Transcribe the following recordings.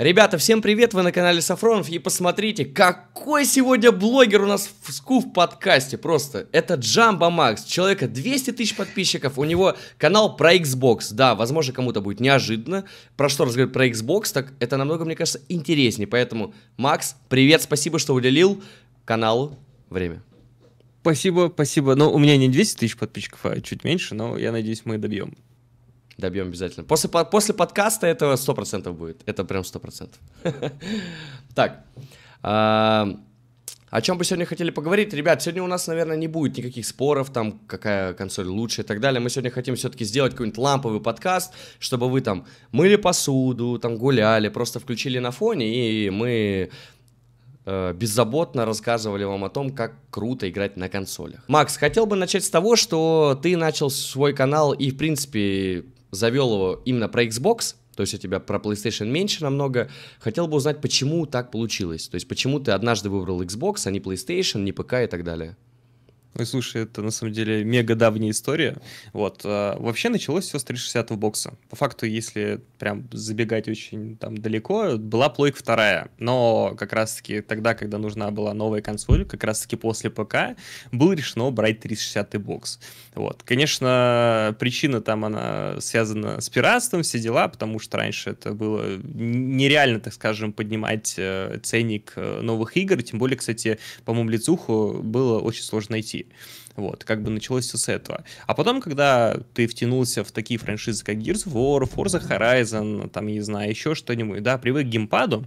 Ребята, всем привет, вы на канале Сафронов, и посмотрите, какой сегодня блогер у нас в Скуф подкасте, просто, это Джамбо Макс, человека 200 тысяч подписчиков, у него канал про Xbox, да, возможно, кому-то будет неожиданно, про что разговаривать про Xbox, так это намного, мне кажется, интереснее, поэтому, Макс, привет, спасибо, что уделил каналу время. Спасибо, спасибо, ну, у меня не 200 тысяч подписчиков, а чуть меньше, но я надеюсь, мы добьем. Добьем обязательно. После, после подкаста этого 100% будет. Это прям 100%. Так. О чем бы сегодня хотели поговорить? Ребят, сегодня у нас, наверное, не будет никаких споров, там, какая консоль лучше и так далее. Мы сегодня хотим все-таки сделать какой-нибудь ламповый подкаст, чтобы вы там мыли посуду, там гуляли, просто включили на фоне, и мы э, беззаботно рассказывали вам о том, как круто играть на консолях. Макс, хотел бы начать с того, что ты начал свой канал и, в принципе, завел его именно про Xbox, то есть у тебя про PlayStation меньше намного. Хотел бы узнать, почему так получилось. То есть почему ты однажды выбрал Xbox, а не PlayStation, не ПК и так далее. Ой, слушай, это на самом деле мега давняя история. Вот. А, вообще началось все с 360 бокса. По факту, если прям забегать очень там далеко, была плойка вторая. Но как раз-таки тогда, когда нужна была новая консоль, как раз-таки после ПК, было решено брать 360 бокс. Вот. Конечно, причина там, она связана с пиратством, все дела, потому что раньше это было нереально, так скажем, поднимать э, ценник э, новых игр. Тем более, кстати, по-моему, лицуху было очень сложно найти. Вот, как бы началось все с этого. А потом, когда ты втянулся в такие франшизы, как Gears of War, Forza Horizon, там, не знаю, еще что-нибудь, да, привык к геймпаду,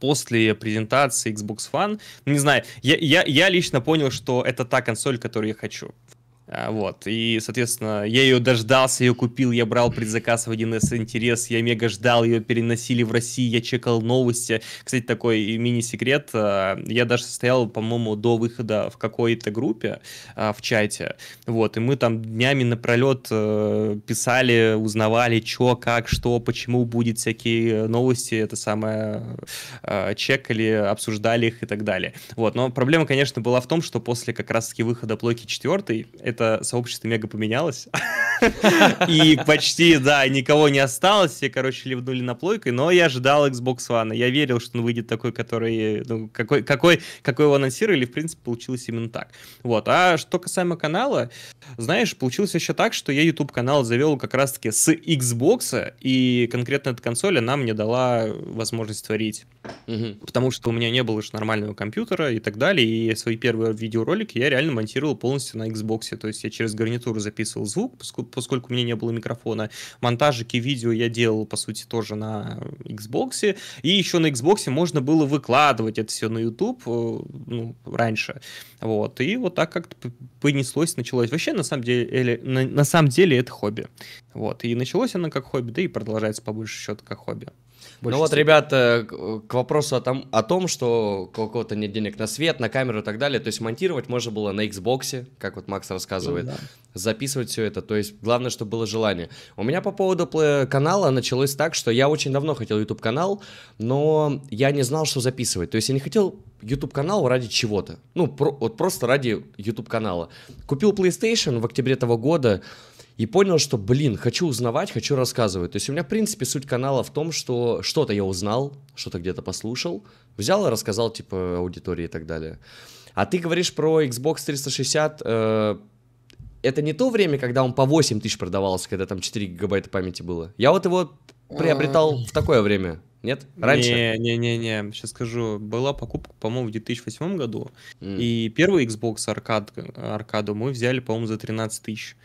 после презентации Xbox One, ну, не знаю, я, я, я лично понял, что это та консоль, которую я хочу. А, вот, и, соответственно, я ее дождался, ее купил, я брал предзаказ в 1С интерес, я мега ждал, ее переносили в Россию, я чекал новости. Кстати, такой мини-секрет, а, я даже состоял, по-моему, до выхода в какой-то группе а, в чате, вот, и мы там днями напролет э, писали, узнавали, что, как, что, почему будет всякие новости, это самое, чекали, обсуждали их и так далее. Вот, но проблема, конечно, была в том, что после как раз-таки выхода Плойки 4, это сообщество мега поменялось. И почти, да, никого не осталось, все, короче, ливнули на плойкой, но я ожидал Xbox One, я верил, что он выйдет такой, который, ну, какой, какой, какой его анонсировали, в принципе, получилось именно так. Вот, а что касаемо канала, знаешь, получилось еще так, что я YouTube-канал завел как раз-таки с Xbox, и конкретно эта консоль, она мне дала возможность творить. Угу. Потому что у меня не было же нормального компьютера и так далее, и свои первые видеоролики я реально монтировал полностью на Xbox, то есть я через гарнитуру записывал звук, поскольку, поскольку у меня не было микрофона. Монтажики видео я делал, по сути, тоже на Xbox. И еще на Xbox можно было выкладывать это все на YouTube э, ну, раньше. Вот. И вот так как-то понеслось, началось. Вообще, на самом деле, на, на самом деле это хобби. Вот. И началось оно как хобби, да и продолжается по большей счету как хобби. Ну вот, ребята, к вопросу о том, о том, что у кого-то нет денег на свет, на камеру и так далее, то есть монтировать можно было на Xbox, как вот Макс рассказывает, ну, да. записывать все это, то есть главное, чтобы было желание. У меня по поводу канала началось так, что я очень давно хотел YouTube канал, но я не знал, что записывать, то есть я не хотел YouTube канал ради чего-то, ну про, вот просто ради YouTube канала. Купил PlayStation в октябре этого года, и понял, что, блин, хочу узнавать, хочу рассказывать. То есть у меня, в принципе, суть канала в том, что что-то я узнал, что-то где-то послушал, взял и рассказал, типа, аудитории и так далее. А ты говоришь про Xbox 360, э, это не то время, когда он по 8 тысяч продавался, когда там 4 гигабайта памяти было. Я вот его приобретал в такое время. Нет? Раньше? Не-не-не, сейчас скажу. Была покупка, по-моему, в 2008 году. Mm. И первый Xbox аркад, аркаду мы взяли, по-моему, за 13 тысяч.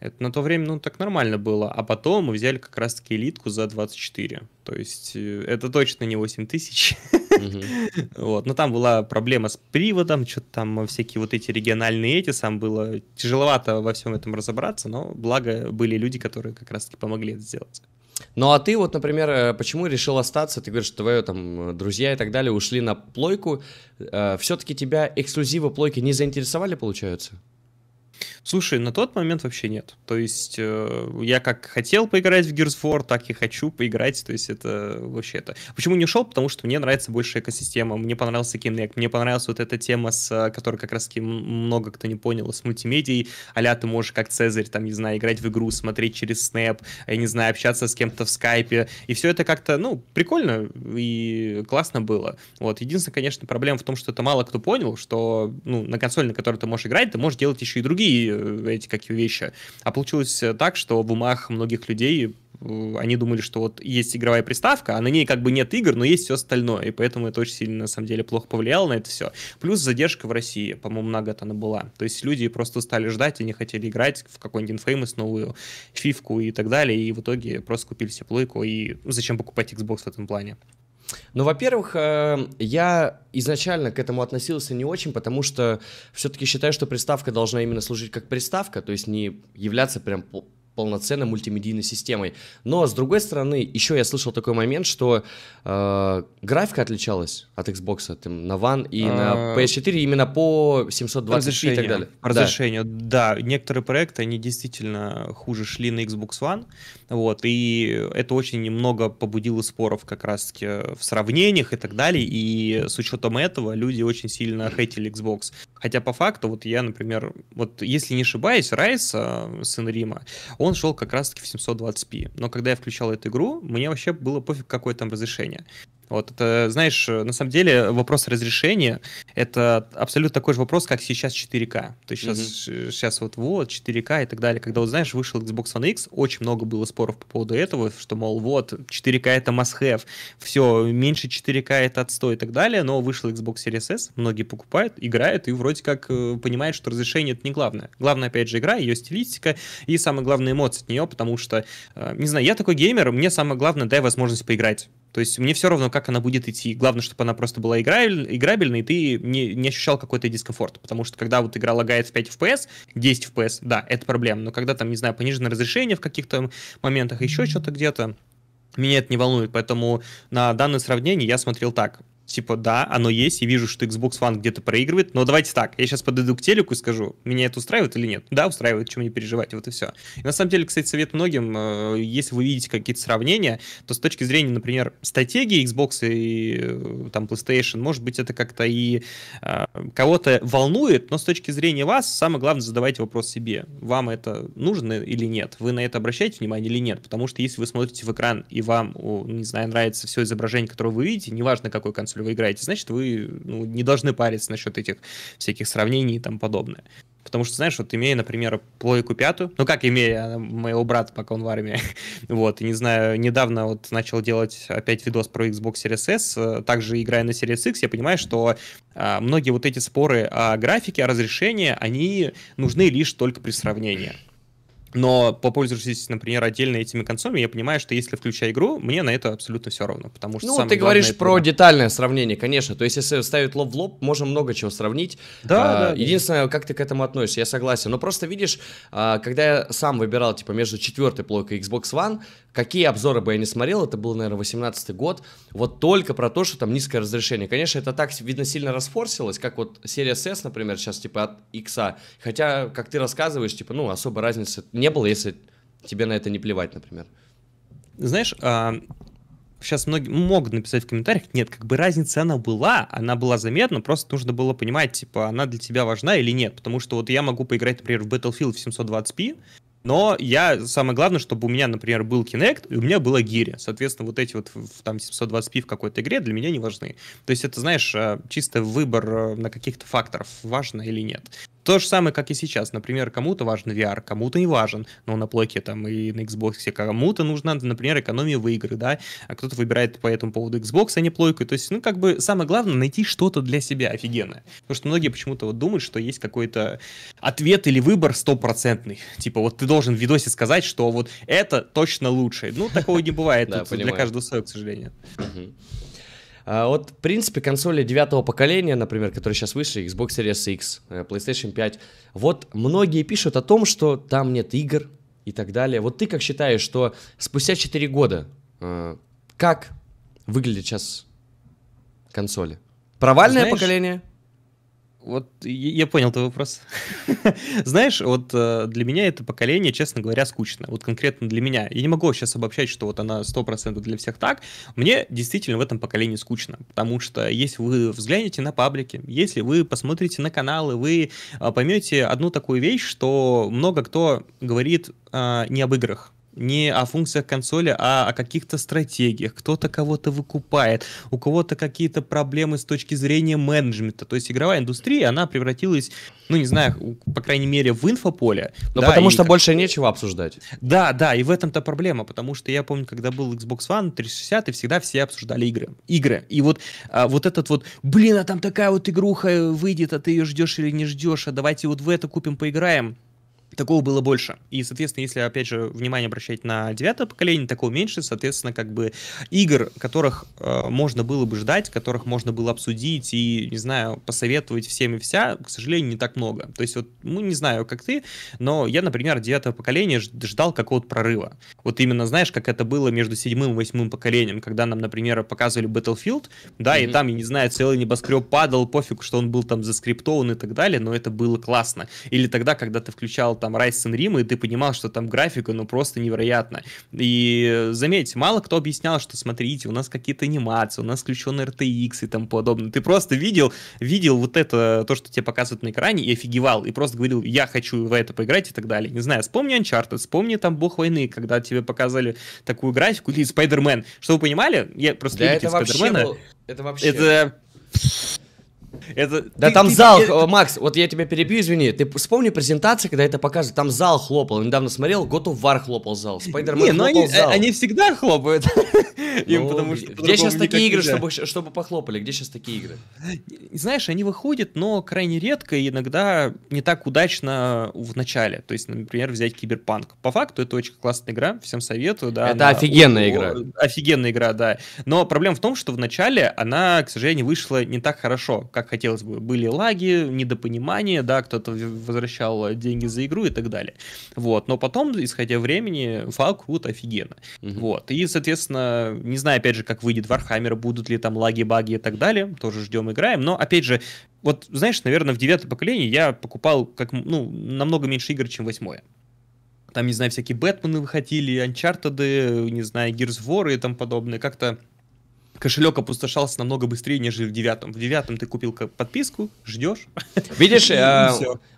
Это на то время, ну, так нормально было. А потом мы взяли как раз-таки элитку за 24. То есть э, это точно не 8 тысяч. Вот. Но там была проблема с приводом, что-то там всякие вот эти региональные эти, сам было тяжеловато во всем этом разобраться, но благо были люди, которые как раз-таки помогли это сделать. Ну а ты вот, например, э, почему решил остаться? Ты говоришь, что твои там друзья и так далее ушли на плойку. Э, Все-таки тебя эксклюзивы плойки не заинтересовали, получается? Слушай, на тот момент вообще нет. То есть э, я как хотел поиграть в Gears of так и хочу поиграть. То есть это вообще это. Почему не ушел? Потому что мне нравится больше экосистема. Мне понравился Kinect. Мне понравилась вот эта тема, с которой как раз много кто не понял, с мультимедией. Аля ты можешь как Цезарь, там, не знаю, играть в игру, смотреть через Snap, я не знаю, общаться с кем-то в скайпе. И все это как-то, ну, прикольно и классно было. Вот. Единственная, конечно, проблема в том, что это мало кто понял, что ну, на консоли, на которой ты можешь играть, ты можешь делать еще и другие э, эти какие вещи. А получилось так, что в умах многих людей э, они думали, что вот есть игровая приставка, а на ней как бы нет игр, но есть все остальное, и поэтому это очень сильно, на самом деле, плохо повлияло на это все. Плюс задержка в России, по-моему, на год она была. То есть люди просто стали ждать, они хотели играть в какой-нибудь Infamous, новую фифку и так далее, и в итоге просто купили себе плойку, и зачем покупать Xbox в этом плане? Ну, во-первых, э, я изначально к этому относился не очень, потому что все-таки считаю, что приставка должна именно служить как приставка, то есть не являться прям полноценной мультимедийной системой. Но, с другой стороны, еще я слышал такой момент, что э, графика отличалась от Xbox там, на One и на PS4 а, именно по 720 и так далее. Разрешению, да. да. Некоторые проекты, они действительно хуже шли на Xbox One, вот, и это очень немного побудило споров как раз-таки в сравнениях и так далее, и с учетом этого люди очень сильно хейтили Xbox. Хотя по факту, вот я, например, вот если не ошибаюсь, Райс, э, сын Рима, он шел как раз-таки в 720p. Но когда я включал эту игру, мне вообще было пофиг, какое там разрешение. Вот это, знаешь, на самом деле вопрос разрешения — это абсолютно такой же вопрос, как сейчас 4К. То есть сейчас, mm-hmm. сейчас вот вот 4К и так далее. Когда, вот знаешь, вышел Xbox One X, очень много было споров по поводу этого, что, мол, вот, 4К — это must-have, все, меньше 4К — это отстой и так далее, но вышел Xbox Series S, многие покупают, играют и вроде как э, понимают, что разрешение — это не главное. Главное, опять же, игра, ее стилистика и, самое главное, эмоции от нее, потому что, э, не знаю, я такой геймер, мне самое главное, дай возможность поиграть. То есть мне все равно, как она будет идти. Главное, чтобы она просто была играбель, играбельной, и ты не, не ощущал какой-то дискомфорт. Потому что когда вот игра лагает в 5 FPS, 10 FPS, да, это проблема. Но когда там, не знаю, пониженное разрешение в каких-то моментах, еще что-то где-то, меня это не волнует. Поэтому на данное сравнение я смотрел так типа, да, оно есть, и вижу, что Xbox One где-то проигрывает, но давайте так, я сейчас подойду к телеку и скажу, меня это устраивает или нет? Да, устраивает, чем не переживать, вот и все. И на самом деле, кстати, совет многим, э, если вы видите какие-то сравнения, то с точки зрения, например, стратегии Xbox и э, там PlayStation, может быть, это как-то и э, кого-то волнует, но с точки зрения вас, самое главное, задавайте вопрос себе, вам это нужно или нет, вы на это обращаете внимание или нет, потому что если вы смотрите в экран и вам, не знаю, нравится все изображение, которое вы видите, неважно, какой консоль если вы играете, значит, вы ну, не должны париться насчет этих всяких сравнений и тому подобное. Потому что, знаешь, вот имея, например, плойку пятую, ну как имея моего брата, пока он в армии, вот, и не знаю, недавно вот начал делать опять видос про Xbox Series S, э, также играя на Series X, я понимаю, что а, многие вот эти споры о графике, о разрешении, они нужны лишь только при сравнении. Но попользовавшись, например, отдельно этими консолями, я понимаю, что если включаю игру, мне на это абсолютно все равно, потому что Ну, ты говоришь про это... детальное сравнение, конечно. То есть, если ставить лоб в лоб, можно много чего сравнить. Да, а, да. Единственное, как ты к этому относишься, я согласен. Но просто видишь, а, когда я сам выбирал, типа, между четвертой плойкой Xbox One, какие обзоры бы я не смотрел, это был, наверное, 18 год, вот только про то, что там низкое разрешение. Конечно, это так, видно, сильно расфорсилось, как вот серия S, например, сейчас, типа, от X. Хотя, как ты рассказываешь, типа, ну, особой разницы не было, если тебе на это не плевать, например. Знаешь, а, сейчас многие могут написать в комментариях, нет, как бы разница она была, она была заметна, просто нужно было понимать, типа, она для тебя важна или нет, потому что вот я могу поиграть, например, в Battlefield в 720p, но я, самое главное, чтобы у меня, например, был Kinect, и у меня было гири. Соответственно, вот эти вот там 720p в какой-то игре для меня не важны. То есть это, знаешь, э, чисто выбор э, на каких-то факторов, важно или нет. То же самое, как и сейчас. Например, кому-то важен VR, кому-то не важен. Но на плойке там и на Xbox кому-то нужна, например, экономия в игры, да, а кто-то выбирает по этому поводу Xbox, а не плойку. То есть, ну, как бы самое главное найти что-то для себя офигенное. Потому что многие почему-то вот думают, что есть какой-то ответ или выбор стопроцентный. Типа, вот ты должен в видосе сказать, что вот это точно лучше. Ну, такого не бывает. Для каждого свое, к сожалению. А, вот, в принципе, консоли девятого поколения, например, которые сейчас вышли, Xbox Series X, э, PlayStation 5, вот многие пишут о том, что там нет игр и так далее. Вот ты как считаешь, что спустя 4 года э, как выглядят сейчас консоли? Провальное Знаешь, поколение? Вот я понял твой вопрос. Знаешь, вот э, для меня это поколение, честно говоря, скучно. Вот конкретно для меня. Я не могу сейчас обобщать, что вот она 100% для всех так. Мне действительно в этом поколении скучно. Потому что если вы взглянете на паблики, если вы посмотрите на каналы, вы э, поймете одну такую вещь, что много кто говорит э, не об играх не о функциях консоли, а о каких-то стратегиях. Кто-то кого-то выкупает, у кого-то какие-то проблемы с точки зрения менеджмента. То есть игровая индустрия, она превратилась, ну не знаю, по крайней мере, в инфополе. Ну да, потому что как... больше нечего обсуждать. Да, да, и в этом-то проблема, потому что я помню, когда был Xbox One 360, и всегда все обсуждали игры. Игры. И вот, а, вот этот вот, блин, а там такая вот игруха выйдет, а ты ее ждешь или не ждешь, а давайте вот в это купим, поиграем такого было больше. И, соответственно, если, опять же, внимание обращать на девятое поколение, такого меньше, соответственно, как бы игр, которых э, можно было бы ждать, которых можно было обсудить и, не знаю, посоветовать всем и вся, к сожалению, не так много. То есть вот, ну, не знаю, как ты, но я, например, девятого поколения ждал какого-то прорыва. Вот именно, знаешь, как это было между седьмым и восьмым поколением, когда нам, например, показывали Battlefield, да, mm-hmm. и там, я не знаю, целый небоскреб падал, пофиг, что он был там заскриптован и так далее, но это было классно. Или тогда, когда ты включал там Rise and Rim, и ты понимал, что там графика, ну, просто невероятно. И заметьте, мало кто объяснял, что смотрите, у нас какие-то анимации, у нас включен RTX и тому подобное. Ты просто видел, видел вот это, то, что тебе показывают на экране, и офигевал, и просто говорил, я хочу в это поиграть и так далее. Не знаю, вспомни Uncharted, вспомни там Бог войны, когда тебе показали такую графику, или Spider-Man. Что вы понимали? Я просто да это вообще, был, это вообще... Это это, да ты, там ты, зал, ты, Макс, вот я тебя перебью, извини. Ты вспомни презентации, когда это показывают, там зал хлопал. Недавно смотрел, God of War хлопал зал, Спайдермен хлопал они, зал. они всегда хлопают. Им, ну, потому что где сейчас такие игры, чтобы, чтобы похлопали? Где сейчас такие игры? Знаешь, они выходят, но крайне редко и иногда не так удачно в начале. То есть, например, взять Киберпанк. По факту это очень классная игра, всем советую. Да, это офигенная игра. Офигенная игра, да. Но проблема в том, что в начале она, к сожалению, вышла не так хорошо, как хотелось бы. Были лаги, недопонимания, да, кто-то возвращал деньги за игру и так далее. Вот. Но потом, исходя времени, Fallout крут офигенно. Угу. Вот. И, соответственно, не знаю, опять же, как выйдет Warhammer, будут ли там лаги, баги и так далее. Тоже ждем, играем. Но, опять же, вот, знаешь, наверное, в девятое поколение я покупал как, ну, намного меньше игр, чем восьмое. Там, не знаю, всякие Бэтмены выходили, Uncharted, не знаю, Gears War и тому подобное. Как-то кошелек опустошался намного быстрее, нежели в девятом. В девятом ты купил подписку, ждешь. Видишь, э,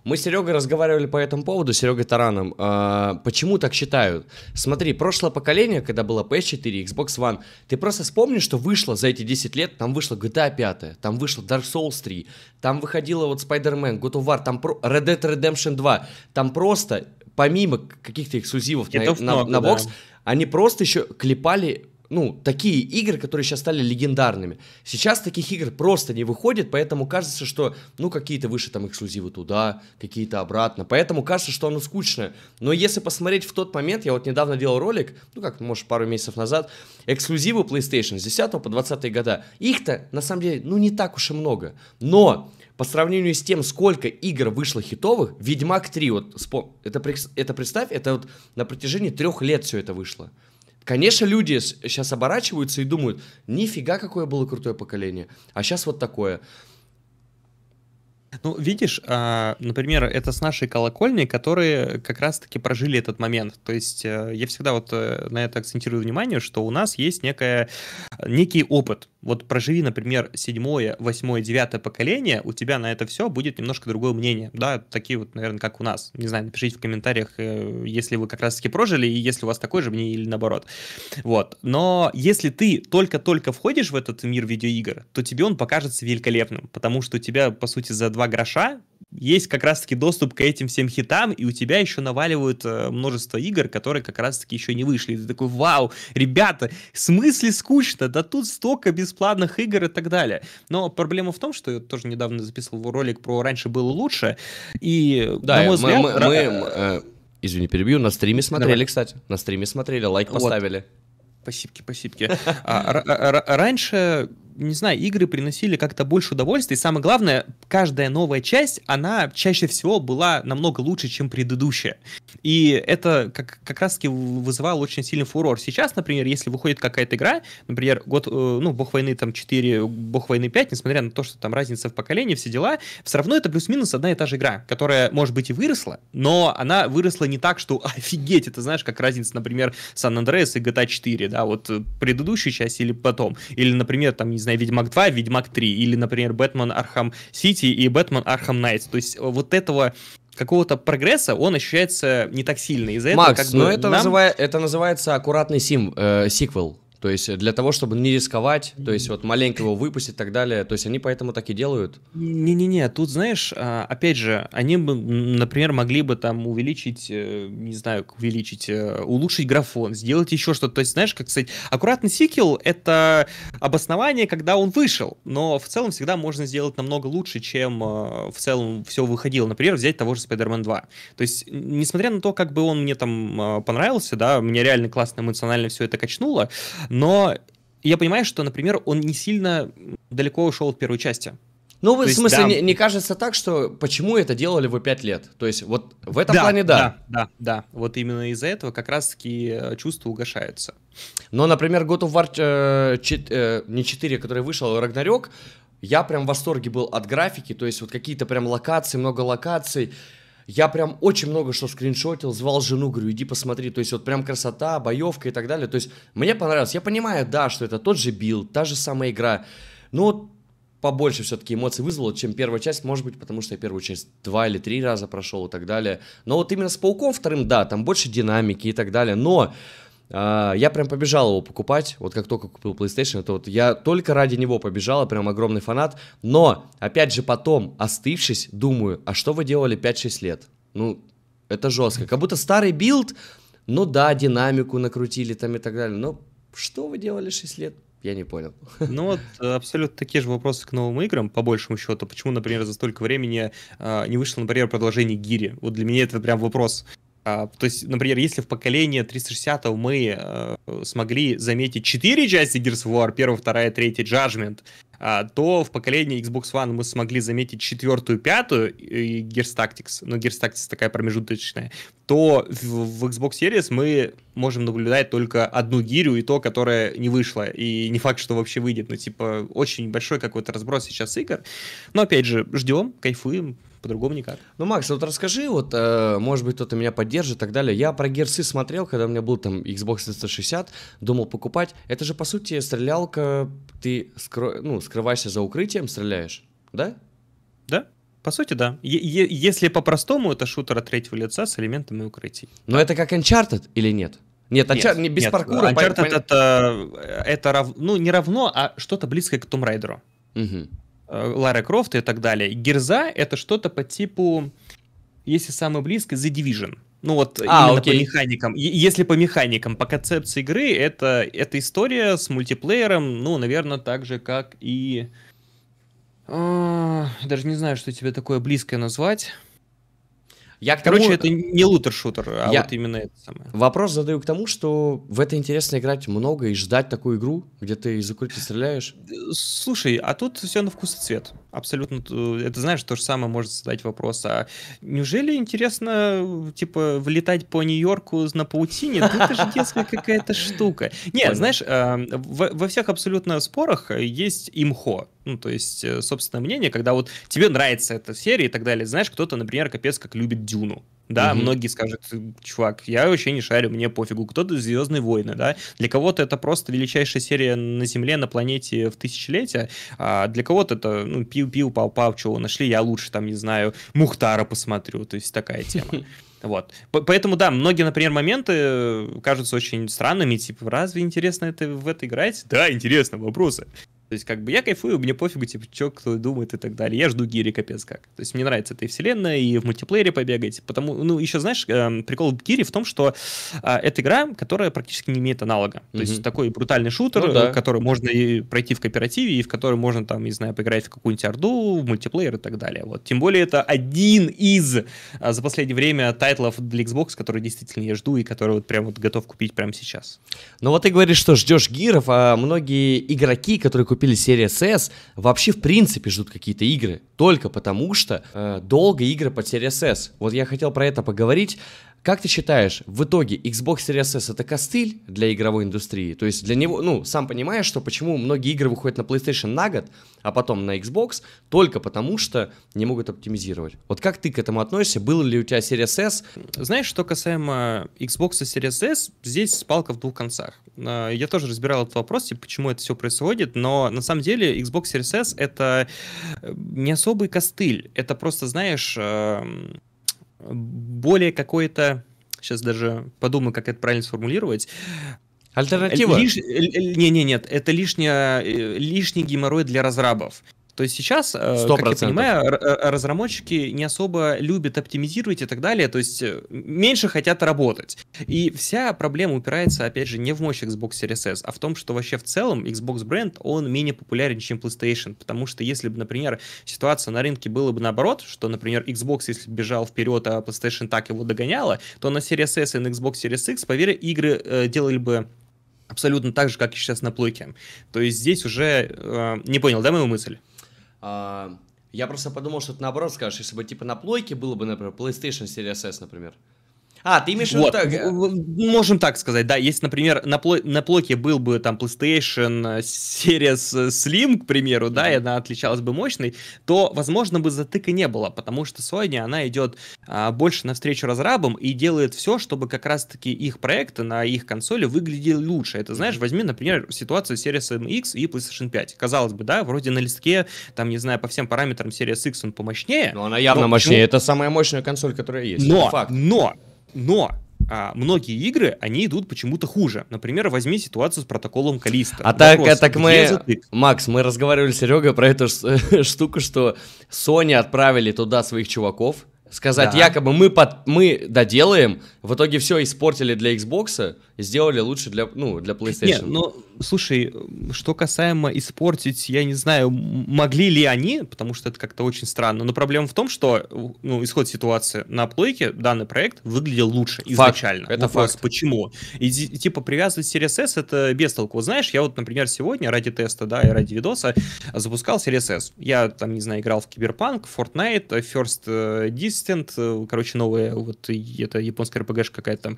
мы с Серегой разговаривали по этому поводу, Серегой Тараном. Э, почему так считают? Смотри, прошлое поколение, когда было PS4, Xbox One, ты просто вспомни, что вышло за эти 10 лет, там вышло GTA 5, там вышло Dark Souls 3, там выходила вот Spider-Man, God of War, там Red Dead Redemption 2, там просто помимо каких-то эксклюзивов на, на, на бокс, они просто еще клепали ну, такие игры, которые сейчас стали легендарными. Сейчас таких игр просто не выходит, поэтому кажется, что, ну, какие-то выше там эксклюзивы туда, какие-то обратно. Поэтому кажется, что оно скучное. Но если посмотреть в тот момент, я вот недавно делал ролик, ну, как, может, пару месяцев назад, эксклюзивы PlayStation с 10 по 20 года. Их-то, на самом деле, ну, не так уж и много. Но по сравнению с тем, сколько игр вышло хитовых, Ведьмак 3, вот, это, это представь, это вот на протяжении трех лет все это вышло. Конечно, люди сейчас оборачиваются и думают, нифига какое было крутое поколение, а сейчас вот такое. Ну, видишь, а, например, это с нашей колокольни, которые как раз-таки прожили этот момент. То есть э, я всегда вот э, на это акцентирую внимание, что у нас есть некая, некий опыт вот проживи, например, седьмое, восьмое, девятое поколение, у тебя на это все будет немножко другое мнение, да, такие вот, наверное, как у нас. Не знаю, напишите в комментариях, э, если вы как раз-таки прожили, и если у вас такое же мнение или наоборот. Вот. Но если ты только-только входишь в этот мир видеоигр, то тебе он покажется великолепным, потому что у тебя, по сути, за два гроша есть как раз-таки доступ к этим всем хитам, и у тебя еще наваливают э, множество игр, которые как раз-таки еще не вышли. И ты такой, вау, ребята, в смысле скучно? Да тут столько бесплатных игр и так далее. Но проблема в том, что я тоже недавно записывал ролик про «Раньше было лучше», и, да, на мой взгляд... Мы, мы, мы, э, извини, перебью, на стриме смотрели, Давай. кстати, на стриме смотрели, лайк поставили. Вот. Спасибо, спасибо. А, раньше не знаю, игры приносили как-то больше удовольствия, и самое главное, каждая новая часть, она чаще всего была намного лучше, чем предыдущая. И это как, как раз-таки вызывало очень сильный фурор. Сейчас, например, если выходит какая-то игра, например, год, э, ну, Бог войны там 4, Бог войны 5, несмотря на то, что там разница в поколении, все дела, все равно это плюс-минус одна и та же игра, которая, может быть, и выросла, но она выросла не так, что офигеть, это знаешь, как разница, например, San Andreas и GTA 4, да, вот предыдущую часть или потом. Или, например, там, не знаю, Ведьмак 2, Ведьмак 3, или, например, Batman Arkham City и Batman Arkham Knights. То есть вот этого какого-то прогресса он ощущается не так сильно. Из-за этого, как бы, но это, нам... называет, это называется аккуратный сим, э, сиквел. То есть для того, чтобы не рисковать, то есть вот маленько его выпустить и так далее. То есть они поэтому так и делают. Не-не-не, тут знаешь, а, опять же, они бы, например, могли бы там увеличить, э, не знаю, увеличить, э, улучшить графон, сделать еще что-то. То есть, знаешь, как сказать, аккуратный сиквел — это обоснование, когда он вышел, но в целом всегда можно сделать намного лучше, чем э, в целом все выходило. Например, взять того же Spider-Man 2. То есть, несмотря на то, как бы он мне там понравился, да, мне реально классно эмоционально все это качнуло, но я понимаю, что, например, он не сильно далеко ушел от первой части. Ну, в смысле, да. не, не кажется так, что почему это делали вы пять лет? То есть, вот в этом да, плане да. Да, да, да. Вот именно из-за этого как раз-таки э, чувства угошаются. Но, например, God of War э, чет, э, не 4, который вышел, а Рагнарёк, я прям в восторге был от графики, то есть вот какие-то прям локации, много локаций. Я прям очень много что скриншотил, звал жену, говорю, иди посмотри. То есть вот прям красота, боевка и так далее. То есть мне понравилось. Я понимаю, да, что это тот же билд, та же самая игра. Но побольше все-таки эмоций вызвало, чем первая часть, может быть, потому что я первую часть два или три раза прошел и так далее. Но вот именно с Пауком вторым, да, там больше динамики и так далее. Но Uh, я прям побежал его покупать, вот как только купил PlayStation, это вот я только ради него побежал, прям огромный фанат, но, опять же, потом, остывшись, думаю, а что вы делали 5-6 лет? Ну, это жестко, как будто старый build, ну да, динамику накрутили там и так далее, но что вы делали 6 лет? Я не понял. Ну вот абсолютно такие же вопросы к новым играм, по большему счету. Почему, например, за столько времени э, не вышло, например, продолжение Gears? Вот для меня это прям вопрос. А, то есть, например, если в поколении 360 мы э, смогли заметить 4 части Gears of War, первая, вторая, третья, Judgment, то в поколении Xbox One мы смогли заметить четвертую, пятую и Gears Tactics, но Gears Tactics такая промежуточная, то в, Xbox Series мы можем наблюдать только одну гирю, и то, которая не вышла, и не факт, что вообще выйдет, ну, типа, очень большой какой-то разброс сейчас игр, но, опять же, ждем, кайфуем, по-другому никак. Ну, Макс, вот расскажи, вот, э, может быть, кто-то меня поддержит и так далее. Я про Герсы смотрел, когда у меня был там Xbox 360, думал покупать. Это же, по сути, стрелялка, ты скро... ну, скрываешься за укрытием, стреляешь, да? Да. По сути, да. Е- если по-простому, это шутер от третьего лица с элементами укрытий. Но это как Uncharted или нет? Нет, Uncharted, нет, без нет. паркура. Uncharted по... это, это рав... ну, не равно, а что-то близкое к Tomb Raider. Угу. Лара Крофт и так далее. Герза — это что-то по типу, если самое близкое, The Division. Ну вот а, именно окей. по механикам. Если по механикам, по концепции игры, это, это история с мультиплеером, ну, наверное, так же, как и... А, даже не знаю, что тебе такое близкое назвать. Я к тому... Короче, это не лутер-шутер, а я... вот именно это самое. Вопрос задаю к тому, что в это интересно играть много и ждать такую игру, где ты из укрытия стреляешь. Слушай, а тут все на вкус и цвет. Абсолютно. Это знаешь, то же самое может задать вопрос. А неужели интересно, типа, влетать по Нью-Йорку на паутине? Это же детская какая-то штука. Нет, знаешь, э, во всех абсолютно спорах есть имхо ну, то есть, э, собственное мнение, когда вот тебе нравится эта серия и так далее, знаешь, кто-то, например, капец как любит Дюну, да, угу. многие скажут, чувак, я вообще не шарю, мне пофигу, кто-то Звездные войны, да, для кого-то это просто величайшая серия на Земле, на планете в тысячелетие, а для кого-то это, ну, пил-пил, пау-пау, чего нашли, я лучше там, не знаю, Мухтара посмотрю, то есть такая тема. Вот. Поэтому, да, многие, например, моменты кажутся очень странными, типа, разве интересно это в это играть? Да, интересно, вопросы. То есть, как бы я кайфую, мне пофигу, типа, что кто думает и так далее. Я жду Гири капец как. То есть, мне нравится эта вселенная, и в мультиплеере побегать. Потому, ну, еще, знаешь, э, прикол Гири в том, что э, это игра, которая практически не имеет аналога. То mm-hmm. есть, такой брутальный шутер, ну, да. который можно и пройти в кооперативе, и в который можно, там, не знаю, поиграть в какую-нибудь орду, в мультиплеер и так далее. Вот. Тем более, это один из а, за последнее время тайтлов для Xbox, который действительно я жду, и который вот прям вот готов купить прямо сейчас. Ну, вот ты говоришь, что ждешь Гиров, а многие игроки, которые купили купили Series S, вообще в принципе ждут какие-то игры. Только потому что э, долго игры под Series S. Вот я хотел про это поговорить. Как ты считаешь, в итоге Xbox Series S это костыль для игровой индустрии? То есть для него, ну, сам понимаешь, что почему многие игры выходят на PlayStation на год, а потом на Xbox, только потому что не могут оптимизировать. Вот как ты к этому относишься? Был ли у тебя Series S? Знаешь, что касаемо Xbox и Series S, здесь палка в двух концах. А, я тоже разбирал этот вопрос, типа, почему это все происходит, но на самом деле Xbox Series S это э, не особый костыль, это просто, знаешь эм, более какое-то, сейчас даже подумаю, как это правильно сформулировать, Альтернатива? Лиш... Не, не, нет, это лишняя, э, лишний геморрой для разрабов. То есть сейчас, 100%. Э, как я понимаю, э, разработчики не особо любят оптимизировать и так далее, то есть э, меньше хотят работать. И вся проблема упирается, опять же, не в мощь Xbox Series S, а в том, что вообще в целом Xbox бренд, он менее популярен, чем PlayStation, потому что если бы, например, ситуация на рынке была бы наоборот, что, например, Xbox, если бежал вперед, а PlayStation так его догоняла, то на Series S и на Xbox Series X, поверь, игры э, делали бы абсолютно так же, как и сейчас на плойке. То есть здесь уже... Э, не понял, да, мою мысль? А, я просто подумал, что ты наоборот скажешь, если бы типа на плойке было бы, например, PlayStation Series S, например. А, ты имеешь в виду вот, так? Можем так сказать, да. Если, например, на, пло на плоке был бы там PlayStation Series Slim, к примеру, да, и она отличалась бы мощной, то, возможно, бы затыка не было, потому что Sony, она идет а, больше навстречу разрабам и делает все, чтобы как раз-таки их проекты на их консоли выглядели лучше. Это, знаешь, возьми, например, ситуацию Series MX и PlayStation 5. Казалось бы, да, вроде на листке, там, не знаю, по всем параметрам Series X он помощнее. Но она явно но, мощнее. Ну, это самая мощная консоль, которая есть. Но, но, но а, многие игры, они идут почему-то хуже. Например, возьми ситуацию с протоколом Калиста. А так, Вопрос, так мы... Затык? Макс, мы разговаривали с Серегой про эту штуку, что Sony отправили туда своих чуваков, сказать, да. якобы мы, под, мы доделаем, в итоге все испортили для Xbox, сделали лучше для, ну, для PlayStation. Нет, ну, слушай, что касаемо испортить, я не знаю, могли ли они, потому что это как-то очень странно, но проблема в том, что, ну, исход ситуации на плойке данный проект выглядел лучше факт. изначально. Это Вопрос, факт. почему? И, типа, привязывать Series S это без толку. Знаешь, я вот, например, сегодня ради теста, да, и ради видоса запускал Series S. Я, там, не знаю, играл в Киберпанк, Fortnite, First э, Distant, э, короче, новая, вот, это японская RPG какая-то там.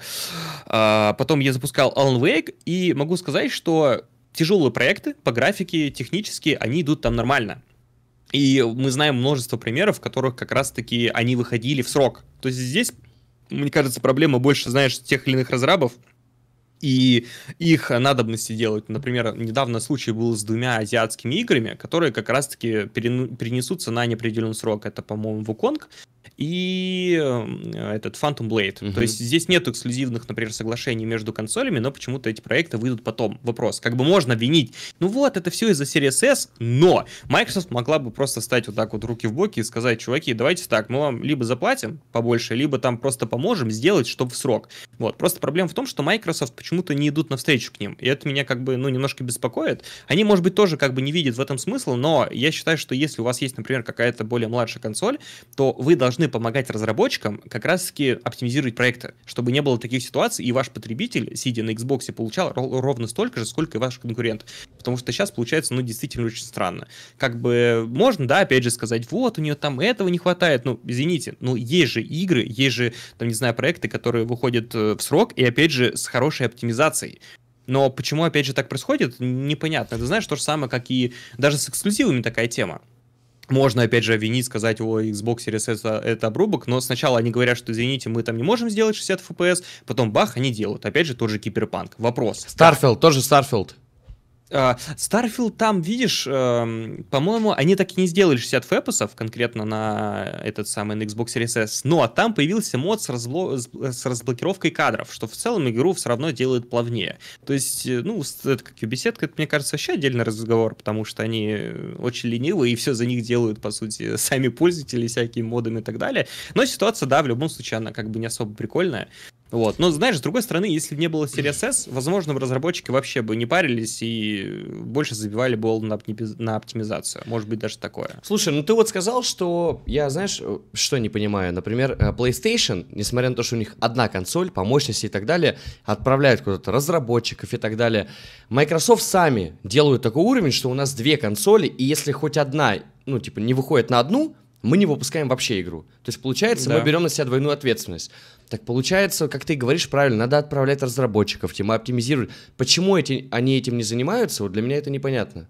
А, потом я запускал Alan Wake, и могу сказать, что тяжелые проекты по графике, технически, они идут там нормально. И мы знаем множество примеров, в которых как раз-таки они выходили в срок. То есть здесь, мне кажется, проблема больше, знаешь, тех или иных разрабов, и их надобности делать. Например, недавно случай был с двумя азиатскими играми, которые как раз-таки перенесутся на неопределенный срок. Это, по-моему, Вуконг и э, этот Phantom Blade. Uh-huh. То есть здесь нет эксклюзивных, например, соглашений между консолями, но почему-то эти проекты выйдут потом. Вопрос. Как бы можно обвинить, ну вот, это все из-за Series S, но Microsoft могла бы просто стать вот так вот руки в боки и сказать, чуваки, давайте так, мы вам либо заплатим побольше, либо там просто поможем сделать, чтобы в срок. Вот. Просто проблема в том, что Microsoft почему-то не идут навстречу к ним. И это меня как бы, ну, немножко беспокоит. Они, может быть, тоже как бы не видят в этом смысла, но я считаю, что если у вас есть, например, какая-то более младшая консоль, то вы должны должны помогать разработчикам как раз-таки оптимизировать проекты, чтобы не было таких ситуаций, и ваш потребитель, сидя на Xbox, получал ровно столько же, сколько и ваш конкурент. Потому что сейчас получается, ну, действительно очень странно. Как бы можно, да, опять же сказать, вот, у нее там этого не хватает, ну, извините, ну, есть же игры, есть же, там, не знаю, проекты, которые выходят э, в срок, и, опять же, с хорошей оптимизацией. Но почему, опять же, так происходит, непонятно. Ты знаешь, то же самое, как и даже с эксклюзивами такая тема. Можно, опять же, обвинить, сказать, о, Xbox Series S это, обрубок, но сначала они говорят, что, извините, мы там не можем сделать 60 FPS, потом бах, они делают. Опять же, тот же Киберпанк. Вопрос. Starfield, тоже Starfield. Starfield там, видишь, эм, по-моему, они так и не сделали 60 фэпосов конкретно на этот самый на Xbox Series S, но ну, а там появился мод с, разбло... с разблокировкой кадров, что в целом игру все равно делает плавнее. То есть, э, ну, это как и беседка, это, мне кажется, вообще отдельный разговор, потому что они э, очень ленивые и все за них делают, по сути, сами пользователи, всякие модами и так далее. Но ситуация, да, в любом случае, она как бы не особо прикольная. Вот. Но, знаешь, с другой стороны, если бы не было Series S, возможно, разработчики вообще бы не парились и больше забивали бол на, на оптимизацию. Может быть, даже такое. Слушай, ну ты вот сказал, что я, знаешь, что не понимаю. Например, э, PlayStation, несмотря на то, что у них одна консоль по мощности и так далее, отправляют куда-то разработчиков и так далее. Microsoft сами делают такой уровень, что у нас две консоли, и если хоть одна, ну, типа, не выходит на одну, мы не выпускаем вообще игру. То есть, получается, да. мы берем на себя двойную ответственность. Так получается, как ты говоришь правильно, надо отправлять разработчиков, тема оптимизировать. Почему эти, они этим не занимаются, вот для меня это непонятно.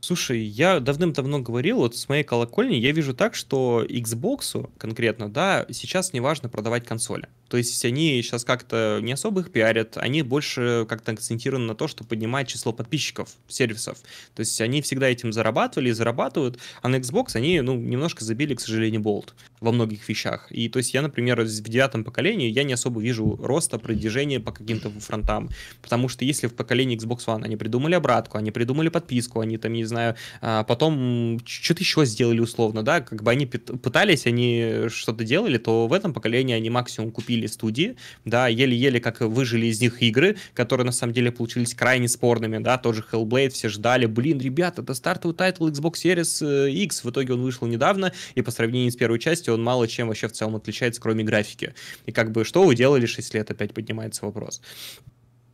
Слушай, я давным-давно говорил, вот с моей колокольни я вижу так, что Xbox конкретно, да, сейчас не важно продавать консоли. То есть они сейчас как-то не особо их пиарят, они больше как-то акцентированы на то, что поднимать число подписчиков сервисов. То есть они всегда этим зарабатывали и зарабатывают, а на Xbox они, ну, немножко забили, к сожалению, болт во многих вещах. И то есть я, например, в девятом поколении я не особо вижу роста, продвижения по каким-то фронтам, потому что если в поколении Xbox One они придумали обратку, они придумали подписку, они там, не знаю, а потом что-то еще сделали условно, да, как бы они пытались, они что-то делали, то в этом поколении они максимум купили студии, да, еле-еле как выжили из них игры, которые на самом деле получились крайне спорными, да, тоже Hellblade, все ждали, блин, ребята, это стартовый title Xbox Series э, X, в итоге он вышел недавно, и по сравнению с первой частью он мало чем вообще в целом отличается, кроме графики. И как бы, что вы делали 6 лет, опять поднимается вопрос.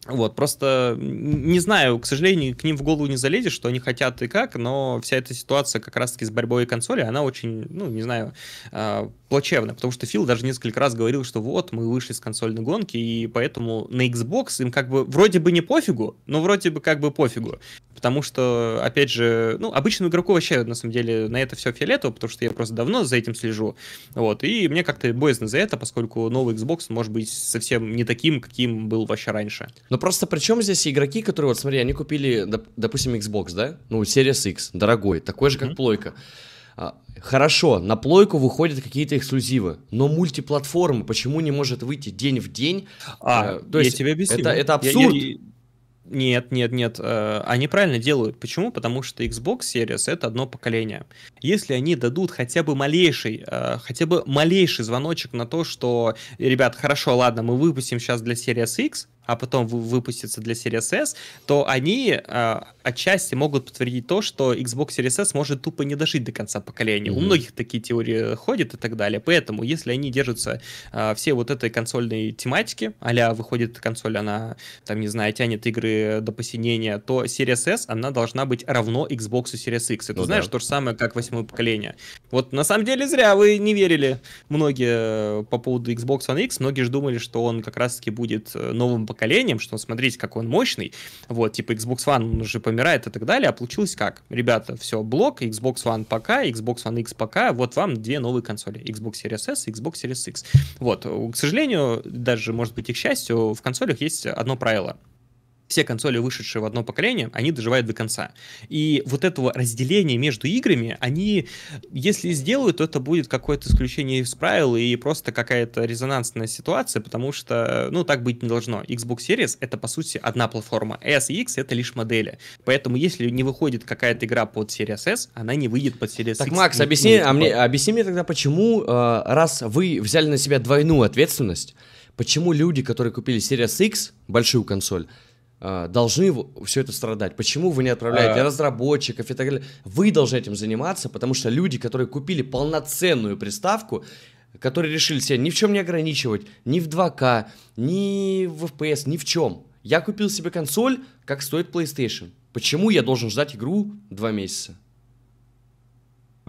Вот, просто не знаю, к сожалению, к ним в голову не залезешь, что они хотят и как, но вся эта ситуация как раз-таки с борьбой консоли, она очень, ну, не знаю, а, плачевная, потому что Фил даже несколько раз говорил, что вот, мы вышли с консольной гонки, и поэтому на Xbox им как бы вроде бы не пофигу, но вроде бы как бы пофигу. Потому что, опять же, ну, обычному игроку вообще, на самом деле, на это все фиолетово, потому что я просто давно за этим слежу. Вот, и мне как-то боязно за это, поскольку новый Xbox может быть совсем не таким, каким был вообще раньше. Но просто при чем здесь игроки, которые, вот смотри, они купили, допустим, Xbox, да? Ну, Series X, дорогой, такой же, как mm-hmm. плойка. А, хорошо, на плойку выходят какие-то эксклюзивы, но мультиплатформы почему не может выйти день в день? А, то есть я тебе объясню. Это, это абсурд. Я, я, нет, нет, нет. Э, они правильно делают. Почему? Потому что Xbox Series это одно поколение. Если они дадут хотя бы малейший, э, хотя бы малейший звоночек на то, что, ребят, хорошо, ладно, мы выпустим сейчас для Series X, а потом выпустится для Series S, то они э, отчасти могут подтвердить то, что Xbox Series S может тупо не дожить до конца поколения. Mm-hmm. У многих такие теории ходят и так далее. Поэтому, если они держатся э, все вот этой консольной тематики, а выходит консоль, она, там, не знаю, тянет игры до посинения, то Series S, она должна быть равно Xbox Series X. Это, ну, знаешь, да. то же самое, как восьмое поколение. Вот, на самом деле, зря вы не верили многие э, по поводу Xbox One X. Многие же думали, что он как раз-таки будет э, новым поколением поколением, что смотрите, какой он мощный, вот, типа Xbox One, он уже помирает и так далее, а получилось как? Ребята, все, блок, Xbox One пока, Xbox One X пока, вот вам две новые консоли, Xbox Series S и Xbox Series X. Вот, к сожалению, даже, может быть, и к счастью, в консолях есть одно правило — все консоли, вышедшие в одно поколение, они доживают до конца. И вот этого разделения между играми, они, если сделают, то это будет какое-то исключение из правил и просто какая-то резонансная ситуация, потому что, ну, так быть не должно. Xbox Series — это, по сути, одна платформа. S и X — это лишь модели. Поэтому, если не выходит какая-то игра под Series S, она не выйдет под Series так, X. Так, Макс, объясни, а мне, объясни мне тогда, почему, э, раз вы взяли на себя двойную ответственность, почему люди, которые купили Series X, большую консоль, должны все это страдать. Почему вы не отправляете а... разработчиков и так далее? Вы должны этим заниматься, потому что люди, которые купили полноценную приставку, которые решили себя ни в чем не ограничивать, ни в 2К, ни в FPS, ни в чем. Я купил себе консоль, как стоит PlayStation. Почему я должен ждать игру два месяца?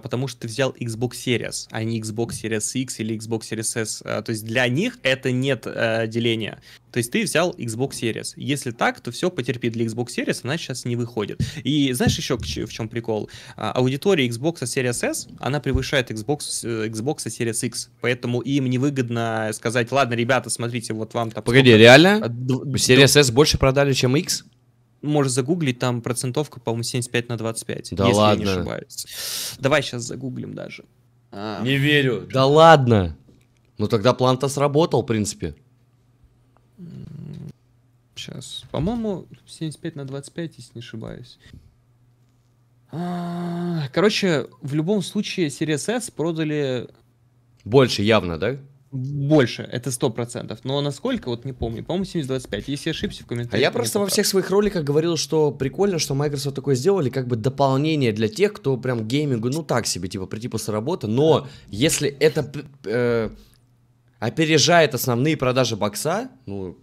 Потому что ты взял Xbox Series, а не Xbox Series X или Xbox Series S. А, то есть для них это нет э, деления. То есть ты взял Xbox Series. Если так, то все, потерпи. Для Xbox Series она сейчас не выходит. И знаешь еще в чем прикол? А, аудитория Xbox Series S, она превышает Xbox, э, Xbox Series X. Поэтому им невыгодно сказать, ладно, ребята, смотрите, вот вам там... Погоди, сколько... реально? А, Series S больше продали, чем X? Можешь загуглить, там процентовка, по-моему, 75 на 25, да если ладно. я не ошибаюсь. Давай сейчас загуглим даже. А. Не верю. Да ладно. Ну тогда план-то сработал, в принципе. Сейчас. По-моему, 75 на 25, если не ошибаюсь. А, короче, в любом случае Series S продали... Больше явно, да? Больше, это сто процентов. Но насколько, вот не помню. По-моему, 7025. Если ошибся в комментариях. А я просто во всех своих роликах говорил, что прикольно, что Microsoft такое сделали, как бы дополнение для тех, кто прям геймингу, ну так себе, типа прийти после работы. Но если это э, опережает основные продажи бокса, ну,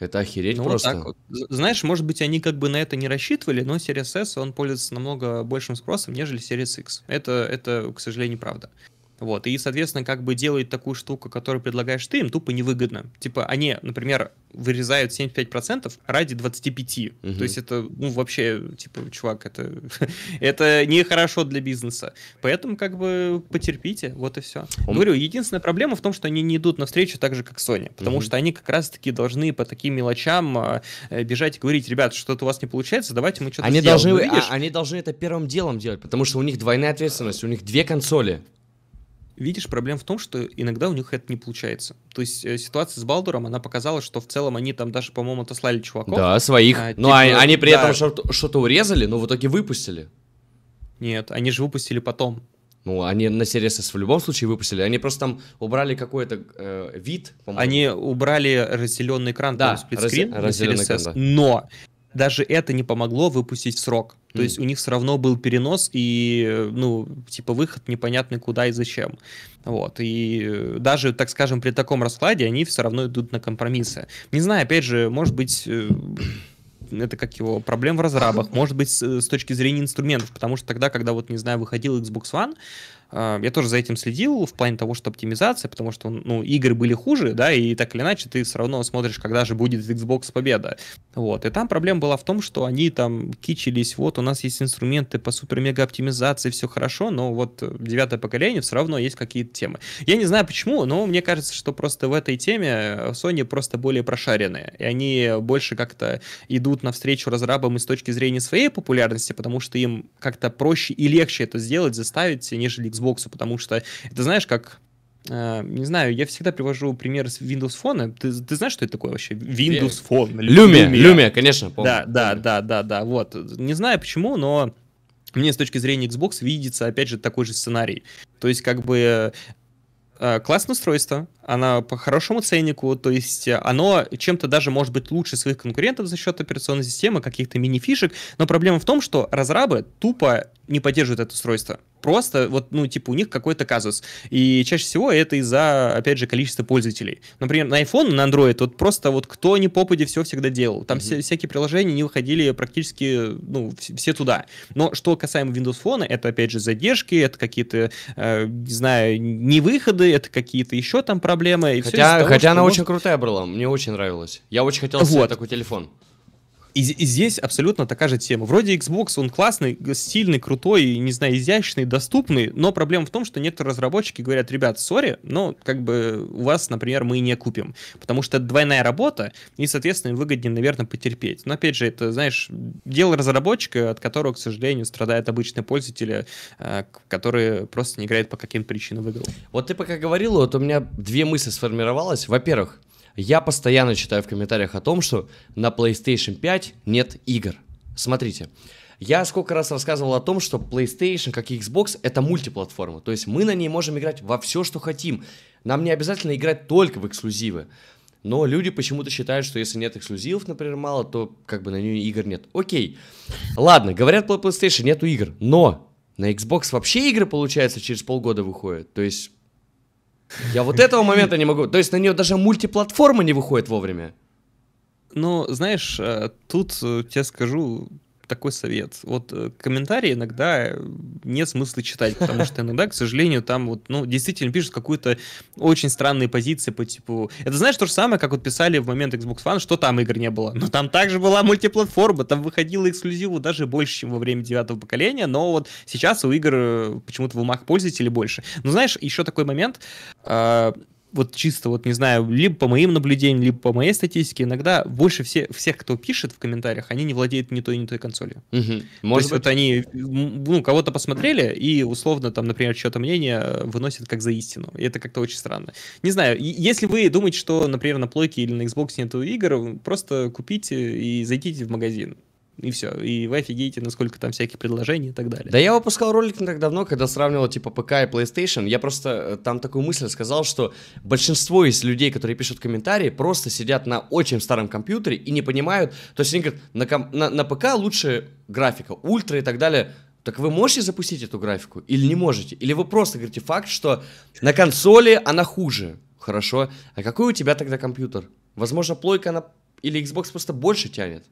это охереть ну, просто. Вот вот. Знаешь, может быть, они как бы на это не рассчитывали, но Series S, он пользуется намного большим спросом, нежели Series X. Это, это к сожалению, правда. Вот, и, соответственно, как бы делает такую штуку, которую предлагаешь ты, им тупо невыгодно. Типа, они, например, вырезают 75% ради 25%. Угу. То есть это, ну, вообще, типа, чувак, это, это нехорошо для бизнеса. Поэтому, как бы, потерпите, вот и все. Он... Говорю, единственная проблема в том, что они не идут навстречу так же, как Sony. Потому угу. что они как раз-таки должны по таким мелочам а, э, бежать и говорить, ребят, что-то у вас не получается, давайте мы что-то они сделаем. Должны, а, они должны это первым делом делать, потому что у них двойная ответственность, у них две консоли видишь, проблема в том, что иногда у них это не получается. То есть э, ситуация с Балдуром, она показала, что в целом они там даже, по-моему, отослали чуваков. Да, своих. А, но типа, они при да. этом что-то урезали, но в итоге выпустили. Нет, они же выпустили потом. Ну, они на Series S в любом случае выпустили. Они просто там убрали какой-то э, вид, по-моему. Они убрали разделенный экран, да, сплитскрин раз, разделенный экран, да. но даже это не помогло выпустить в срок. То mm. есть у них все равно был перенос и, ну, типа, выход непонятный куда и зачем. Вот. И даже, так скажем, при таком раскладе они все равно идут на компромиссы. Не знаю, опять же, может быть, э, это как его, проблем в разрабах, может быть, с, с точки зрения инструментов, потому что тогда, когда вот, не знаю, выходил Xbox One, я тоже за этим следил в плане того, что оптимизация, потому что, ну, игры были хуже, да, и так или иначе ты все равно смотришь, когда же будет Xbox победа. Вот, и там проблема была в том, что они там кичились, вот, у нас есть инструменты по супер-мега оптимизации, все хорошо, но вот девятое поколение все равно есть какие-то темы. Я не знаю почему, но мне кажется, что просто в этой теме Sony просто более прошаренные, и они больше как-то идут навстречу разрабам и с точки зрения своей популярности, потому что им как-то проще и легче это сделать, заставить, нежели Xbox Xbox, потому что это знаешь, как Uh, не знаю, я всегда привожу пример с Windows Phone. Ты, ты знаешь, что это такое вообще? Windows Phone. Lumia, Lumia, Lumia конечно, помню. Да, да, да, да, да, вот. Не знаю почему, но мне с точки зрения Xbox видится, опять же, такой же сценарий. То есть, как бы, uh, классное устройство, она по хорошему ценнику, то есть оно чем-то даже может быть лучше своих конкурентов за счет операционной системы, каких-то мини-фишек, но проблема в том, что разрабы тупо не поддерживают это устройство. Просто вот, ну, типа, у них какой-то казус. И чаще всего это из-за, опять же, количества пользователей. Например, на iPhone, на Android, вот просто вот кто не попади все всегда делал. Там mm-hmm. все, всякие приложения не выходили практически, ну, все туда. Но что касаемо Windows Phone, это, опять же, задержки, это какие-то, э, не знаю, не выходы, это какие-то еще там проблемы. И хотя того, хотя она может... очень крутая была, мне очень нравилась. Я очень хотел вот. такой телефон. И, и здесь абсолютно такая же тема. Вроде Xbox, он классный, стильный, крутой, не знаю, изящный, доступный, но проблема в том, что некоторые разработчики говорят, ребят, сори, но как бы у вас, например, мы не купим, потому что это двойная работа, и, соответственно, выгоднее, наверное, потерпеть. Но, опять же, это, знаешь, дело разработчика, от которого, к сожалению, страдают обычные пользователи, э, которые просто не играют по каким-то причинам в игру. Вот ты пока говорил, вот у меня две мысли сформировалось. Во-первых, я постоянно читаю в комментариях о том, что на PlayStation 5 нет игр. Смотрите, я сколько раз рассказывал о том, что PlayStation, как и Xbox, это мультиплатформа. То есть мы на ней можем играть во все, что хотим. Нам не обязательно играть только в эксклюзивы. Но люди почему-то считают, что если нет эксклюзивов, например, мало, то как бы на нее игр нет. Окей. Ладно, говорят по PlayStation нету игр. Но на Xbox вообще игры, получается, через полгода выходят. То есть я вот этого момента не могу. То есть на нее даже мультиплатформа не выходит вовремя. Ну, знаешь, э, тут э, тебе скажу, такой совет. Вот э, комментарии иногда э, нет смысла читать, потому что иногда, к сожалению, там вот, ну, действительно пишут какую-то очень странные позиции по типу... Это знаешь, то же самое, как вот писали в момент Xbox One, что там игр не было. Но там также была мультиплатформа, там выходило эксклюзиву даже больше, чем во время девятого поколения, но вот сейчас у игр э, почему-то в умах пользователей больше. Но знаешь, еще такой момент, а, вот чисто вот не знаю, либо по моим наблюдениям, либо по моей статистике, иногда больше все, всех, кто пишет в комментариях, они не владеют ни той, ни той консолью. Угу. Может То есть быть... вот они, ну, кого-то посмотрели и условно там, например, что-то мнение выносят как за истину. И это как-то очень странно. Не знаю, если вы думаете, что, например, на плойке или на Xbox нету игр, просто купите и зайдите в магазин и все. И вы офигеете, насколько там всяких предложений и так далее. Да я выпускал ролик не так давно, когда сравнивал типа ПК и PlayStation. Я просто э, там такую мысль сказал, что большинство из людей, которые пишут комментарии, просто сидят на очень старом компьютере и не понимают. То есть они говорят, на, ком- на, на ПК лучше графика, ультра и так далее. Так вы можете запустить эту графику или не можете? Или вы просто говорите факт, что на консоли она хуже? Хорошо. А какой у тебя тогда компьютер? Возможно, плойка она или Xbox просто больше тянет?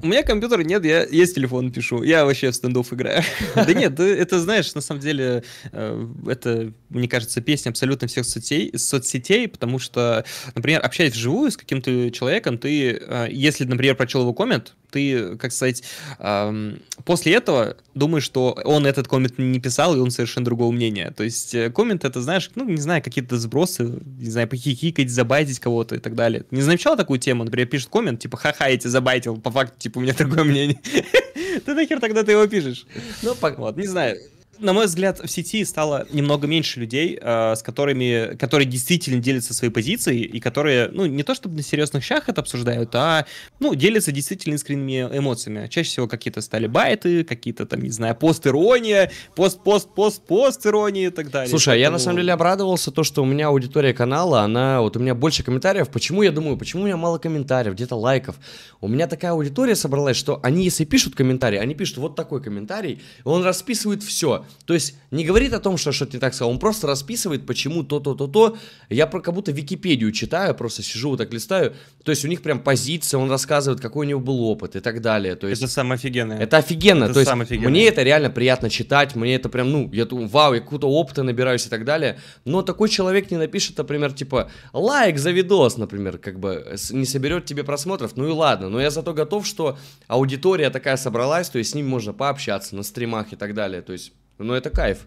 У меня компьютера нет, я есть телефон пишу. Я вообще в стендов играю. Да нет, это, знаешь, на самом деле, э, это, мне кажется, песня абсолютно всех соцсетей, соцсетей, потому что, например, общаясь вживую с каким-то человеком, ты, э, если, например, прочел его коммент, ты, как сказать, эм, после этого думаешь, что он этот коммент не писал, и он совершенно другого мнения. То есть э, коммент это, знаешь, ну, не знаю, какие-то сбросы, не знаю, похихикать, забайтить кого-то и так далее. Не замечал такую тему? Например, пишет коммент, типа, ха-ха, я тебя забайтил, по факту, типа, у меня другое мнение. Ты нахер тогда ты его пишешь? Ну, вот, не знаю на мой взгляд, в сети стало немного меньше людей, э, с которыми, которые действительно делятся своей позицией и которые, ну, не то чтобы на серьезных щах это обсуждают, а, ну, делятся действительно искренними эмоциями. Чаще всего какие-то стали байты, какие-то там, не знаю, пост-ирония, пост-пост-пост-пост-ирония и так далее. Слушай, Поэтому... я на самом деле обрадовался то, что у меня аудитория канала, она, вот у меня больше комментариев. Почему, я думаю, почему у меня мало комментариев, где-то лайков? У меня такая аудитория собралась, что они, если пишут комментарий, они пишут вот такой комментарий, он расписывает все. То есть не говорит о том, что что-то не так сказал, он просто расписывает, почему то-то, то-то. Я про как будто Википедию читаю, просто сижу вот так листаю. То есть у них прям позиция, он рассказывает, какой у него был опыт и так далее. То есть, это самое офигенное. Это офигенно. Это то есть офигенное. мне это реально приятно читать, мне это прям, ну, я думаю, вау, я какого-то опыта набираюсь и так далее. Но такой человек не напишет, например, типа, лайк за видос, например, как бы не соберет тебе просмотров, ну и ладно. Но я зато готов, что аудитория такая собралась, то есть с ним можно пообщаться на стримах и так далее. То есть но это кайф.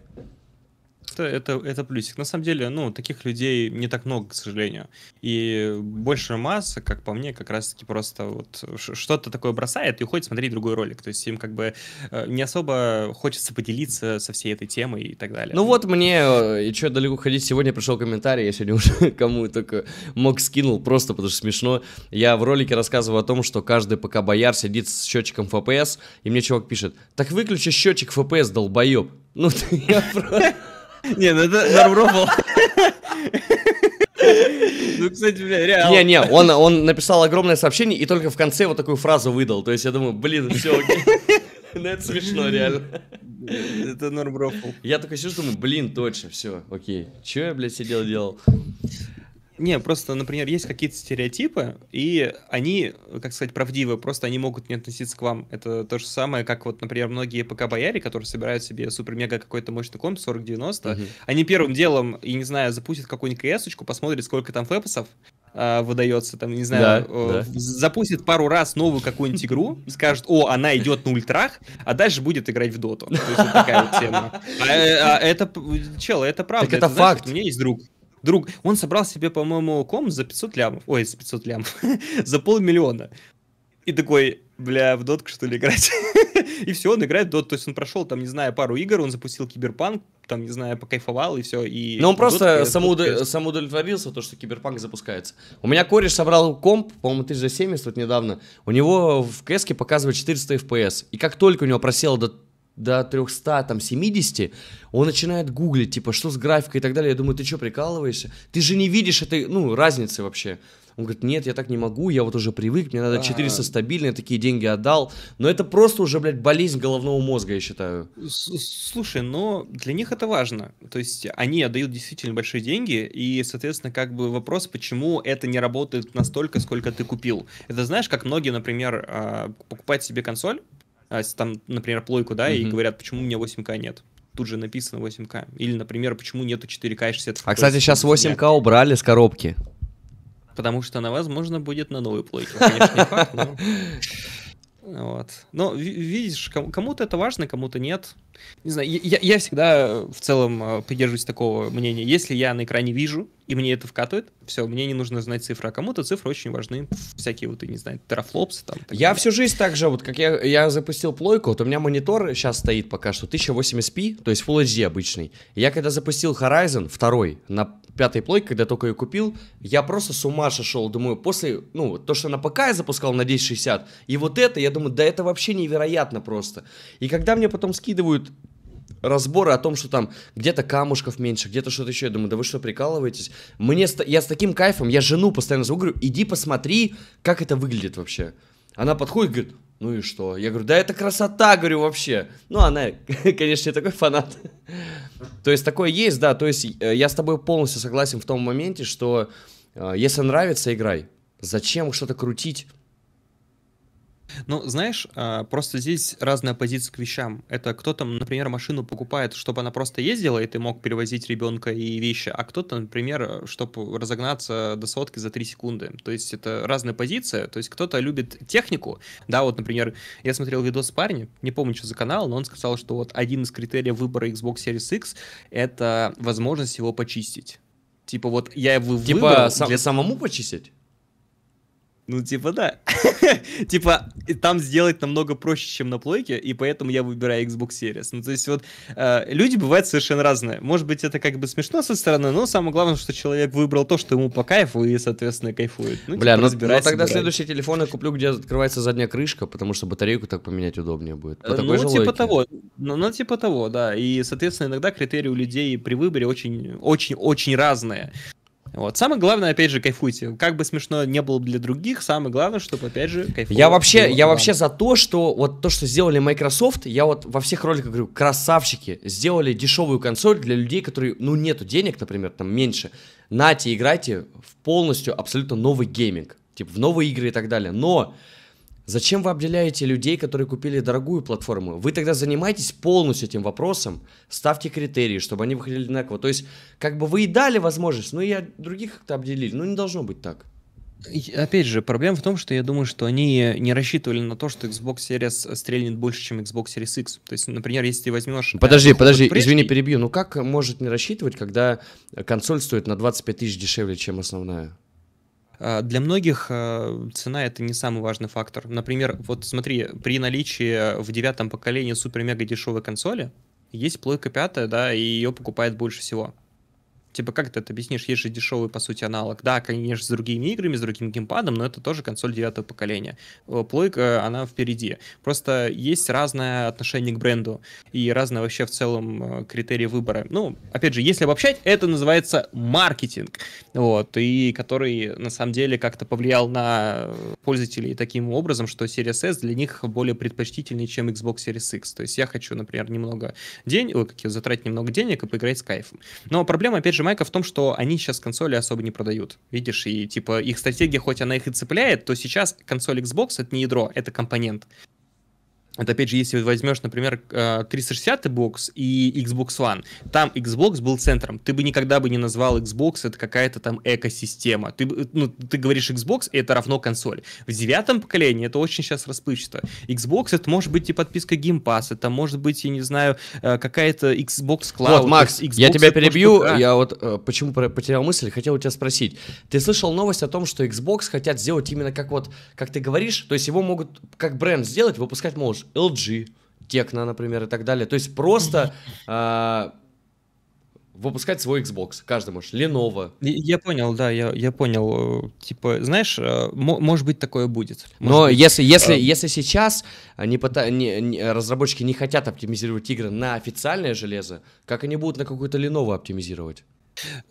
Это, это, это плюсик. На самом деле, ну, таких людей не так много, к сожалению. И больше масса, как по мне, как раз-таки просто вот что-то такое бросает и уходит смотреть другой ролик. То есть им как бы э, не особо хочется поделиться со всей этой темой и так далее. Ну вот мне, э, и что далеко ходить, сегодня пришел комментарий, я сегодня уже кому только мог скинул, просто потому что смешно. Я в ролике рассказываю о том, что каждый пока бояр сидит с счетчиком FPS, и мне чувак пишет, так выключи счетчик FPS, долбоеб. Ну, я просто... Не, ну это нормрофл. Ну, кстати, бля, реально. Не-не, он, он написал огромное сообщение и только в конце вот такую фразу выдал. То есть я думаю, блин, все окей. Ну, это смешно, реально. Это нормрофл. Я такой сижу, думаю, блин, точно, все, окей. Че я, блядь, сидел делал? Не, просто, например, есть какие-то стереотипы, и они, как сказать, правдивы, просто они могут не относиться к вам. Это то же самое, как вот, например, многие ПК-бояре, которые собирают себе супер-мега какой-то мощный комп 4090, угу. они первым делом, я не знаю, запустят какую-нибудь КС-очку, посмотрят, сколько там фэпосов, а, выдается, там, не знаю, да, э, да. запустит пару раз новую какую-нибудь игру, скажет, о, она идет на ультрах, а дальше будет играть в доту. То есть вот такая вот тема. А, а, это, чел, это правда. Так это, это факт. Знаешь, у меня есть друг, друг, он собрал себе, по-моему, ком за 500 лямов, ой, за 500 лямов, за полмиллиона. И такой, бля, в дотку что ли играть? и все, он играет в дот, то есть он прошел там, не знаю, пару игр, он запустил киберпанк, там, не знаю, покайфовал и все. И Но он просто самоуд... самоудовлетворился, то, что киберпанк запускается. У меня кореш собрал комп, по-моему, 1070 вот недавно, у него в кэске показывает 400 FPS, и как только у него просело до до 370, он начинает гуглить, типа, что с графикой и так далее. Я думаю, ты что, прикалываешься? Ты же не видишь этой, ну, разницы вообще. Он говорит, нет, я так не могу, я вот уже привык, мне надо 400 стабильно, я такие деньги отдал. Но это просто уже, блядь, болезнь головного мозга, я считаю. Слушай, но для них это важно. То есть они отдают действительно большие деньги, и, соответственно, как бы вопрос, почему это не работает настолько, сколько ты купил. Это знаешь, как многие, например, а, покупают себе консоль, а, там, например, плойку, да, mm-hmm. и говорят, почему у меня 8К нет. Тут же написано 8К. Или, например, почему нету 4К и 60 А, кстати, сейчас 8К убрали с коробки. Потому что она, возможно, будет на новой плойке. Конечно, не факт, но... Вот. Но видишь, кому-то это важно, кому-то нет. Не знаю, я, я всегда в целом э, придерживаюсь такого мнения. Если я на экране вижу, и мне это вкатывает, все, мне не нужно знать цифры, а кому-то цифры очень важны. Всякие вот, не знаю, терафлопсы там. Я всю жизнь так же, вот как я, я запустил плойку, вот у меня монитор сейчас стоит пока что 1080p, то есть Full HD обычный. Я когда запустил Horizon второй на пятой плойке, когда только ее купил, я просто с ума шел. Думаю, после, ну, то, что на ПК я запускал на 1060, и вот это, я думаю, да это вообще невероятно просто. И когда мне потом скидывают разборы о том, что там где-то камушков меньше, где-то что-то еще. Я думаю, да вы что, прикалываетесь? Мне, я с таким кайфом, я жену постоянно зову, говорю, иди посмотри, как это выглядит вообще. Она подходит, говорит, ну и что? Я говорю, да это красота, говорю, вообще. Ну, она, конечно, не такой фанат. то есть такое есть, да, то есть э, я с тобой полностью согласен в том моменте, что э, если нравится, играй. Зачем что-то крутить? Ну, знаешь, а, просто здесь разная позиция к вещам. Это кто-то, например, машину покупает, чтобы она просто ездила, и ты мог перевозить ребенка и вещи, а кто-то, например, чтобы разогнаться до сотки за 3 секунды. То есть это разная позиция. То есть кто-то любит технику. Да, вот, например, я смотрел видос парня, не помню, что за канал, но он сказал, что вот один из критериев выбора Xbox Series X — это возможность его почистить. Типа вот я его типа выбрал... Типа для самому почистить? Ну, типа, да. типа, там сделать намного проще, чем на плойке, и поэтому я выбираю Xbox Series. Ну, то есть, вот, э, люди бывают совершенно разные. Может быть, это как бы смешно со стороны, но самое главное, что человек выбрал то, что ему по кайфу, и, соответственно, кайфует. Ну, Бля, типа, ну, ну тогда следующий телефон я куплю, где открывается задняя крышка, потому что батарейку так поменять удобнее будет. По э, ну, типа логике. того. Ну, ну, типа того, да. И, соответственно, иногда критерии у людей при выборе очень, очень, очень разные. Вот. Самое главное, опять же, кайфуйте. Как бы смешно не было для других, самое главное, чтобы, опять же, кайфуйте. Я вообще, я вообще за то, что вот то, что сделали Microsoft, я вот во всех роликах говорю, красавчики, сделали дешевую консоль для людей, которые, ну, нету денег, например, там меньше. Нате, играйте в полностью абсолютно новый гейминг, типа в новые игры и так далее. Но Зачем вы обделяете людей, которые купили дорогую платформу? Вы тогда занимаетесь полностью этим вопросом, ставьте критерии, чтобы они выходили одинаково. То есть, как бы вы и дали возможность, но и других как-то обделили. Ну, не должно быть так. Опять же, проблема в том, что я думаю, что они не рассчитывали на то, что Xbox Series стрельнет больше, чем Xbox Series X. То есть, например, если ты возьмешь... Подожди, подожди, прежний... извини, перебью. Ну как может не рассчитывать, когда консоль стоит на 25 тысяч дешевле, чем основная? А, для многих а, цена это не самый важный фактор. Например, вот смотри, при наличии в девятом поколении супер-мега дешевой консоли есть плойка пятая, да, и ее покупает больше всего. Типа, как ты это объяснишь? Есть же дешевый, по сути, аналог. Да, конечно, с другими играми, с другим геймпадом, но это тоже консоль девятого поколения. Плойка, она впереди. Просто есть разное отношение к бренду и разное вообще в целом э, критерии выбора. Ну, опять же, если обобщать, это называется маркетинг, вот, и который, на самом деле, как-то повлиял на пользователей таким образом, что Series S для них более предпочтительнее, чем Xbox Series X. То есть я хочу, например, немного денег, ой, затратить немного денег и поиграть с кайфом. Но проблема, опять же, Майка в том, что они сейчас консоли особо не продают. Видишь, и типа их стратегия, хоть она их и цепляет, то сейчас консоль Xbox это не ядро, это компонент. Это опять же, если возьмешь, например, 360 бокс и Xbox One, там Xbox был центром. Ты бы никогда бы не назвал Xbox это какая-то там экосистема. Ты, ну, ты говоришь Xbox, и это равно консоль. В девятом поколении это очень сейчас расплывчато. Xbox это может быть и подписка Game Pass, это может быть, я не знаю, э, какая-то Xbox Cloud. Вот, Макс, Xbox я тебя перебью, штука. я вот э, почему потерял мысль, хотел у тебя спросить. Ты слышал новость о том, что Xbox хотят сделать именно как вот, как ты говоришь, то есть его могут как бренд сделать, выпускать можешь LG, Tecno, например, и так далее. То есть просто э, выпускать свой Xbox, каждый может, Lenovo. Я понял, да, я, я понял. Типа, знаешь, э, может быть, такое будет. Может Но быть, если, если, а... если сейчас они пота- не, не, разработчики не хотят оптимизировать игры на официальное железо, как они будут на какой-то Lenovo оптимизировать?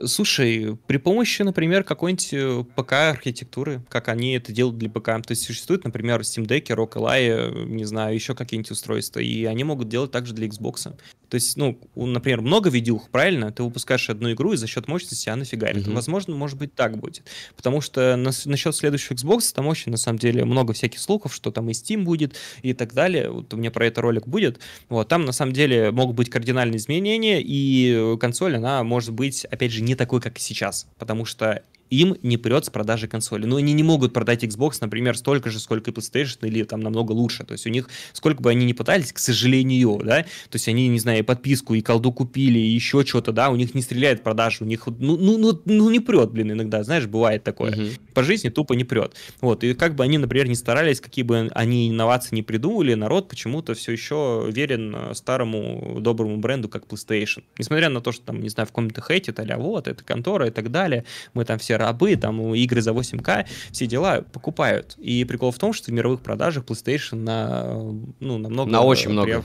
Слушай, при помощи, например, какой-нибудь э, ПК-архитектуры, как они это делают для ПК, то есть существует, например, Steam Deck, Rock Ally, не знаю, еще какие-нибудь устройства, и они могут делать также для Xbox. То есть, ну, например, много видюх, правильно? Ты выпускаешь одну игру и за счет мощности она фигарит. Mm-hmm. Возможно, может быть, так будет. Потому что на, насчет следующего Xbox там очень, на самом деле, много всяких слухов, что там и Steam будет и так далее. Вот у меня про это ролик будет. Вот, там, на самом деле, могут быть кардинальные изменения, и консоль, она может быть, опять же, не такой, как сейчас. Потому что им не прет с продажи консоли. Но они не могут продать Xbox, например, столько же, сколько и PlayStation, или там намного лучше. То есть у них, сколько бы они ни пытались, к сожалению, да, то есть они, не знаю, и подписку, и колду купили, и еще что-то, да, у них не стреляет продажи, у них, ну, ну, ну, ну не прет, блин, иногда, знаешь, бывает такое. Uh-huh. По жизни тупо не прет. Вот, и как бы они, например, не старались, какие бы они инновации не придумали, народ почему-то все еще верен э, старому доброму бренду, как PlayStation. Несмотря на то, что там, не знаю, в каком-то хейте, а вот, это контора и так далее, мы там все рабы, там игры за 8К, все дела покупают. И прикол в том, что в мировых продажах PlayStation на, ну, намного... На очень много.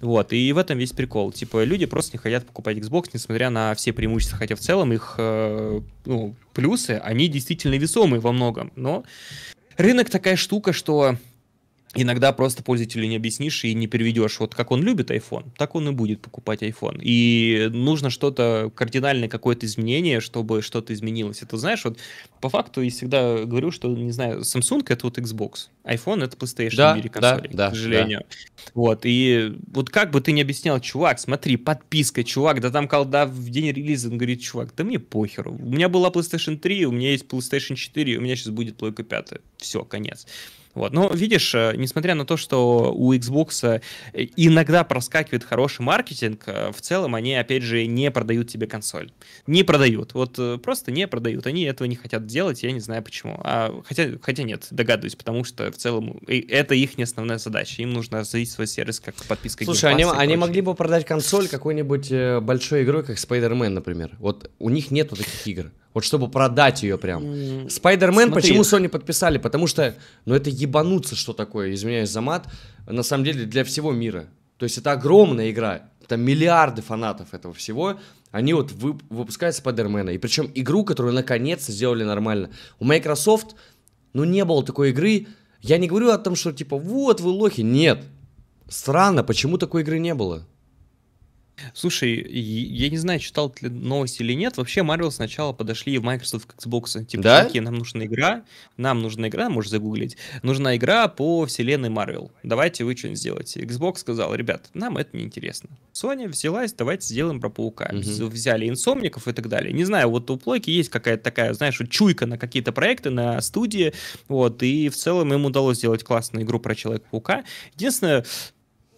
Вот, и в этом весь прикол. Типа, люди просто не хотят покупать Xbox, несмотря на все преимущества, хотя в целом их э, ну, плюсы, они действительно весомые во многом. Но рынок такая штука, что иногда просто пользователю не объяснишь и не переведешь. Вот как он любит iPhone, так он и будет покупать iPhone. И нужно что-то, кардинальное какое-то изменение, чтобы что-то изменилось. Это знаешь, вот по факту я всегда говорю, что, не знаю, Samsung это вот Xbox, iPhone это PlayStation да, в мире консолей, да, к сожалению. Да. Вот, и вот как бы ты не объяснял, чувак, смотри, подписка, чувак, да там колда в день релиза, он говорит, чувак, да мне похеру. У меня была PlayStation 3, у меня есть PlayStation 4, у меня сейчас будет плойка 5. Все, конец. Вот. Но видишь, э, несмотря на то, что у Xbox э, иногда проскакивает хороший маркетинг, э, в целом они, опять же, не продают тебе консоль. Не продают. Вот просто не продают. Они этого не хотят делать, я не знаю почему. А, хотя, хотя нет, догадываюсь, потому что в целом это их не основная задача. Им нужно развить свой сервис как подписка Слушай, они, они могли бы продать консоль какой-нибудь большой игрой, как Spider-Man, например. Вот у них нету таких игр. Вот чтобы продать ее прям. Спайдермен, почему Sony подписали? Потому что, ну это ебануться, что такое, извиняюсь за мат, на самом деле для всего мира. То есть это огромная игра, там миллиарды фанатов этого всего, они вот вы, выпускают Спайдермена. И причем игру, которую наконец-то сделали нормально. У Microsoft, ну не было такой игры, я не говорю о том, что типа вот вы лохи, нет. Странно, почему такой игры не было? Слушай, я не знаю, читал ты новости или нет. Вообще, Marvel сначала подошли в Microsoft к Xbox. Типа, да? такие, нам нужна игра, нам нужна игра, можешь загуглить. Нужна игра по вселенной Marvel. Давайте вы что-нибудь сделаете. Xbox сказал, ребят, нам это не интересно. Sony взялась, давайте сделаем про Паука. Угу. Взяли инсомников и так далее. Не знаю, вот у Плойки есть какая-то такая, знаешь, чуйка на какие-то проекты, на студии. Вот, и в целом им удалось сделать классную игру про Человека-паука. Единственное,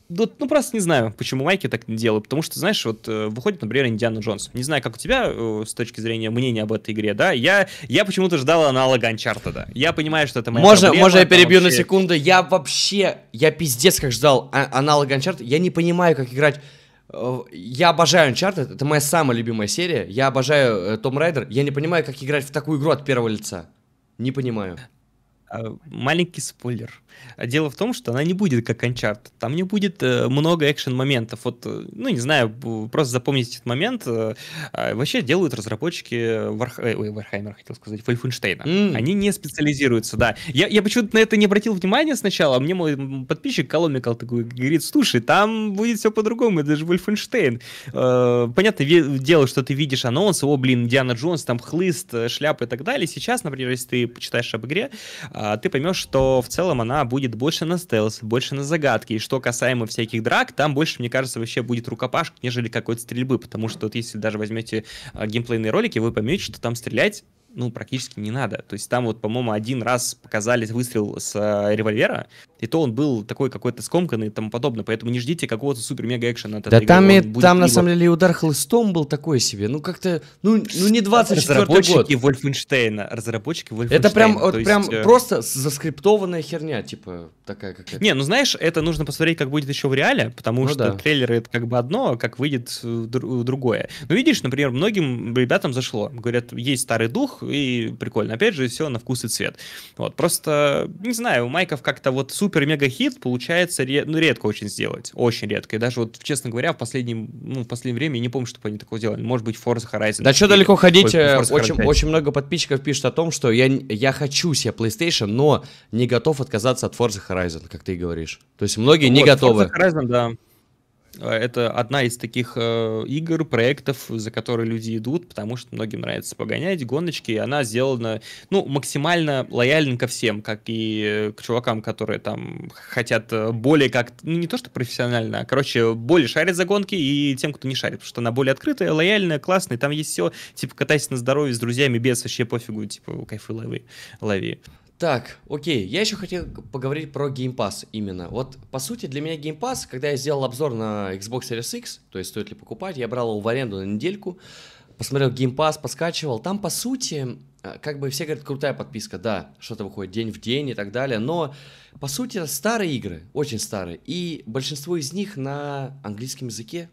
ну, ну, просто не знаю, почему Майки так не делают. Потому что, знаешь, вот э, выходит, например, Индиана Джонс. Не знаю, как у тебя э, с точки зрения мнения об этой игре, да? Я, я почему-то ждал аналога Uncharted. Я понимаю, что это моя можно, проблема. Можно я перебью вообще... на секунду? Я вообще, я пиздец как ждал а- аналога Uncharted. Я не понимаю, как играть... Э, я обожаю Uncharted, это моя самая любимая серия. Я обожаю Том Райдер. Я не понимаю, как играть в такую игру от первого лица. Не понимаю. А, маленький спойлер. Дело в том, что она не будет как Uncharted. Там не будет э, много экшен-моментов. Вот, э, ну, не знаю, просто запомните этот момент. Э, а, вообще делают разработчики Варх... Ой, Вархаймер, хотел сказать, Вольфенштейна. Mm. Они не специализируются, да. Я, я почему-то на это не обратил внимания сначала, а мне мой подписчик Коломикал такой говорит, слушай, там будет все по-другому, это же Вольфенштейн. Понятное дело, что ты видишь анонс, о, блин, Диана Джонс, там хлыст, шляпа и так далее. Сейчас, например, если ты почитаешь об игре, ты поймешь, что в целом она будет больше на стелс, больше на загадки. И что касаемо всяких драк, там больше, мне кажется, вообще будет рукопашка, нежели какой-то стрельбы. Потому что вот если даже возьмете а, геймплейные ролики, вы поймете, что там стрелять ну, практически не надо. То есть там вот, по-моему, один раз показали выстрел с э, револьвера, и то он был такой какой-то скомканный и тому подобное, поэтому не ждите какого-то супер-мега-экшена от да этой там. И, там на самом деле удар хлыстом был такой себе, ну как-то, ну, ну не 24 год. Разработчики Вольфенштейна, разработчики Вольфенштейна. Это прям, вот, прям. Э, просто заскриптованная херня, типа, такая какая-то. Не, ну знаешь, это нужно посмотреть, как будет еще в реале, потому ну, что да. трейлеры это как бы одно, а как выйдет э, другое. Ну видишь, например, многим ребятам зашло. Говорят, есть старый дух, и прикольно. Опять же, все на вкус и цвет. Вот, просто, не знаю, у Майков как-то вот супер-мега-хит получается ре- ну, редко очень сделать. Очень редко. И даже вот, честно говоря, в последнем, ну, в последнее время я не помню, чтобы они такого делали. Может быть, Forza Horizon. Да что далеко ходить, э, очень, очень много подписчиков пишет о том, что я, я хочу себе PlayStation, но не готов отказаться от Forza Horizon, как ты говоришь. То есть многие ну, не вот, готовы. Forza Horizon, да. Э, это одна из таких э, игр, проектов, за которые люди идут, потому что многим нравится погонять, гоночки, и она сделана, ну, максимально лояльно ко всем, как и к чувакам, которые там хотят э, более как, ну, не то что профессионально, а, короче, более шарят за гонки, и тем, кто не шарит, потому что она более открытая, лояльная, классная, там есть все, типа, катайся на здоровье с друзьями без вообще пофигу, типа, кайфы лови, лови. Так, окей, я еще хотел поговорить про Game Pass именно. Вот, по сути, для меня Game Pass, когда я сделал обзор на Xbox Series X, то есть стоит ли покупать, я брал его в аренду на недельку, посмотрел Game Pass, поскачивал. Там, по сути, э, как бы все говорят, крутая подписка, да, что-то выходит день в день и так далее, но, по сути, это старые игры, очень старые, и большинство из них на английском языке.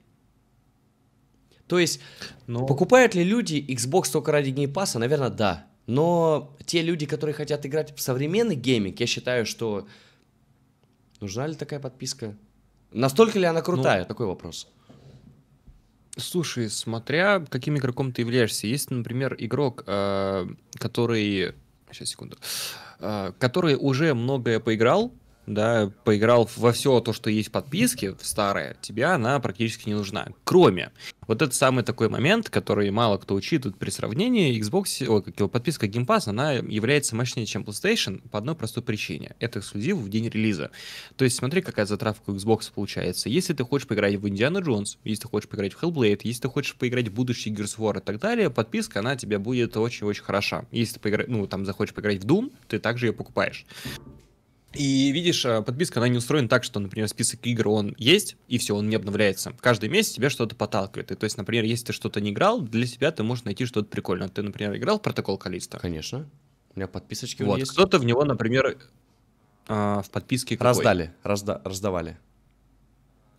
То есть, Но... покупают ли люди Xbox только ради Game Pass а? Наверное, да. Но те люди, которые хотят играть в современный гейминг, я считаю, что нужна ли такая подписка? Настолько ли она крутая? Ну, Такой вопрос. Слушай, смотря каким игроком ты являешься. Есть, например, игрок, э, который... Сейчас, секунду. Э, который уже многое поиграл, да, поиграл во все то, что есть в подписке, в старое, тебе она практически не нужна. Кроме, вот этот самый такой момент, который мало кто учитывает при сравнении, Xbox, ой, как его подписка Game Pass, она является мощнее, чем PlayStation по одной простой причине. Это эксклюзив в день релиза. То есть смотри, какая затравка у Xbox получается. Если ты хочешь поиграть в Indiana Jones, если ты хочешь поиграть в Hellblade, если ты хочешь поиграть в будущий Gears War и так далее, подписка, она тебе будет очень-очень хороша. Если ты поигра... ну, там захочешь поиграть в Doom, ты также ее покупаешь. И видишь, э, подписка, она не устроена так, что, например, список игр, он есть, и все, он не обновляется. Каждый месяц тебе что-то подталкивает. И, то есть, например, если ты что-то не играл, для себя ты можешь найти что-то прикольное. Ты, например, играл в протокол Калиста? Конечно. У меня подписочки вот, есть. Кто-то в него, например, а, в подписке какой? Раздали, разда раздавали.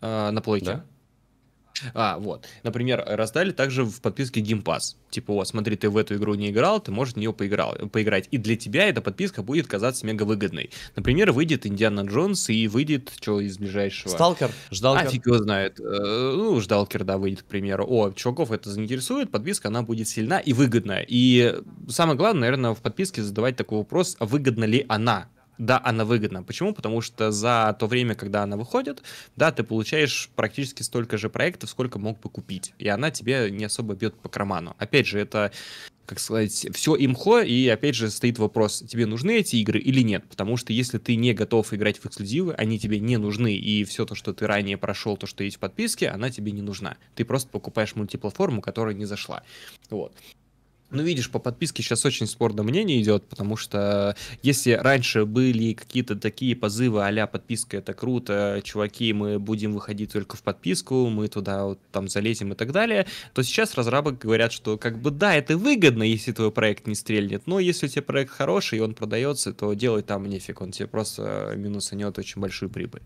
А, на плойке? Да? А, вот. Например, раздали также в подписке Game Pass. Типа, вот, смотри, ты в эту игру не играл, ты можешь в нее поиграл, поиграть. И для тебя эта подписка будет казаться мега выгодной. Например, выйдет Индиана Джонс и выйдет, что из ближайшего... Сталкер? Ждалкер? А, фиг его знает. Э, ну, Ждалкер, да, выйдет, к примеру. О, чуваков это заинтересует, подписка, она будет сильна и выгодная. И самое главное, наверное, в подписке задавать такой вопрос, а выгодна ли она? Да, она выгодна. Почему? Потому что за то время, когда она выходит, да, ты получаешь практически столько же проектов, сколько мог бы купить. И она тебе не особо бьет по карману. Опять же, это как сказать, все имхо, и опять же стоит вопрос, тебе нужны эти игры или нет, потому что если ты не готов играть в эксклюзивы, они тебе не нужны, и все то, что ты ранее прошел, то, что есть в подписке, она тебе не нужна. Ты просто покупаешь мультиплатформу, которая не зашла. Вот. Ну, видишь, по подписке сейчас очень спорное мнение идет, потому что если раньше были какие-то такие позывы а подписка это круто, чуваки, мы будем выходить только в подписку, мы туда вот там залезем и так далее, то сейчас разрабы говорят, что как бы да, это выгодно, если твой проект не стрельнет, но если у тебя проект хороший и он продается, то делать там нефиг, он тебе просто минусанет очень большую прибыль.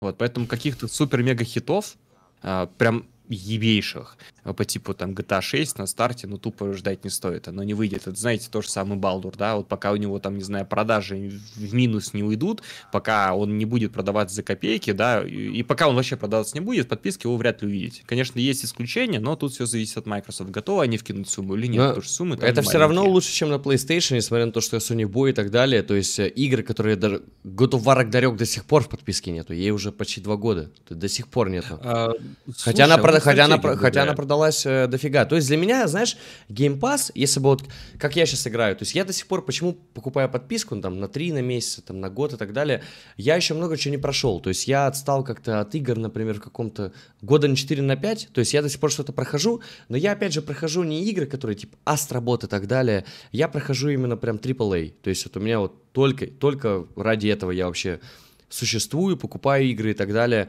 Вот, поэтому каких-то супер-мега хитов, а, прям ебейших э, по типу там GTA 6 на старте, ну тупо ждать не стоит, оно не выйдет. Это, знаете, то же самое Балдур, да, вот пока у него там, не знаю, продажи в минус не уйдут, пока он не будет продаваться за копейки, да, и, и пока он вообще продаваться не будет, подписки его вряд ли увидите. Конечно, есть исключения, но тут все зависит от Microsoft. Готовы они вкинуть сумму или нет, но потому что суммы Это все равно лучше, чем на PlayStation, несмотря на то, что Sony Boy и так далее, то есть э, игры, которые даже God of War Ragnarok до сих пор в подписке нету, ей уже почти два года, до сих пор нету. А, Хотя слушай, она, хотя она, хотя она продалась э, дофига. То есть для меня, знаешь, Game Pass, если бы вот, как я сейчас играю, то есть я до сих пор, почему покупаю подписку, ну, там, на 3 на месяц, там, на год и так далее, я еще много чего не прошел. То есть я отстал как-то от игр, например, в каком-то года на 4 на 5, то есть я до сих пор что-то прохожу, но я, опять же, прохожу не игры, которые, типа, Астробот и так далее, я прохожу именно прям AAA. То есть вот у меня вот только, только ради этого я вообще существую, покупаю игры и так далее.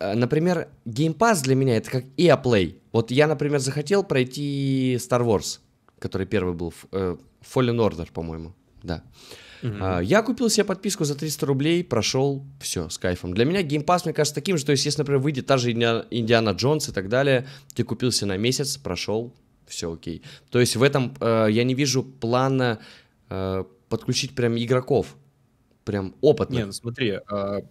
Э, например, Game Pass для меня это как EA Play. Вот я, например, захотел пройти Star Wars, который первый был, э, Fallen Order, по-моему, да. Mm-hmm. Я купил себе подписку за 300 рублей, прошел, все, с кайфом. Для меня Game Pass, мне кажется, таким же, то есть, если, например, выйдет та же Индиана Джонс и так далее, ты купился на месяц, прошел, все окей. То есть в этом э, я не вижу плана э, подключить прям игроков, прям опытных. Не, ну смотри, э,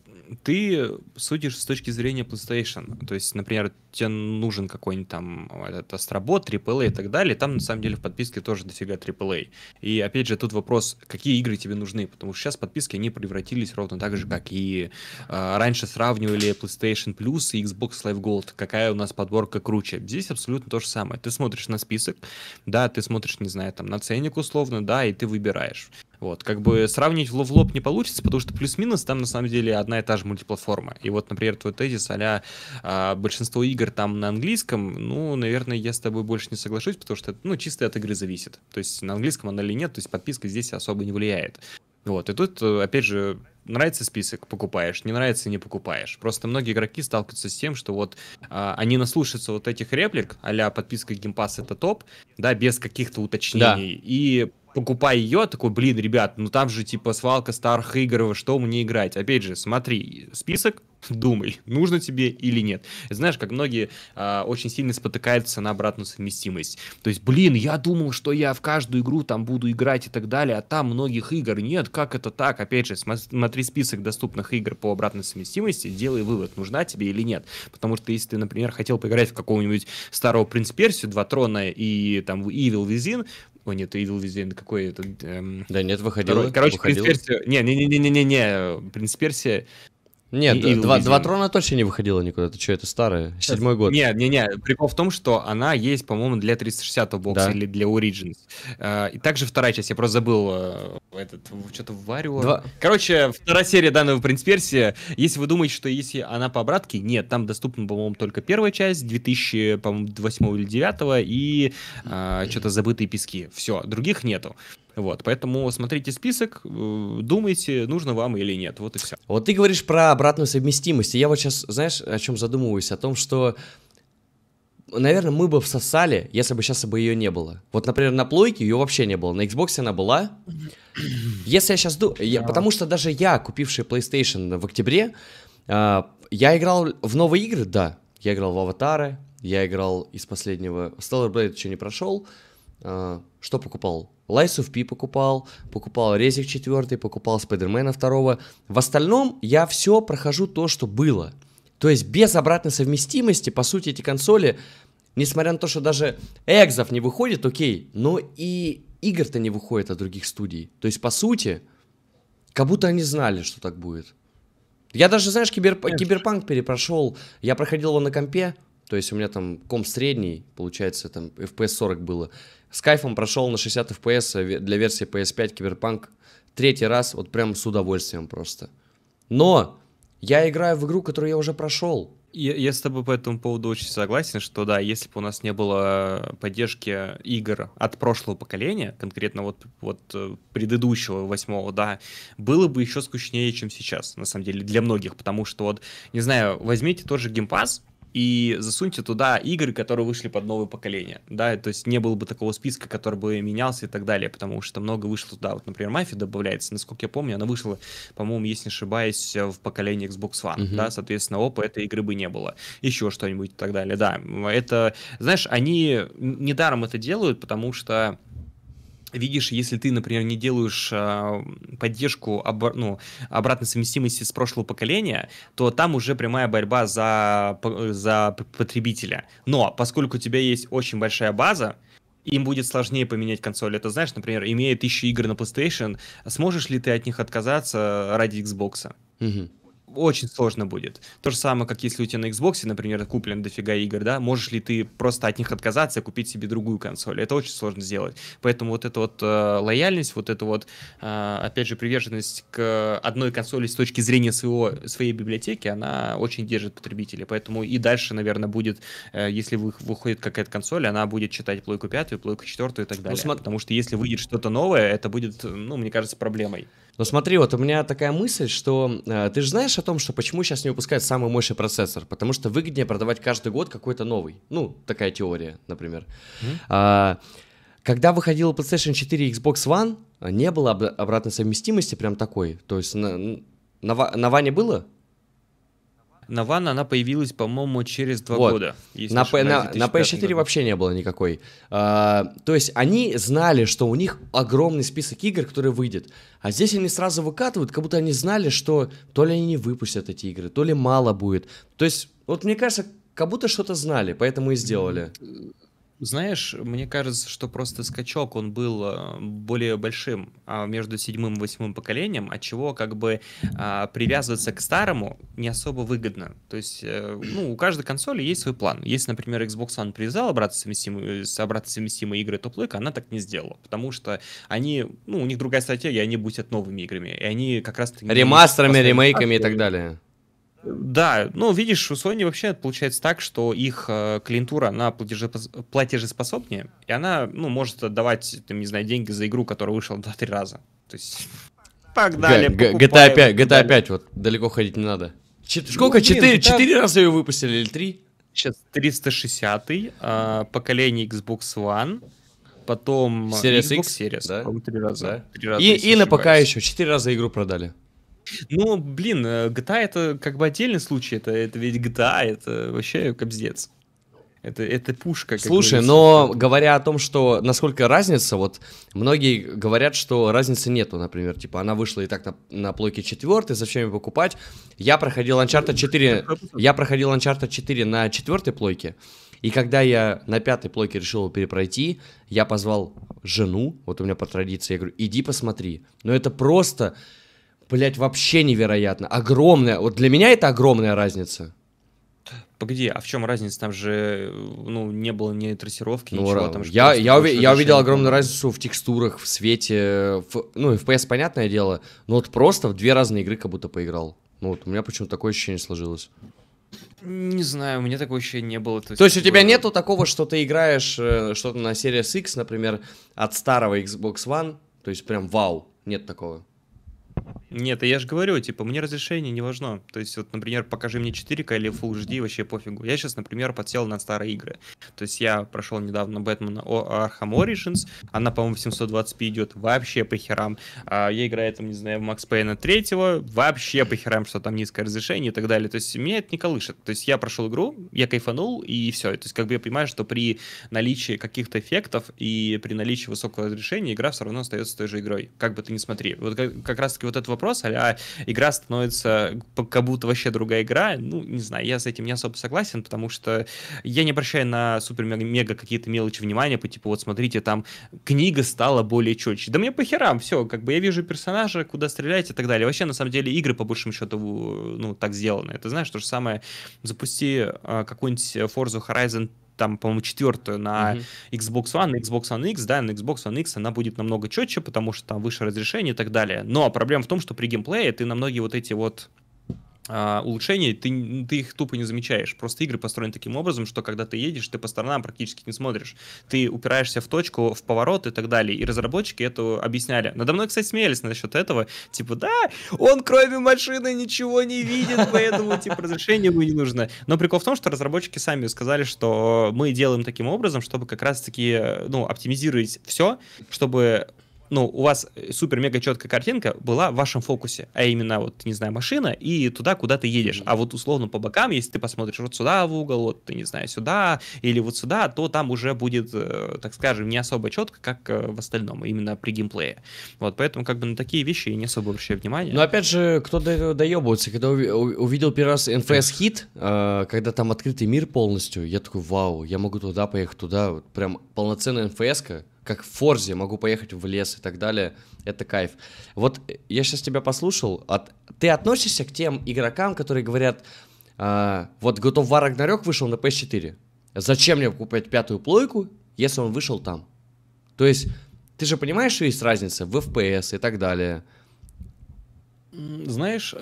ты судишь с точки зрения PlayStation. То есть, например, тебе нужен какой-нибудь там этот Астробот, AAA и так далее. Там, на самом деле, в подписке тоже дофига AAA. И, опять же, тут вопрос, какие игры тебе нужны? Потому что сейчас подписки, они превратились ровно так же, как и э, раньше сравнивали PlayStation Plus и Xbox Live Gold. Какая у нас подборка круче? Здесь абсолютно то же самое. Ты смотришь на список, да, ты смотришь, не знаю, там, на ценник условно, да, и ты выбираешь. Вот, как бы сравнить в лоб не получится, потому что плюс-минус там на самом деле одна и та же мультиплатформа. И вот, например, твой тезис а а, большинство игр там на английском, ну, наверное, я с тобой больше не соглашусь, потому что, ну, чисто от игры зависит. То есть на английском она или нет, то есть подписка здесь особо не влияет. Вот, и тут, опять же, нравится список, покупаешь, не нравится, не покупаешь. Просто многие игроки сталкиваются с тем, что вот а, они наслушаются вот этих реплик, а подписка Game Pass это топ, да, без каких-то уточнений, да. и покупая ее, такой, блин, ребят, ну там же типа свалка старых игр, во что мне играть? Опять же, смотри, список, думай, нужно тебе или нет. Знаешь, как многие э, очень сильно спотыкаются на обратную совместимость. То есть, блин, я думал, что я в каждую игру там буду играть и так далее, а там многих игр нет, как это так? Опять же, смотри список доступных игр по обратной совместимости, делай вывод, нужна тебе или нет. Потому что если ты, например, хотел поиграть в какого-нибудь старого Принц Персию, Два Трона и там Evil Within, о, нет, Evil Within, какой это? Эм... Да нет, выходил. Короче, Принц Персия... Не-не-не-не-не-не, Принц Персия нет, и, два, два трона точно не выходила никуда. Ты что, это старое? Седьмой год. Нет, не, не. Прикол в том, что она есть, по-моему, для 360 бокса да. или для Origins. Uh, и также вторая часть, я просто забыл uh, этот, что-то в Варио. Два... Короче, вторая серия данного Принц Персия. Если вы думаете, что если она по обратке, нет, там доступна, по-моему, только первая часть, 2008 или 2009, и uh, что-то забытые пески. Все, других нету. Вот, поэтому смотрите список, э, думайте, нужно вам или нет, вот и все. Вот ты говоришь про обратную совместимость, и я вот сейчас, знаешь, о чем задумываюсь? О том, что наверное, мы бы всосали, если бы сейчас бы ее не было. Вот, например, на плойке ее вообще не было, на Xbox она была. Если я сейчас думаю, я, потому что даже я, купивший PlayStation в октябре, э, я играл в новые игры, да, я играл в Аватары, я играл из последнего, Stellar Blade еще не прошел, э, что покупал? Lies of P покупал, покупал Резик 4, покупал Спайдермена 2. В остальном я все прохожу то, что было. То есть без обратной совместимости, по сути, эти консоли, несмотря на то, что даже экзов не выходит, окей, но и игр-то не выходит от других студий. То есть, по сути, как будто они знали, что так будет. Я даже, знаешь, кибер... киберпанк перепрошел, я проходил его на компе, то есть у меня там комп средний, получается, там FPS 40 было. С кайфом прошел на 60 FPS для версии PS5 Киберпанк третий раз, вот прям с удовольствием просто. Но я играю в игру, которую я уже прошел. Я, я с тобой по этому поводу очень согласен, что да, если бы у нас не было поддержки игр от прошлого поколения, конкретно вот, вот э, предыдущего восьмого, да, было бы еще скучнее, чем сейчас, на самом деле, для многих, потому что вот, не знаю, возьмите тот же Game и засуньте туда игры, которые вышли под новое поколение, да, то есть не было бы такого списка, который бы менялся и так далее, потому что много вышло туда, вот, например, Мафия добавляется, насколько я помню, она вышла, по-моему, если не ошибаюсь, в поколении Xbox One, uh-huh. да, соответственно, опа, этой игры бы не было, еще что-нибудь и так далее, да, это, знаешь, они недаром это делают, потому что видишь, если ты, например, не делаешь э, поддержку об, ну, обратной совместимости с прошлого поколения, то там уже прямая борьба за, за потребителя. Но поскольку у тебя есть очень большая база, им будет сложнее поменять консоль. Это знаешь, например, имея тысячу игр на PlayStation, сможешь ли ты от них отказаться ради Xbox? Угу очень сложно будет. То же самое, как если у тебя на Xbox, например, куплен дофига игр, да, можешь ли ты просто от них отказаться и купить себе другую консоль? Это очень сложно сделать. Поэтому вот эта вот э, лояльность, вот эта вот, э, опять же, приверженность к одной консоли с точки зрения своего, своей библиотеки, она очень держит потребителя. Поэтому и дальше, наверное, будет, э, если вы, выходит какая-то консоль, она будет читать плойку пятую, плойку четвертую и так ну, далее. Ну, Потому что если выйдет что-то новое, это будет, ну, мне кажется, проблемой. Но смотри, вот у меня такая мысль, что э, ты же знаешь о том, что почему сейчас не выпускают самый мощный процессор? Потому что выгоднее продавать каждый год какой-то новый. Ну, такая теория, например. Mm-hmm. А, когда выходила PlayStation 4 и Xbox One, не было об- обратной совместимости прям такой. То есть на, на, на Ване было? На Ван она появилась, по-моему, через два вот. года. На, P, на, на PS4 году. вообще не было никакой. А, то есть они знали, что у них огромный список игр, которые выйдет. А здесь они сразу выкатывают, как будто они знали, что то ли они не выпустят эти игры, то ли мало будет. То есть, вот мне кажется, как будто что-то знали, поэтому и сделали. Знаешь, мне кажется, что просто скачок, он был э, более большим а, между седьмым и восьмым поколением, от чего как бы а, привязываться к старому не особо выгодно. То есть, э, ну, у каждой консоли есть свой план. Если, например, Xbox One привязал обратно совместимые, обратно совместимые игры топ-лыка, она так не сделала, потому что они, ну, у них другая стратегия, они будут новыми играми, и они как раз... Ремастерами, ремейками и так далее. Да, ну, видишь, у Sony вообще получается так, что их э, клиентура, она платежеспособнее, и она, ну, может отдавать, там, не знаю, деньги за игру, которая вышла 2-3 раза. То есть, погнали, GTA 5, GTA 5, вот, далеко ходить не надо. Ч- ну, сколько? Четыре, четыре раза ее выпустили или три? Сейчас 360 э, поколение Xbox One, потом Series Xbox X, Series, да? по-моему, три раза. Да? Три раза, И, и на ПК ошибаюсь. еще. Четыре раза игру продали. Ну, блин, э, GTA это как бы отдельный случай, это, это ведь GTA, это вообще кобздец. Это, это пушка. Слушай, говорится. но говоря о том, что насколько разница, вот многие говорят, что разницы нету, например, типа она вышла и так на, на плойке 4, зачем ее покупать? Я проходил Uncharted 4, я проходил Uncharted 4 на четвертой плойке, и когда я на пятой плойке решил его перепройти, я позвал жену, вот у меня по традиции, я говорю, иди посмотри. Но это просто, блядь, вообще невероятно. Огромная, вот для меня это огромная разница. Погоди, а в чем разница? Там же, ну, не было ни трассировки, Ну, ничего. Там я, я, уви- я увидел огромную было. разницу в текстурах, в свете, в, ну, FPS, понятное дело, но вот просто в две разные игры как будто поиграл. Ну, вот у меня почему-то такое ощущение сложилось. Не знаю, у меня такого еще не было. То есть у тебя э, нету такого, что ты играешь э, что-то на Series X, например, от старого Xbox One, то есть прям вау, нет такого. Нет, я же говорю, типа, мне разрешение не важно. То есть, вот, например, покажи мне 4К или Full HD, вообще пофигу. Я сейчас, например, подсел на старые игры. То есть, я прошел недавно Бэтмена Arkham Origins, она, по-моему, в 720p идет, вообще по херам. А я играю, там, не знаю, в Макс Пейна 3, вообще по херам, что там низкое разрешение и так далее. То есть, меня это не колышет. То есть, я прошел игру, я кайфанул, и все. То есть, как бы я понимаю, что при наличии каких-то эффектов и при наличии высокого разрешения игра все равно остается той же игрой. Как бы ты ни смотри. Вот как, как раз-таки вот этот вопрос, а игра становится как будто вообще другая игра, ну, не знаю, я с этим не особо согласен, потому что я не обращаю на супер-мега какие-то мелочи внимания, по типу, вот смотрите, там книга стала более четче. Да мне по херам, все, как бы я вижу персонажа, куда стрелять и так далее. Вообще, на самом деле, игры, по большому счету, ну, так сделаны. Это, знаешь, то же самое, запусти а, какую-нибудь Forza Horizon там, по-моему, четвертую на Мгм. Xbox One, на Xbox One X, да, на Xbox One X она будет намного четче, потому что там выше разрешение и так далее. Но проблема в том, что при геймплее ты на многие вот эти вот а, улучшений, ты, ты их тупо не замечаешь. Просто игры построены таким образом, что когда ты едешь, ты по сторонам практически не смотришь. Ты упираешься в точку, в поворот и так далее. И разработчики это объясняли. Надо мной, кстати, смеялись насчет этого. Типа, да, он кроме машины ничего не видит, поэтому, типа, разрешение ему не нужно. Но прикол в том, что разработчики сами сказали, что мы делаем таким образом, чтобы как раз-таки, ну, оптимизировать все, чтобы ну, у вас супер-мега четкая картинка была в вашем фокусе, а именно, вот, не знаю, машина и туда, куда ты едешь. А вот условно по бокам, если ты посмотришь вот сюда в угол, вот, ты не знаю, сюда или вот сюда, то там уже будет, э, так скажем, не особо четко, как э, в остальном, именно при геймплее. Вот, поэтому как бы на такие вещи я не особо обращаю внимание. Но опять же, кто до доебывается, когда увидел первый раз NFS э, когда там открытый мир полностью, я такой, вау, я могу туда поехать, туда, вот прям полноценная NFS-ка, как в Форзе, могу поехать в лес и так далее, это кайф. Вот э, я сейчас тебя послушал, от... ты относишься к тем игрокам, которые говорят, а, вот God of War Ragnarok вышел на PS4, зачем мне покупать пятую плойку, если он вышел там? То есть, ты же понимаешь, что есть разница в FPS и так далее. Знаешь,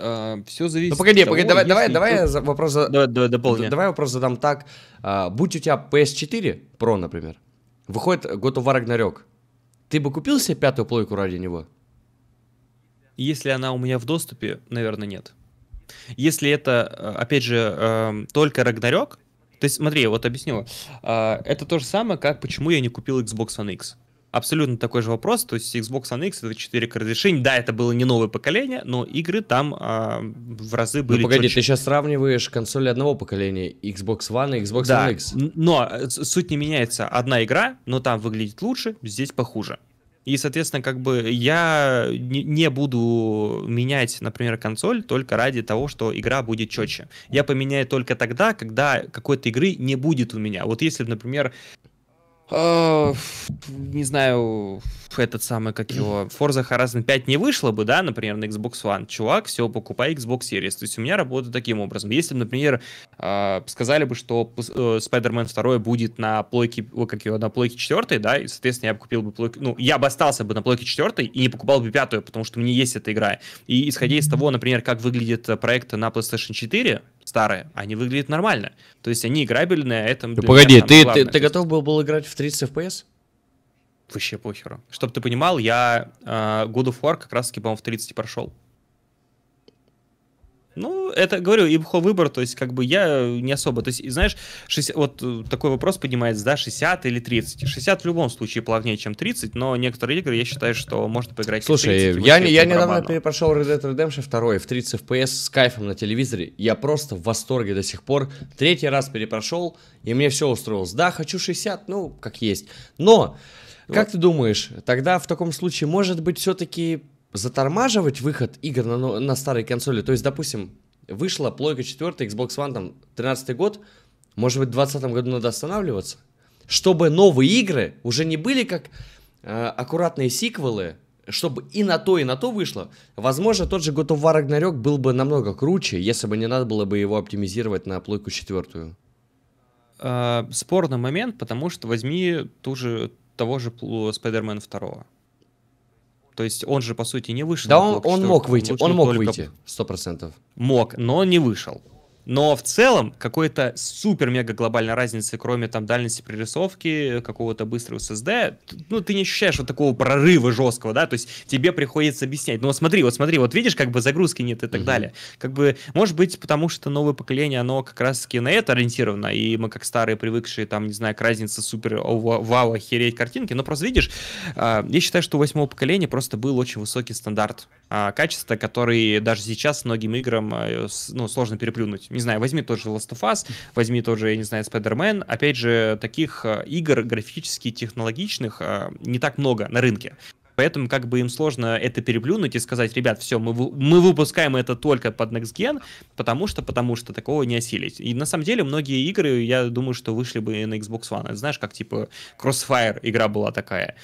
все зависит Ну погоди, от того, погоди, давай, давай, давай кто- вопрос за- Давай, давай, дополни. давай вопрос задам так. А, будь у тебя PS4 Pro, например, выходит God of War Ragnarok, ты бы купил себе пятую плойку ради него? Если она у меня в доступе, наверное, нет. Если это, э, опять же, эм, только Рагнарёк, то есть, смотри, вот объясню. А, Это то же самое, как почему я не купил Xbox One X. Абсолютно такой же вопрос. То есть Xbox One X это 4К разрешение. Да, это было не новое поколение, но игры там а, в разы были ну погоди, чётче. ты сейчас сравниваешь консоли одного поколения, Xbox One и Xbox Да, One X. но э, суть не меняется. Одна игра, но там выглядит лучше, здесь похуже. И, соответственно, как бы я не, буду менять, например, консоль только ради того, что игра будет четче. Я поменяю только тогда, когда какой-то игры не будет у меня. Вот если, например, не знаю, этот самый, как его, Forza Horizon 5 не вышло бы, да, например, на Xbox One, чувак, все, покупай Xbox Series. То есть у меня работает таким образом. Если, бы, например, э, сказали бы, что э, Spider-Man 2 будет на плойке, о, как его, на плойке 4, да, и, соответственно, я бы купил бы плойку, ну, я бы остался бы на плойке 4 и не покупал бы пятую, потому что мне есть эта игра. И исходя из того, например, как выглядит э, проект на PlayStation 4, старые, они выглядят нормально. То есть они играбельные, а это... Ну, для меня погоди, ты, главное. ты, ты готов был, был играть в 30 FPS? Вообще похеру. Чтоб ты понимал, я э, God of War как раз-таки, по-моему, в 30 прошел. Ну, это, говорю, имхо выбор, то есть, как бы я не особо, то есть, знаешь, 60, вот э, такой вопрос поднимается, да, 60 или 30. 60 в любом случае плавнее, чем 30, но некоторые игры, я считаю, что можно поиграть Слушай, 30, я, я недавно перепрошел Red Dead Redemption 2 в 30 FPS с кайфом на телевизоре, я просто в восторге до сих пор. Третий раз перепрошел, и мне все устроилось. Да, хочу 60, ну, как есть. Но, как вот. ты думаешь, тогда в таком случае, может быть, все-таки затормаживать выход игр на, на старой консоли. То есть, допустим, вышла плойка 4, Xbox One, там, 13 год, может быть, в 2020 году надо останавливаться, чтобы новые игры уже не были как э, аккуратные сиквелы, чтобы и на то, и на то вышло. Возможно, тот же God of War Ragnarok был бы намного круче, если бы не надо было бы его оптимизировать на плойку четвертую. Э, спорный момент, потому что возьми ту же, того же Spider-Man 2. То есть он же, по сути, не вышел. Да, он, он мог выйти, он мог выйти, сто процентов. Мог, но не вышел. Но в целом какой-то супер-мега глобальной разницы, кроме там дальности прорисовки, какого-то быстрого SSD, ну, ты не ощущаешь вот такого прорыва жесткого, да, то есть тебе приходится объяснять. Ну, вот смотри, вот смотри, вот видишь, как бы загрузки нет и так угу. далее. Как бы, может быть, потому что новое поколение, оно как раз-таки на это ориентировано, и мы как старые привыкшие, там, не знаю, к разнице супер вау, охереть картинки, но просто видишь, а, я считаю, что у восьмого поколения просто был очень высокий стандарт а, качества, который даже сейчас многим играм а, ну, сложно переплюнуть не знаю, возьми тот же Last of Us, возьми тот же, я не знаю, Spider-Man, опять же, таких э, игр графически технологичных э, не так много на рынке. Поэтому как бы им сложно это переплюнуть и сказать, ребят, все, мы, мы выпускаем это только под Next Gen, потому что, потому что такого не осилить. И на самом деле многие игры, я думаю, что вышли бы на Xbox One. Знаешь, как типа Crossfire игра была такая.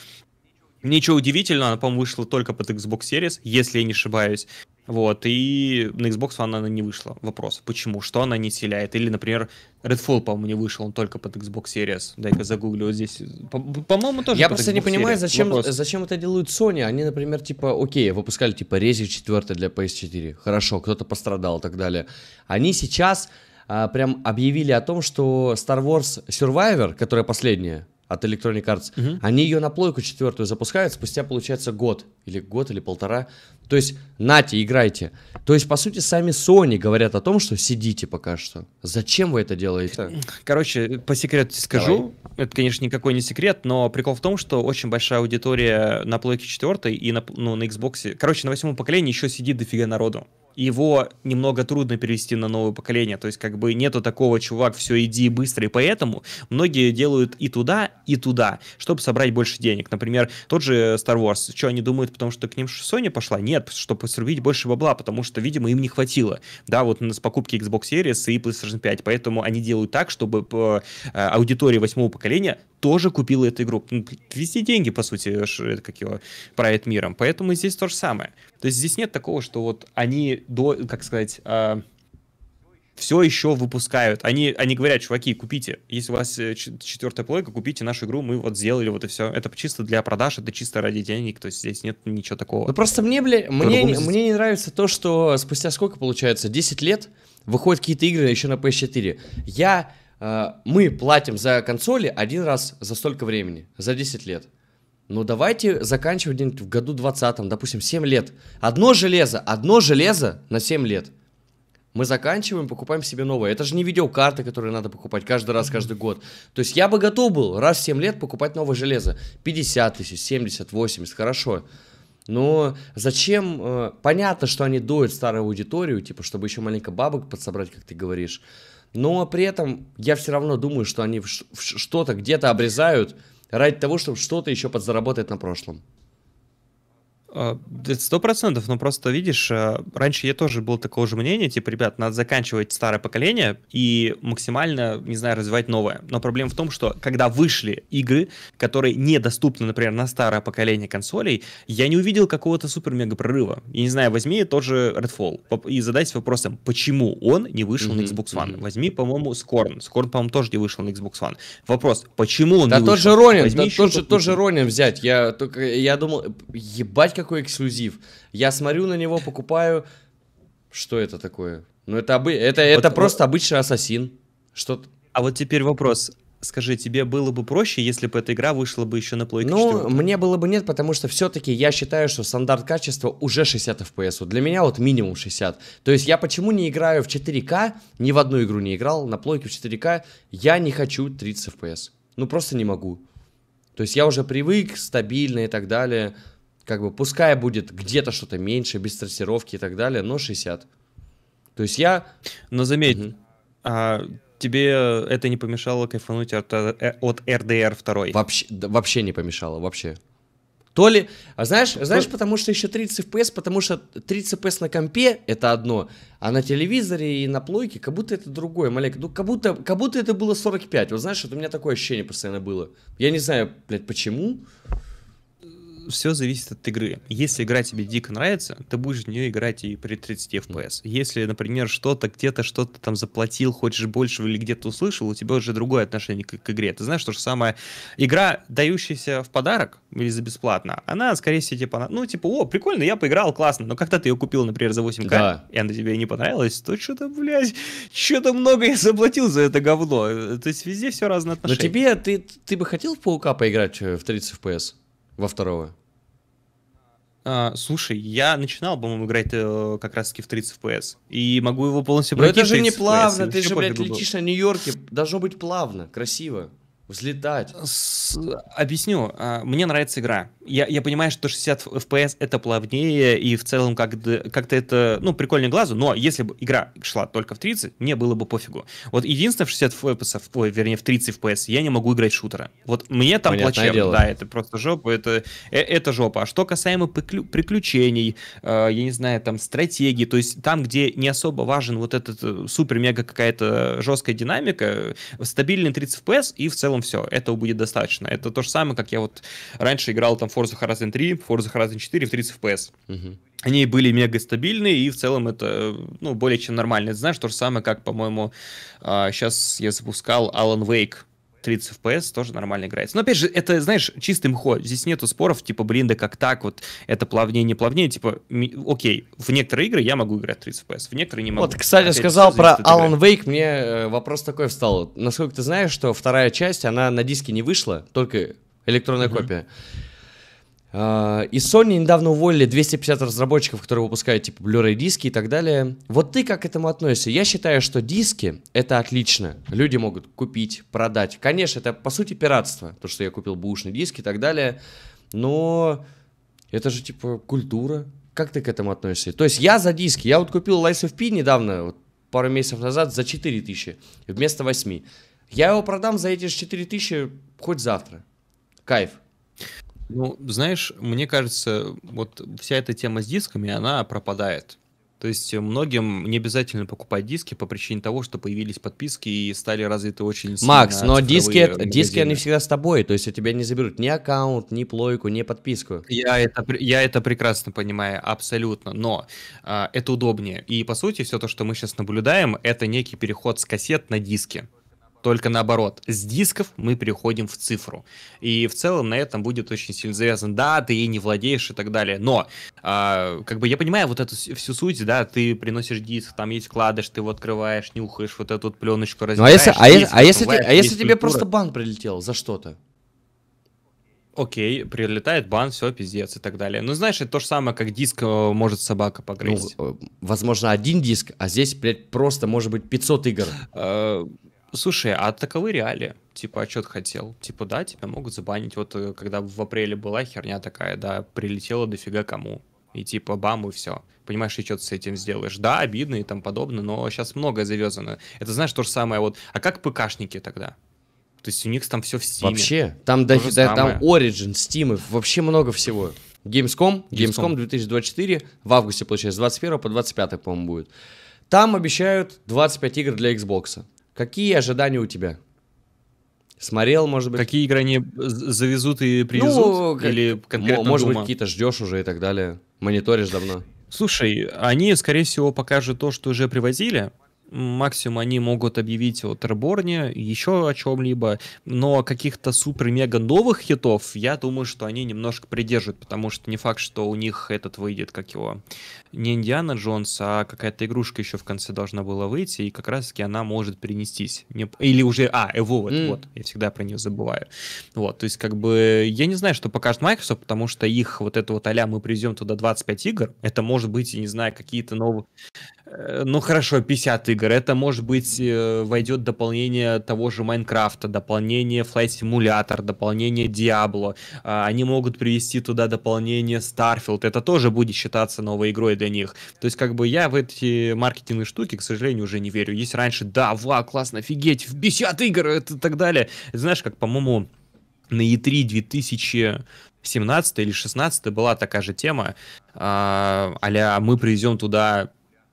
Ничего удивительного, она, по-моему, вышла только под Xbox Series, если я не ошибаюсь. Вот, и на Xbox One она не вышла. Вопрос, почему? Что она не селяет? Или, например, Redfall, по-моему, не вышел, он только под Xbox Series. Дай-ка загуглю вот здесь. По-моему, тоже Я просто Xbox не понимаю, зачем, зачем это делают Sony. Они, например, типа, окей, выпускали типа Resi 4 для PS4. Хорошо, кто-то пострадал и так далее. Они сейчас а, прям объявили о том, что Star Wars Survivor, которая последняя, от Electronic Arts, угу. они ее на плойку четвертую запускают спустя, получается, год. Или год, или полтора. То есть, нате, играйте. То есть, по сути, сами Sony говорят о том, что сидите пока что. Зачем вы это делаете? Короче, по секрету скажу. Давай. Это, конечно, никакой не секрет, но прикол в том, что очень большая аудитория на плойке четвертой и на, ну, на Xbox. Короче, на восьмом поколении еще сидит дофига народу его немного трудно перевести на новое поколение. То есть, как бы нету такого, чувак, все, иди быстро. И поэтому многие делают и туда, и туда, чтобы собрать больше денег. Например, тот же Star Wars. Что они думают, потому что к ним Sony пошла? Нет, чтобы срубить больше бабла, потому что, видимо, им не хватило. Да, вот с покупки Xbox Series и PlayStation 5. Поэтому они делают так, чтобы э, аудитория восьмого поколения тоже купила эту игру. Вести деньги, по сути, как его правит миром. Поэтому здесь то же самое. То есть здесь нет такого, что вот они до, как сказать, э, а, все еще выпускают. Они, они говорят, чуваки, купите. Если у вас э, четвертая плойка, купите нашу игру, мы вот сделали вот и все. Это чисто для продаж, это чисто ради денег, то есть здесь нет ничего такого. Ну просто мне, бля, мне, мне не нравится то, что спустя сколько получается, 10 лет выходят какие-то игры еще на PS4. Я Э, мы платим за консоли один раз за столько времени, за 10 лет. Ну давайте заканчивать где-нибудь в году 20 допустим, 7 лет. Одно железо, одно железо на 7 лет. Мы заканчиваем, покупаем себе новое. Это же не видеокарты, которые надо покупать каждый раз, каждый год. То есть я бы готов был раз в 7 лет покупать новое железо. 50 тысяч, 70, 80, хорошо. Но зачем? Э, понятно, что они доят старую аудиторию, типа, чтобы еще маленько бабок подсобрать, как ты говоришь. Но при этом я все равно думаю, что они что-то где-то обрезают ради того, чтобы что-то еще подзаработать на прошлом. А, сто процентов, но просто видишь, а, раньше я тоже был такого же мнения, типа, ребят, надо заканчивать старое поколение и максимально, не знаю, развивать новое. Но проблема в том, что когда вышли игры, которые недоступны, например, на старое поколение консолей, я не увидел какого-то супер-мега прорыва. И не знаю, возьми тот же Redfall и задайся вопросом, почему он не вышел mm-hmm, на Xbox One. Возьми, по-моему, Scorn. Scorn, по-моему, тоже не вышел на Xbox One. Вопрос, почему он да не тот вышел? Же Ронин, да, тот же, тот же Ронин взять. Я, только, я думал, ебать, какой эксклюзив. Я смотрю на него, покупаю. Что это такое? Ну, это, обы... это, это вот, просто вот... обычный ассасин. Что А вот теперь вопрос. скажи, тебе было бы проще, если бы эта игра вышла бы еще на плойке Ну, 4? мне было бы нет, потому что все-таки я считаю, что стандарт качества уже 60 FPS. Вот для меня вот минимум 60. То есть я почему не играю в 4К, ни в одну игру не играл, на плойке в 4К, я не хочу 30 FPS. Ну, просто не могу. То есть я уже привык, стабильно и так далее. Как бы пускай будет где-то что-то меньше, без трассировки и так далее, но 60. То есть я... Но заметь, угу. а, тебе это не помешало кайфануть от, э, от RDR 2? Вообще, да, вообще не помешало, вообще. То ли, а знаешь, знаешь, потому что еще 30 FPS, потому что 30 FPS на компе это одно, а на телевизоре и на плойке как будто это другое, маленько. Ну, как будто, как будто это было 45. Вот знаешь, вот у меня такое ощущение постоянно было. Я не знаю, блядь, почему все зависит от игры. Если игра тебе дико нравится, ты будешь в нее играть и при 30 FPS. Если, например, что-то где-то что-то там заплатил, хочешь больше или где-то услышал, у тебя уже другое отношение к, к игре. Ты знаешь, то же самое. Игра, дающаяся в подарок или за бесплатно, она, скорее всего, типа, ну, типа, о, прикольно, я поиграл, классно, но когда ты ее купил, например, за 8к, да. и она тебе не понравилась, то что-то, блядь, что-то много я заплатил за это говно. То есть везде все разное отношение. Но тебе, ты, ты бы хотел в Паука поиграть в 30 FPS? Во второго? А, слушай, я начинал, по-моему, играть э, как раз-таки в 30 FPS. И могу его полностью пройти Но это же не плавно, FPS, ты же, блядь, летишь на Нью-Йорке. Должно быть плавно, красиво взлетать. С... Объясню. А, мне нравится игра. Я, я понимаю, что 60 FPS это плавнее, и в целом как-то как это, ну, прикольнее глазу, но если бы игра шла только в 30, мне было бы пофигу. Вот единственное, в 60 FPS, ой, вернее, в 30 FPS я не могу играть в шутера. Вот мне там Понятное плачевно, дело. да, это просто жопа, это, э, это жопа. А что касаемо приключений, э, я не знаю, там, стратегии, то есть там, где не особо важен вот этот э, супер-мега какая-то жесткая динамика, стабильный 30 FPS, и в целом все, этого будет достаточно. Это то же самое, как я вот раньше играл там Forza Horizon 3, Forza Horizon 4 в 30 FPS. Угу. Они были мега стабильные, и в целом это, ну, более чем нормально. Это знаешь, то же самое, как, по-моему, сейчас а, я запускал Alan Wake 30 FPS тоже нормально играется. Но опять же, это, знаешь, чистый мхо. Здесь нету споров, типа, блин, да как так, вот это плавнее, не плавнее. Типа, ми- окей, в некоторые игры я могу играть 30 FPS, в некоторые не могу. Вот, кстати, опять сказал про Alan Wake, мне э, вопрос такой встал. Насколько ты знаешь, что вторая часть, она на диске не вышла, только электронная mm-hmm. копия. А, и Sony недавно уволили 250 разработчиков, которые выпускают типа Blu-ray диски и так далее. Вот ты как к этому относишься? Я считаю, что диски это отлично. Люди могут купить, продать. Конечно, это по сути пиратство, то, что я купил бушный диск и так далее. Но это же типа культура. Как ты к этому относишься? То есть я за диски. Я вот купил Lies of P недавно, вот, пару месяцев назад, за 4000 вместо 8. Я его продам за эти 4000 хоть завтра. Кайф. Ну, знаешь, мне кажется, вот вся эта тема с дисками, она пропадает. То есть многим не обязательно покупать диски по причине того, что появились подписки и стали развиты очень сильно Макс, но диски, диски они всегда с тобой, то есть у тебя не заберут ни аккаунт, ни плойку, ни подписку. Я это, я это прекрасно понимаю, абсолютно, но а, это удобнее. И по сути все то, что мы сейчас наблюдаем, это некий переход с кассет на диски. Только наоборот, с дисков мы переходим в цифру. И в целом на этом будет очень сильно завязан. Да, ты ей не владеешь и так далее. Но, а, как бы я понимаю вот эту всю суть, да, ты приносишь диск, там есть вкладыш, ты его открываешь, нюхаешь, вот эту вот пленочку разбираешь. Ну, а если, а, диск, а если, а если тебе просто бан прилетел за что-то? Окей, прилетает бан, все, пиздец и так далее. Ну, знаешь, это то же самое, как диск э, может собака погрызть. Ну, э, возможно, один диск, а здесь, блядь, просто может быть 500 игр. Слушай, а таковы реалии? Типа, а что ты хотел? Типа, да, тебя могут забанить. Вот э, когда в апреле была херня такая, да, прилетела дофига кому. И типа, бам, и все. Понимаешь, и что ты с этим сделаешь? Да, обидно и там подобное, но сейчас многое завязано. Это знаешь то же самое вот. А как ПКшники тогда? То есть у них там все в Steam. Вообще, там, да, да, там Origin, Steam, вообще много всего. Gamescom, Gamescom 2024, в августе, получается, с 21 по 25, по-моему, будет. Там обещают 25 игр для Xbox. Какие ожидания у тебя? Смотрел, может быть? Какие игры они завезут и привезут? Ну, Или конкретно Может Дума? быть, какие-то ждешь уже и так далее. Мониторишь давно. Слушай, они, скорее всего, покажут то, что уже привозили. Максимум они могут объявить о Терборне, еще о чем-либо, но каких-то супер-мега новых хитов, я думаю, что они немножко придержат, потому что не факт, что у них этот выйдет, как его, не Индиана Джонс, а какая-то игрушка еще в конце должна была выйти, и как раз-таки она может перенестись. Или уже, а, Evolved, mm. вот, я всегда про нее забываю. Вот, то есть, как бы, я не знаю, что покажет Microsoft, потому что их вот это вот а мы привезем туда 25 игр, это может быть, я не знаю, какие-то новые... Э, ну, хорошо, 50 игр. Это, может быть, э, войдет дополнение того же Майнкрафта, дополнение Flight Simulator, дополнение Diablo. А, они могут привести туда дополнение Starfield. Это тоже будет считаться новой игрой для них. То есть, как бы я в эти маркетинговые штуки, к сожалению, уже не верю. Есть раньше, да, ва, классно, офигеть, в 50 игр и так далее. Знаешь, как, по-моему, на E3 2017 или 16 была такая же тема, а, а мы привезем туда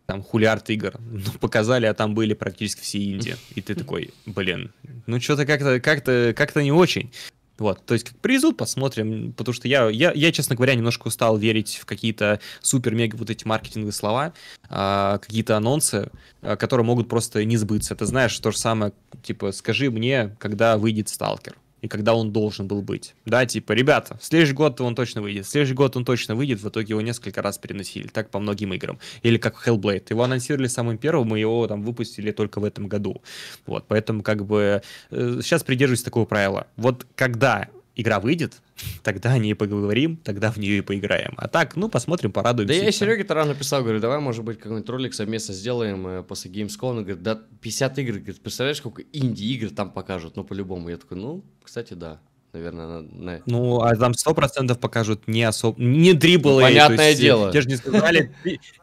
там хулиард игр ну, показали, а там были практически все инди. И ты такой, блин, ну что-то как-то как-то как-то не очень. Вот, то есть как привезут, посмотрим, потому что я, я, я, честно говоря, немножко устал верить в какие-то супер-мега вот эти маркетинговые слова, а, какие-то анонсы, а, которые могут просто не сбыться. Ты знаешь, то же самое, типа, скажи мне, когда выйдет Сталкер и когда он должен был быть. Да, типа, ребята, в следующий год он точно выйдет, в следующий год он точно выйдет, в итоге его несколько раз переносили, так по многим играм. Или как Hellblade, его анонсировали самым первым, и его там выпустили только в этом году. Вот, поэтому как бы э, сейчас придерживаюсь такого правила. Вот когда игра выйдет, тогда о ней поговорим, тогда в нее и поиграем. А так, ну, посмотрим, порадуемся. Да я Сереге рано писал, говорю, давай, может быть, какой-нибудь ролик совместно сделаем э, после Gamescom. Он говорит, да 50 игр, говорит, представляешь, сколько инди-игр там покажут, ну, по-любому. Я такой, ну, кстати, да. Наверное, на, на... Ну, а там сто процентов покажут не особо, не AAA. Понятное есть, дело. Те же не сказали,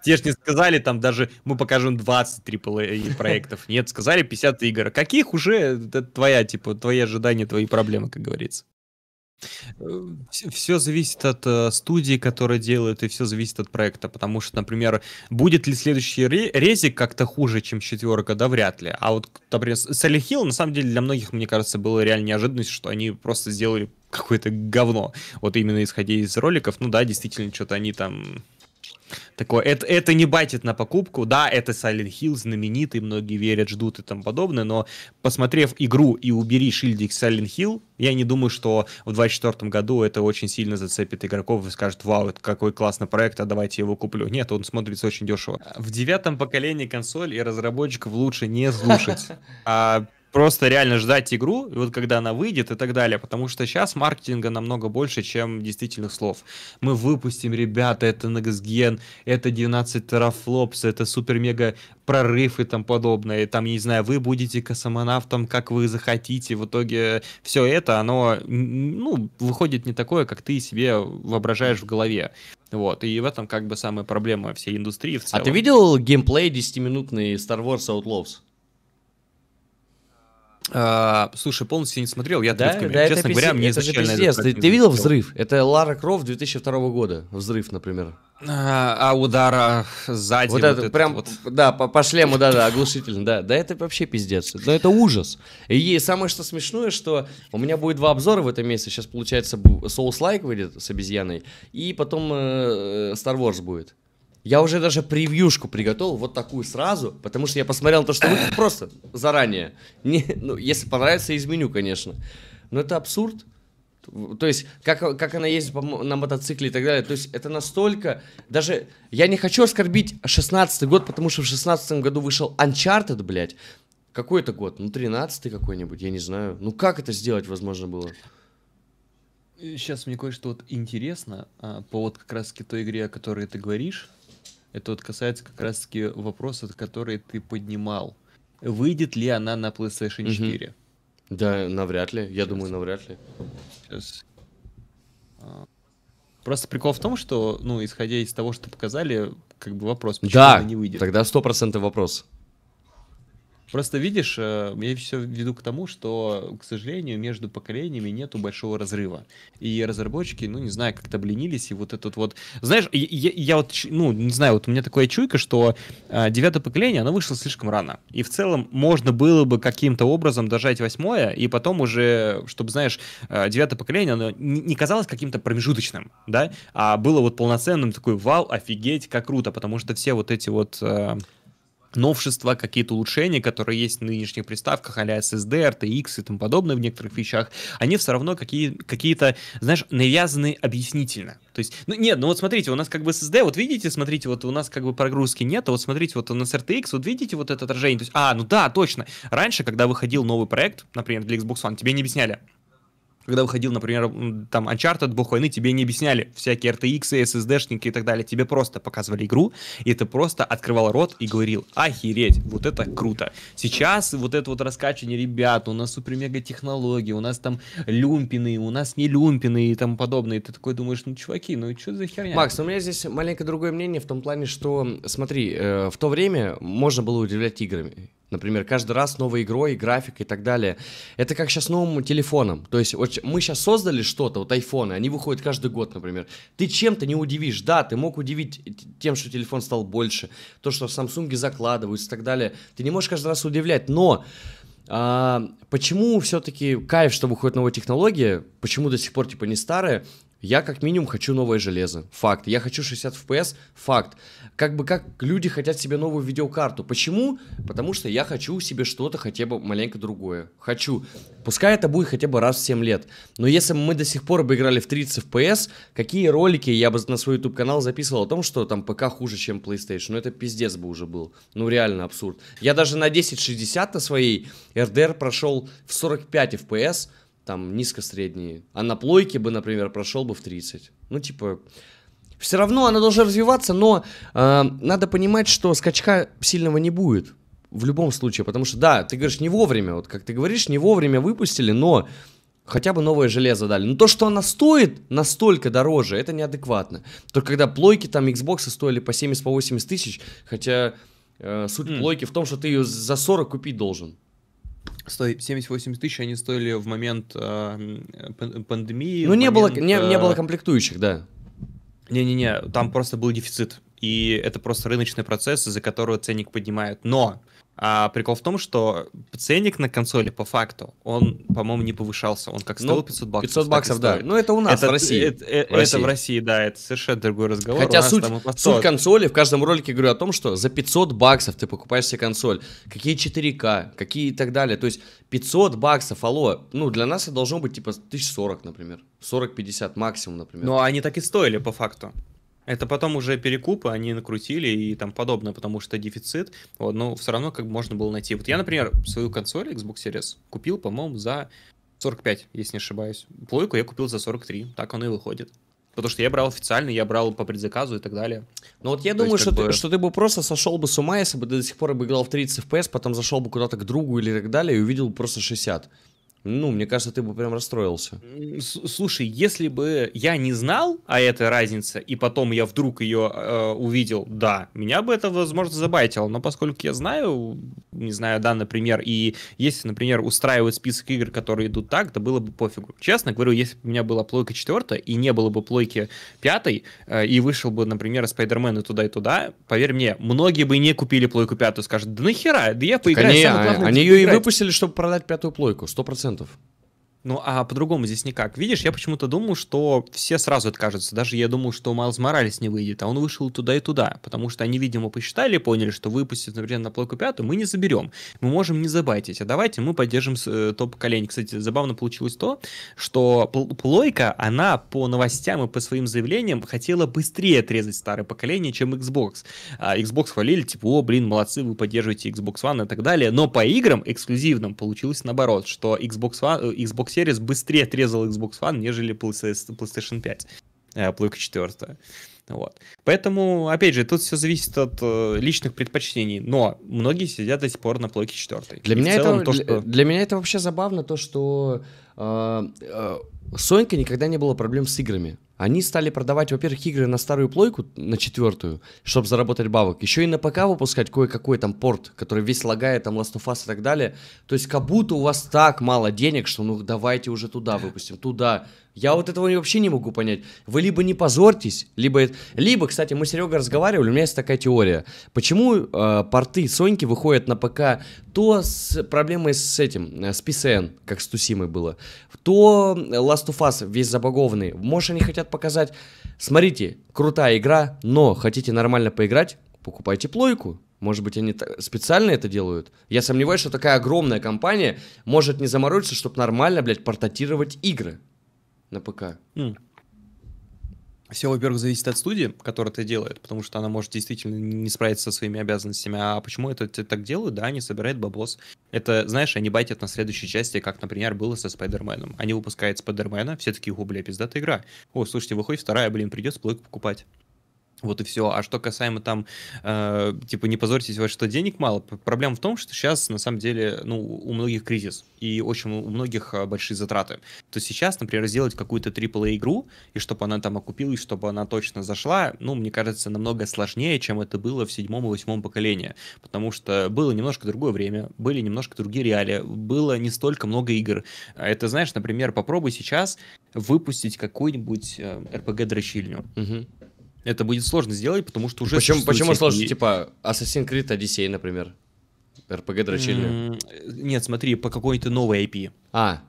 те же не сказали, там даже мы покажем 20 AAA проектов. Нет, сказали 50 игр. Каких уже, это твоя, типа, твои ожидания, твои проблемы, как говорится. Все зависит от э, студии, которая делает, и все зависит от проекта, потому что, например, будет ли следующий ре- резик как-то хуже, чем четверка, да, вряд ли. А вот, например, Silent Hill, на самом деле, для многих, мне кажется, было реально неожиданность, что они просто сделали какое-то говно. Вот именно исходя из роликов, ну да, действительно, что-то они там Такое, это, это не батит на покупку, да, это Silent Hill знаменитый, многие верят, ждут и тому подобное, но посмотрев игру и убери шильдик Silent Hill, я не думаю, что в 2024 году это очень сильно зацепит игроков и скажет, вау, это какой классный проект, а давайте его куплю. Нет, он смотрится очень дешево. В девятом поколении консоль и разработчиков лучше не слушать. А просто реально ждать игру, вот когда она выйдет и так далее, потому что сейчас маркетинга намного больше, чем действительных слов. Мы выпустим, ребята, это Next это 12 терафлопс, это супер-мега прорыв и тому подобное, и там, не знаю, вы будете космонавтом, как вы захотите, в итоге все это, оно, ну, выходит не такое, как ты себе воображаешь в голове. Вот, и в этом как бы самая проблема всей индустрии в целом. А ты видел геймплей 10-минутный Star Wars Outlaws? А, слушай, полностью не смотрел, я да, отрывками. Да, Честно говоря, мне это же пиздец. Ты, ты видел взрыв? Это Лара Крофт 2002 года. Взрыв, например. А, а удара сзади. Вот, вот это, прям, вот. да, по, по шлему, да, да, оглушительно, да. Да это вообще пиздец. Но это ужас. И самое что смешное, что у меня будет два обзора в этом месяце. Сейчас, получается, Souls Like выйдет с обезьяной, и потом э, Star Wars будет. Я уже даже превьюшку приготовил, вот такую сразу, потому что я посмотрел то, что выйдет просто заранее. Не, ну, если понравится, изменю, конечно. Но это абсурд. То есть, как, как она ездит на мотоцикле и так далее. То есть, это настолько... Даже я не хочу оскорбить 16 год, потому что в 16 году вышел Uncharted, блядь. Какой это год? Ну, 13 какой-нибудь, я не знаю. Ну, как это сделать возможно было? Сейчас мне кое-что вот интересно а, по вот как раз той игре, о которой ты говоришь. Это вот касается как раз-таки вопроса, который ты поднимал. Выйдет ли она на PlayStation 4? Угу. Да, навряд ли. Я думаю, навряд ли. Сейчас. А. Просто прикол в том, что, ну, исходя из того, что показали, как бы вопрос, почему да, она не выйдет. тогда сто процентов вопрос. Просто видишь, э, я все веду к тому, что, к сожалению, между поколениями нету большого разрыва. И разработчики, ну, не знаю, как-то бленились, и вот этот вот... Знаешь, я, я вот, ну, не знаю, вот у меня такое чуйка, что э, девятое поколение, оно вышло слишком рано. И в целом можно было бы каким-то образом дожать восьмое, и потом уже, чтобы, знаешь, э, девятое поколение, оно не казалось каким-то промежуточным, да, а было вот полноценным такой, вау, офигеть, как круто, потому что все вот эти вот... Новшества, какие-то улучшения, которые есть на нынешних приставках, а SSD, RTX и тому подобное в некоторых вещах, они все равно какие, какие-то, знаешь, навязаны объяснительно. То есть, ну нет, ну вот смотрите, у нас как бы SSD, вот видите, смотрите, вот у нас как бы прогрузки нет, а вот смотрите, вот у нас RTX, вот видите вот это отражение, то есть, а, ну да, точно. Раньше, когда выходил новый проект, например, для Xbox One, тебе не объясняли, когда выходил, например, там Uncharted, Бог войны, тебе не объясняли всякие RTX, SSD-шники и так далее, тебе просто показывали игру, и ты просто открывал рот и говорил, охереть, вот это круто. Сейчас вот это вот раскачивание, ребят, у нас супер-мега технологии, у нас там люмпины, у нас не люмпины и тому подобное, и ты такой думаешь, ну, чуваки, ну, что за херня? Макс, у меня здесь маленько другое мнение в том плане, что, смотри, э, в то время можно было удивлять играми. Например, каждый раз новой игрой, график и так далее. Это как сейчас новым телефоном. То есть вот мы сейчас создали что-то, вот айфоны, они выходят каждый год, например. Ты чем-то не удивишь. Да, ты мог удивить тем, что телефон стал больше, то, что в Samsung закладываются и так далее. Ты не можешь каждый раз удивлять, но а, почему все-таки кайф, что выходит новая технология, почему до сих пор типа не старая, я как минимум хочу новое железо. Факт. Я хочу 60 FPS. Факт. Как бы как люди хотят себе новую видеокарту. Почему? Потому что я хочу себе что-то хотя бы маленько другое. Хочу. Пускай это будет хотя бы раз в 7 лет. Но если мы до сих пор бы играли в 30 FPS, какие ролики я бы на свой YouTube канал записывал о том, что там ПК хуже, чем PlayStation. Ну это пиздец бы уже был. Ну реально абсурд. Я даже на 1060 на своей RDR прошел в 45 FPS там низко-средние. А на плойке бы, например, прошел бы в 30. Ну, типа, все равно она должна развиваться, но э, надо понимать, что скачка сильного не будет. В любом случае, потому что, да, ты говоришь, не вовремя, вот как ты говоришь, не вовремя выпустили, но хотя бы новое железо дали. Но то, что она стоит настолько дороже, это неадекватно. Только когда плойки там Xbox стоили по 70-80 по тысяч, хотя э, суть mm. плойки в том, что ты ее за 40 купить должен. 70-80 тысяч они стоили в момент э, пандемии. Ну, не, момент, было, не, не было комплектующих, да. Не-не-не, там просто был дефицит. И это просто рыночный процесс, из-за которого ценник поднимают. Но а прикол в том, что ценник на консоли, по факту, он, по-моему, не повышался. Он как стоил ну, 500 баксов. 500 баксов, да. Ну, это у нас, это, в России. Это, это, в России. это в России, да, это совершенно другой разговор. Хотя суть, суть консоли, в каждом ролике говорю о том, что за 500 баксов ты покупаешь себе консоль. Какие 4К, какие и так далее. То есть 500 баксов, алло, ну, для нас это должно быть типа 1040, например. 40-50 максимум, например. Ну, они так и стоили, по факту. Это потом уже перекупы, они накрутили и там подобное, потому что дефицит, вот, но все равно как бы можно было найти. Вот я, например, свою консоль Xbox Series купил, по-моему, за 45, если не ошибаюсь. Плойку я купил за 43, так оно и выходит. Потому что я брал официально, я брал по предзаказу и так далее. Ну вот я То думаю, есть, что, бы... ты, что ты бы просто сошел бы с ума, если бы ты до сих пор бы играл в 30 FPS, потом зашел бы куда-то к другу или так далее и увидел просто 60. Ну, мне кажется, ты бы прям расстроился. Слушай, если бы я не знал о этой разнице, и потом я вдруг ее э, увидел, да, меня бы это, возможно, забайтило. Но поскольку я знаю, не знаю, да, например, и если, например, устраивают список игр, которые идут так, то было бы пофигу. Честно говорю, если бы у меня была плойка четвертая, и не было бы плойки пятой, э, и вышел бы, например, Спайдермен и туда, и туда, поверь мне, многие бы не купили плойку пятую, скажут, да нахера, да я поиграю. Они, главное, они ее и выпустили, чтобы продать пятую плойку, сто процентов процентов. Ну, а по-другому здесь никак. Видишь, я почему-то думал, что все сразу откажутся. Даже я думал, что Майлз Моралес не выйдет, а он вышел туда и туда. Потому что они, видимо, посчитали и поняли, что выпустить, например, на плойку пятую мы не заберем. Мы можем не забайтить. А давайте мы поддержим э, то поколение. Кстати, забавно получилось то, что плойка, она по новостям и по своим заявлениям хотела быстрее отрезать старое поколение, чем Xbox. А Xbox хвалили, типа, о, блин, молодцы, вы поддерживаете Xbox One и так далее. Но по играм эксклюзивным получилось наоборот, что Xbox One, э, Xbox Series быстрее отрезал Xbox One, нежели PlayStation 5, плойка 4. Вот. Поэтому, опять же, тут все зависит от э, личных предпочтений. Но многие сидят до сих пор на плойке 4. Для, меня это, то, что... для меня это вообще забавно, то, что э, э, Сонька никогда не было проблем с играми. Они стали продавать, во-первых, игры на старую плойку, на четвертую, чтобы заработать бабок. Еще и на ПК выпускать кое-какой там порт, который весь лагает, там Last of Us и так далее. То есть как будто у вас так мало денег, что ну давайте уже туда выпустим, туда. Я вот этого вообще не могу понять. Вы либо не позорьтесь, либо... Либо, кстати, мы с Серегой разговаривали, у меня есть такая теория. Почему э, порты Соньки выходят на ПК то с проблемой с этим, э, с PCN, как с Тусимой было, то Last of Us весь забагованный. Может, они хотят показать, смотрите, крутая игра, но хотите нормально поиграть, покупайте плойку. Может быть, они специально это делают? Я сомневаюсь, что такая огромная компания может не заморочиться, чтобы нормально, блядь, портатировать игры на ПК. Mm. Все, во-первых, зависит от студии, которая это делает, потому что она может действительно не справиться со своими обязанностями. А почему это так делают? Да, они собирают бабос. Это, знаешь, они байтят на следующей части, как, например, было со Спайдерменом. Они выпускают Спайдермена, все такие, о, бля, пиздатая игра. О, слушайте, выходит вторая, блин, придется плойку покупать. Вот и все. А что касаемо там, э, типа, не позорьтесь, во что денег мало, проблема в том, что сейчас, на самом деле, ну, у многих кризис, и очень у многих э, большие затраты. То сейчас, например, сделать какую-то AAA-игру, и чтобы она там окупилась, чтобы она точно зашла, ну, мне кажется, намного сложнее, чем это было в седьмом и восьмом поколении. Потому что было немножко другое время, были немножко другие реалии, было не столько много игр. А это, знаешь, например, попробуй сейчас выпустить какую-нибудь э, RPG-дрочильню. Угу это будет сложно сделать, потому что уже... Почему, почему сложно? И... Типа Assassin's Creed Odyssey, например. RPG дрочильня. Нет, смотри, по какой-то новой IP. А,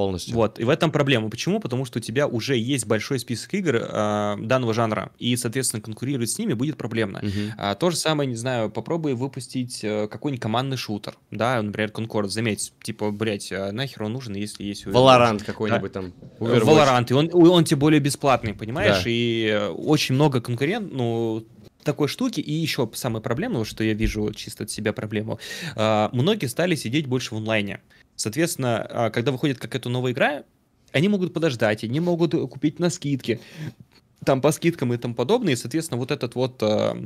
полностью. Вот, и в этом проблема. Почему? Потому что у тебя уже есть большой список игр э, данного жанра, и, соответственно, конкурировать с ними будет проблемно. Uh-huh. А, то же самое, не знаю, попробуй выпустить э, какой-нибудь командный шутер, да, например, Concord, заметь, типа, блядь, а нахер он нужен, если есть... Valorant какой-нибудь да? там. Overwatch. Valorant, и он, он тем более бесплатный, понимаешь, да. и э, очень много конкурент, ну, такой штуки. И еще самое проблемное, что я вижу чисто от себя проблему, э, многие стали сидеть больше в онлайне. Соответственно, а, когда выходит какая-то новая игра, они могут подождать, они могут купить на скидки, там по скидкам и тому подобное. И, соответственно, вот этот вот а,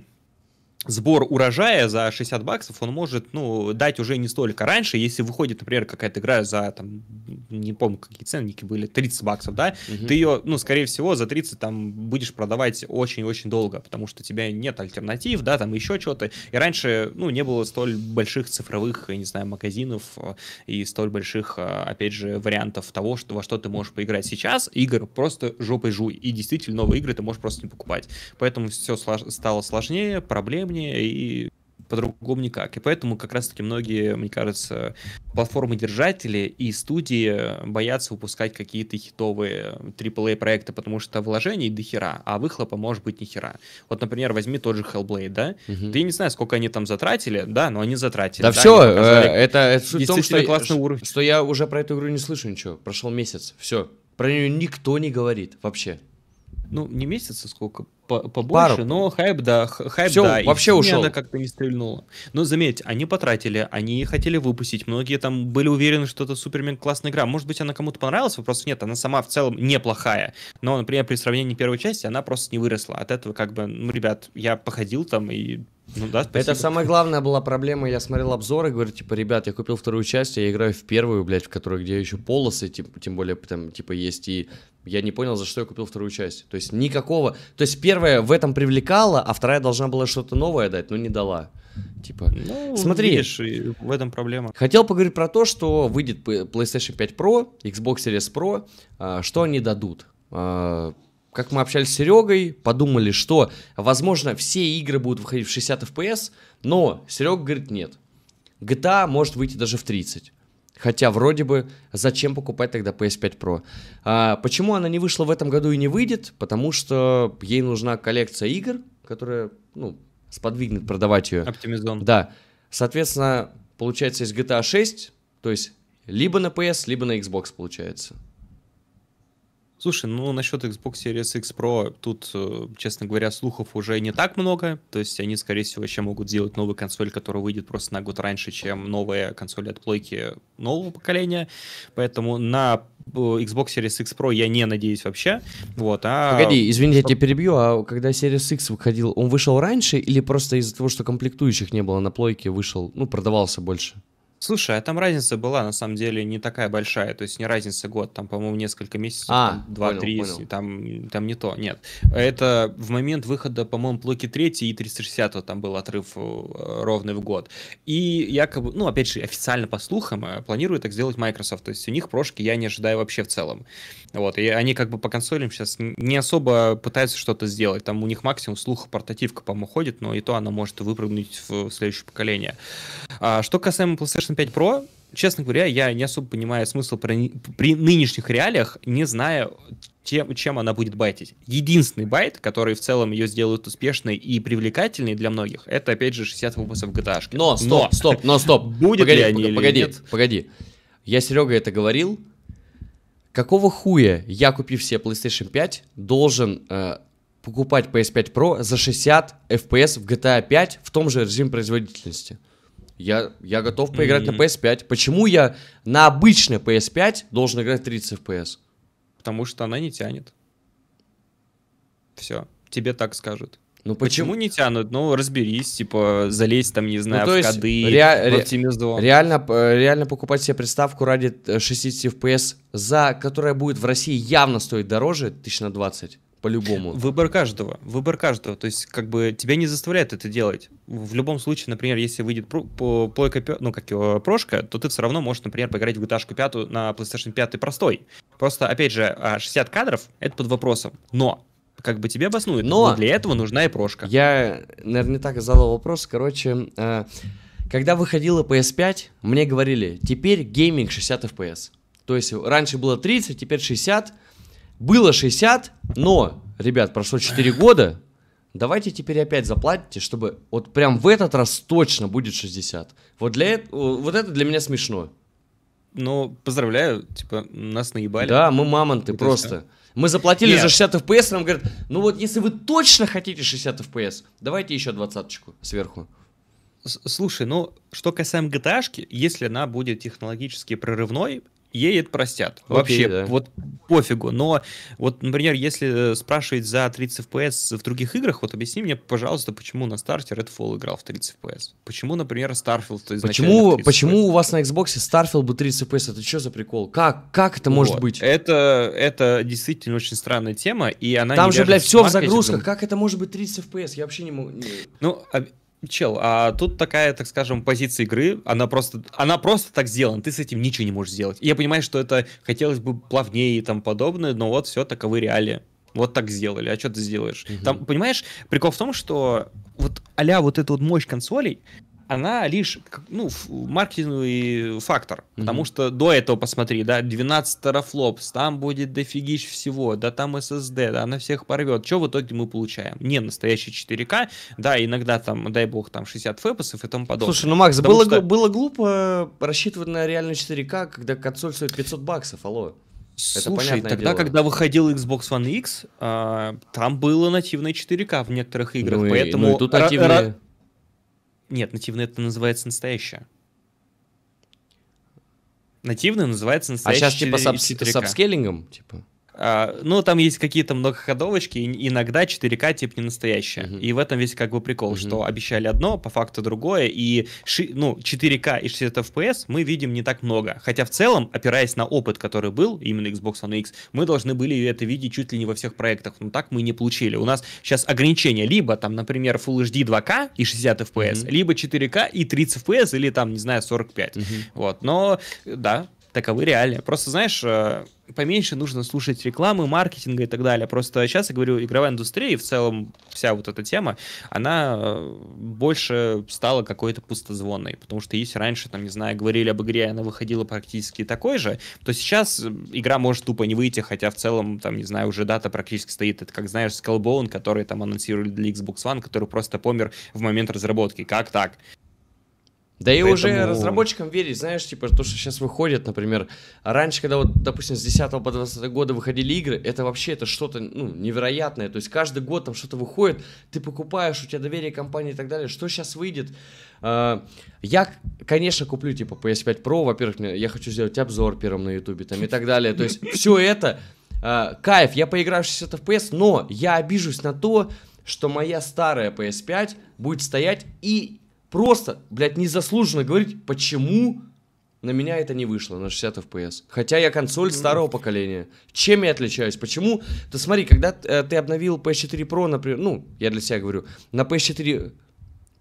сбор урожая за 60 баксов он может, ну, дать уже не столько. Раньше, если выходит, например, какая-то игра за, там, не помню, какие ценники были, 30 баксов, да, угу. ты ее, ну, скорее всего, за 30 там будешь продавать очень-очень долго, потому что у тебя нет альтернатив, да, там еще что-то. И раньше, ну, не было столь больших цифровых, я не знаю, магазинов э, и столь больших, э, опять же, вариантов того, что, во что ты можешь поиграть. Сейчас игр просто жопой жуй, и действительно новые игры ты можешь просто не покупать. Поэтому все стало сложнее, проблемнее, уровне и по-другому никак. И поэтому как раз-таки многие, мне кажется, платформы-держатели и студии боятся выпускать какие-то хитовые AAA-проекты, потому что вложений до хера, а выхлопа может быть ни хера. Вот, например, возьми тот же Hellblade, да? Угу. Ты не знаю, сколько они там затратили, да, но они затратили. Да, да все, э, это, это суть в том, что, классный уровень. что я уже про эту игру не слышу ничего. Прошел месяц, все. Про нее никто не говорит вообще. Ну, не месяца сколько, побольше, Пару. но хайп, да, хайп, Все, да. вообще и ушел. она как-то не стрельнула. Но заметь, они потратили, они хотели выпустить, многие там были уверены, что это супер классная игра. Может быть, она кому-то понравилась, вопрос нет, она сама в целом неплохая. Но, например, при сравнении первой части, она просто не выросла. От этого как бы, ну, ребят, я походил там и ну да, спасибо. Это самая главная была проблема. Я смотрел обзоры, говорю, типа, ребят, я купил вторую часть, я играю в первую, блядь, в которой, где еще полосы, тем, тем более, там, типа, есть, и я не понял, за что я купил вторую часть. То есть никакого... То есть первая в этом привлекала, а вторая должна была что-то новое дать, но не дала. Типа, ну, смотри, видишь, в этом проблема. Хотел поговорить про то, что выйдет PlayStation 5 Pro, Xbox Series Pro, а, что они дадут. Как мы общались с Серегой, подумали, что, возможно, все игры будут выходить в 60 FPS, но Серега говорит, нет. GTA может выйти даже в 30. Хотя вроде бы зачем покупать тогда PS5 Pro? А, почему она не вышла в этом году и не выйдет? Потому что ей нужна коллекция игр, которая ну, сподвигнет продавать ее. Оптимизон. Да. Соответственно, получается есть GTA 6, то есть либо на PS, либо на Xbox получается. Слушай, ну насчет Xbox Series X Pro, тут, э, честно говоря, слухов уже не так много. То есть они, скорее всего, вообще могут сделать новую консоль, которая выйдет просто на год раньше, чем новая консоль от плойки нового поколения. Поэтому на э, Xbox Series X Pro я не надеюсь вообще. Вот, а... Погоди, извини, я тебя перебью, а когда Series X выходил, он вышел раньше или просто из-за того, что комплектующих не было на плойке, вышел, ну, продавался больше? Слушай, а там разница была на самом деле не такая большая, то есть не разница год, там, по-моему, несколько месяцев, а, два-три, там, там не то, нет. Это в момент выхода, по-моему, блоки 3 и 360 там был отрыв э, ровный в год. И якобы, ну, опять же, официально по слухам, э, планирует так сделать Microsoft, то есть у них прошки я не ожидаю вообще в целом. Вот, и они как бы по консолям сейчас не особо пытаются что-то сделать, там у них максимум слуха портативка, по-моему, ходит, но и то она может выпрыгнуть в следующее поколение. А, что касаемо PlayStation PlayStation 5 Pro, честно говоря, я не особо понимаю смысл при, при нынешних реалиях, не зная тем, чем она будет байтить. Единственный байт, который в целом ее сделает успешной и привлекательной для многих, это, опять же, 60 выпусков GTA. Но, стоп, но, стоп, но, стоп. Будет погоди, ли они погоди, или нет? Погоди, Я, Серега, это говорил. Какого хуя я, купив себе PlayStation 5, должен э, покупать PS5 Pro за 60 FPS в GTA 5 в том же режиме производительности? Я, я готов поиграть mm-hmm. на PS5. Почему я на обычной PS5 должен играть 30 FPS? Потому что она не тянет. Все. Тебе так скажут. Ну почему? почему не тянут? Ну, разберись, типа, залезь там, не знаю, ну, в коды, ре- в оптимизон. Реально, реально покупать себе приставку ради 60 FPS, за, которая будет в России явно стоить дороже, тысяч на 20 по-любому. Выбор каждого, выбор каждого. То есть, как бы, тебя не заставляют это делать. В любом случае, например, если выйдет плойка, ну, как его, прошка, то ты все равно можешь, например, поиграть в GTA 5 на PlayStation 5 простой. Просто, опять же, 60 а, кадров — это под вопросом. Но как бы тебе обоснуют. Но, но для этого нужна и прошка. Я, наверное, не так задал вопрос. Короче, э, когда выходила PS5, мне говорили, теперь гейминг 60 FPS. То есть раньше было 30, теперь 60. Было 60, но, ребят, прошло 4 года, давайте теперь опять заплатите, чтобы вот прям в этот раз точно будет 60. Вот, для, вот это для меня смешно. Ну, поздравляю, типа, нас наебали. Да, мы мамонты это просто. Все. Мы заплатили Нет. за 60 FPS, нам говорят, ну вот если вы точно хотите 60 FPS, давайте еще двадцаточку сверху. Слушай, ну, что касаемо GTA, если она будет технологически прорывной, ей это простят. Вообще, да. вот пофигу. Но вот, например, если э, спрашивать за 30 FPS в других играх, вот объясни мне, пожалуйста, почему на старте Redfall играл в 30 FPS? Почему, например, Starfield Почему, почему у вас на Xbox Starfield бы 30 FPS? Это что за прикол? Как, как это может быть? Это, это действительно очень странная тема, и она Там же, блядь, все в загрузках. Как это может быть 30 FPS? Я вообще не могу... Ну, Чел, а тут такая, так скажем, позиция игры, она просто, она просто так сделана, ты с этим ничего не можешь сделать. И я понимаю, что это хотелось бы плавнее и там подобное, но вот все таковы реалии. Вот так сделали, а что ты сделаешь? Угу. Там, понимаешь, прикол в том, что вот а вот эта вот мощь консолей, она лишь, ну, маркетинговый фактор. Mm-hmm. Потому что до этого, посмотри, да, 12 терафлопс, там будет дофигищ всего, да там SSD, да, на всех порвет. Что в итоге мы получаем? Не настоящий 4К, да, иногда там, дай бог, там 60 фэпосов и тому подобное. Слушай, ну, Макс, было, что... было глупо рассчитывать на реальный 4К, когда консоль стоит 500 баксов, алло. Слушай, тогда, дело. когда выходил Xbox One X, а, там было нативное 4К в некоторых играх, ну и, поэтому... Ну и тут нативное... Нет, нативное это называется настоящее. Нативное называется настоящее. А сейчас типа с, с апскейлингом? Типа? А, ну, там есть какие-то многоходовочки, и иногда 4К типа не настоящая. Uh-huh. И в этом весь как бы прикол, uh-huh. что обещали одно, по факту другое, и ши, ну, 4К и 60 FPS мы видим не так много. Хотя в целом, опираясь на опыт, который был, именно Xbox One X, мы должны были это видеть чуть ли не во всех проектах, но так мы не получили. У нас сейчас ограничения либо там, например, Full HD 2К и 60 FPS, uh-huh. либо 4К и 30 FPS, или там, не знаю, 45. Uh-huh. Вот, но, да, таковы реалии. Просто, знаешь, э, поменьше нужно слушать рекламы, маркетинга и так далее. Просто сейчас, я говорю, игровая индустрия и в целом вся вот эта тема, она э, больше стала какой-то пустозвонной. Потому что если раньше, там, не знаю, говорили об игре, она выходила практически такой же, то сейчас игра может тупо не выйти, хотя в целом, там, не знаю, уже дата практически стоит. Это, как знаешь, Skullbone, который там анонсировали для Xbox One, который просто помер в момент разработки. Как так? Да Поэтому... и уже разработчикам верить, знаешь, типа, то, что сейчас выходит, например, раньше, когда вот, допустим, с 10 по 20 года выходили игры, это вообще, это что-то, ну, невероятное, то есть каждый год там что-то выходит, ты покупаешь, у тебя доверие компании и так далее, что сейчас выйдет? А, я, конечно, куплю, типа, PS5 Pro, во-первых, я хочу сделать обзор первым на ютубе, там, и так далее, то есть все это, а, кайф, я поиграю в 60 FPS, но я обижусь на то, что моя старая PS5 будет стоять и просто, блядь, незаслуженно говорить, почему на меня это не вышло на 60 FPS. Хотя я консоль старого поколения. Чем я отличаюсь? Почему? Ты смотри, когда э, ты обновил PS4 Pro, например, ну, я для себя говорю, на PS4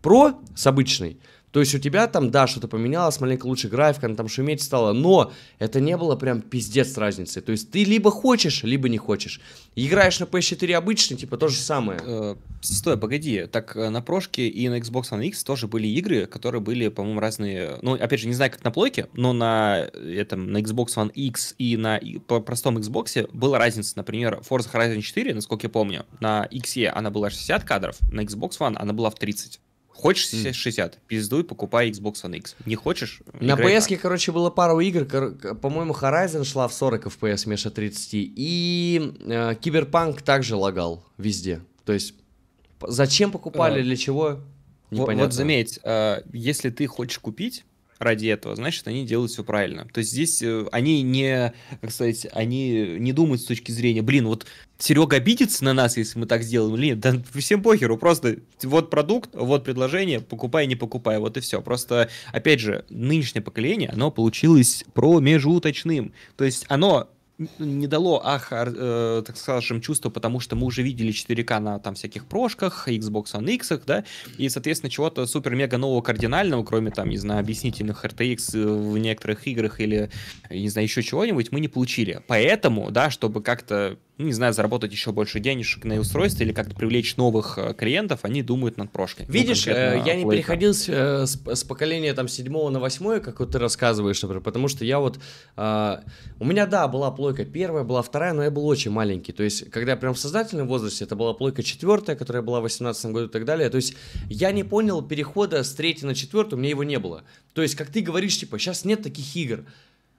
Pro с обычной, То есть у тебя там, да, что-то поменялось, маленько лучше графика, она там шуметь стала, но это не было прям пиздец разницы. То есть ты либо хочешь, либо не хочешь. Играешь на PS4 обычный, типа то же самое. Э, стой, погоди. Так э, на прошке и на Xbox One X тоже были игры, которые были, по-моему, разные. Ну, опять же, не знаю, как на плойке, но на этом на Xbox One X и на по простом Xbox была разница. Например, Forza Horizon 4, насколько я помню, на X она была 60 кадров, на Xbox One она была в 30. Хочешь 60, mm. пиздуй, покупай Xbox One X. Не хочешь? На PS, короче, было пару игр. По-моему, Horizon шла в 40 FPS вместо 30. И э, Киберпанк также лагал везде. То есть, зачем покупали, uh, для чего? Непонятно. Вот заметь, э, если ты хочешь купить, ради этого, значит, они делают все правильно. То есть здесь э, они не, как сказать, они не думают с точки зрения, блин, вот Серега обидится на нас, если мы так сделаем, или нет, да всем похеру, просто вот продукт, вот предложение, покупай, не покупай, вот и все. Просто, опять же, нынешнее поколение, оно получилось промежуточным. То есть оно не дало, ах, э, так скажем, чувство, потому что мы уже видели 4К на там всяких прошках, Xbox One X, да, и, соответственно, чего-то супер-мега нового кардинального, кроме там, не знаю, объяснительных RTX э, в некоторых играх или, не знаю, еще чего-нибудь, мы не получили. Поэтому, да, чтобы как-то не знаю, заработать еще больше денежек на устройстве или как-то привлечь новых э, клиентов, они думают над прошкой. Ну, Видишь, ну, я не переходил с, э, с, с поколения там седьмого на восьмое, как вот ты рассказываешь, например, потому что я вот, э, у меня, да, была плойка первая, была вторая, но я был очень маленький, то есть, когда я прям в сознательном возрасте, это была плойка четвертая, которая была в 18 году и так далее, то есть, я не понял перехода с третьей на четвертую, мне его не было. То есть, как ты говоришь, типа, сейчас нет таких игр,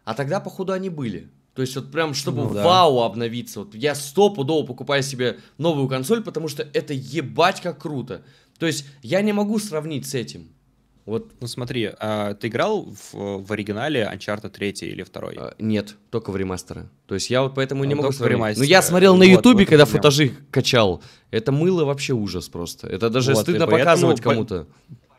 а тогда, походу, они были. То есть вот прям, чтобы ну, да. вау обновиться. Вот я стопудово покупаю себе новую консоль, потому что это ебать как круто. То есть я не могу сравнить с этим. Вот. Ну смотри, а ты играл в, в оригинале Uncharted 3 или 2? А, нет, только в ремастеры. То есть я вот поэтому не могу сравнить. Ну я смотрел на ютубе, вот, когда футажи качал. Это мыло вообще ужас просто. Это даже вот, стыдно показывать кому-то.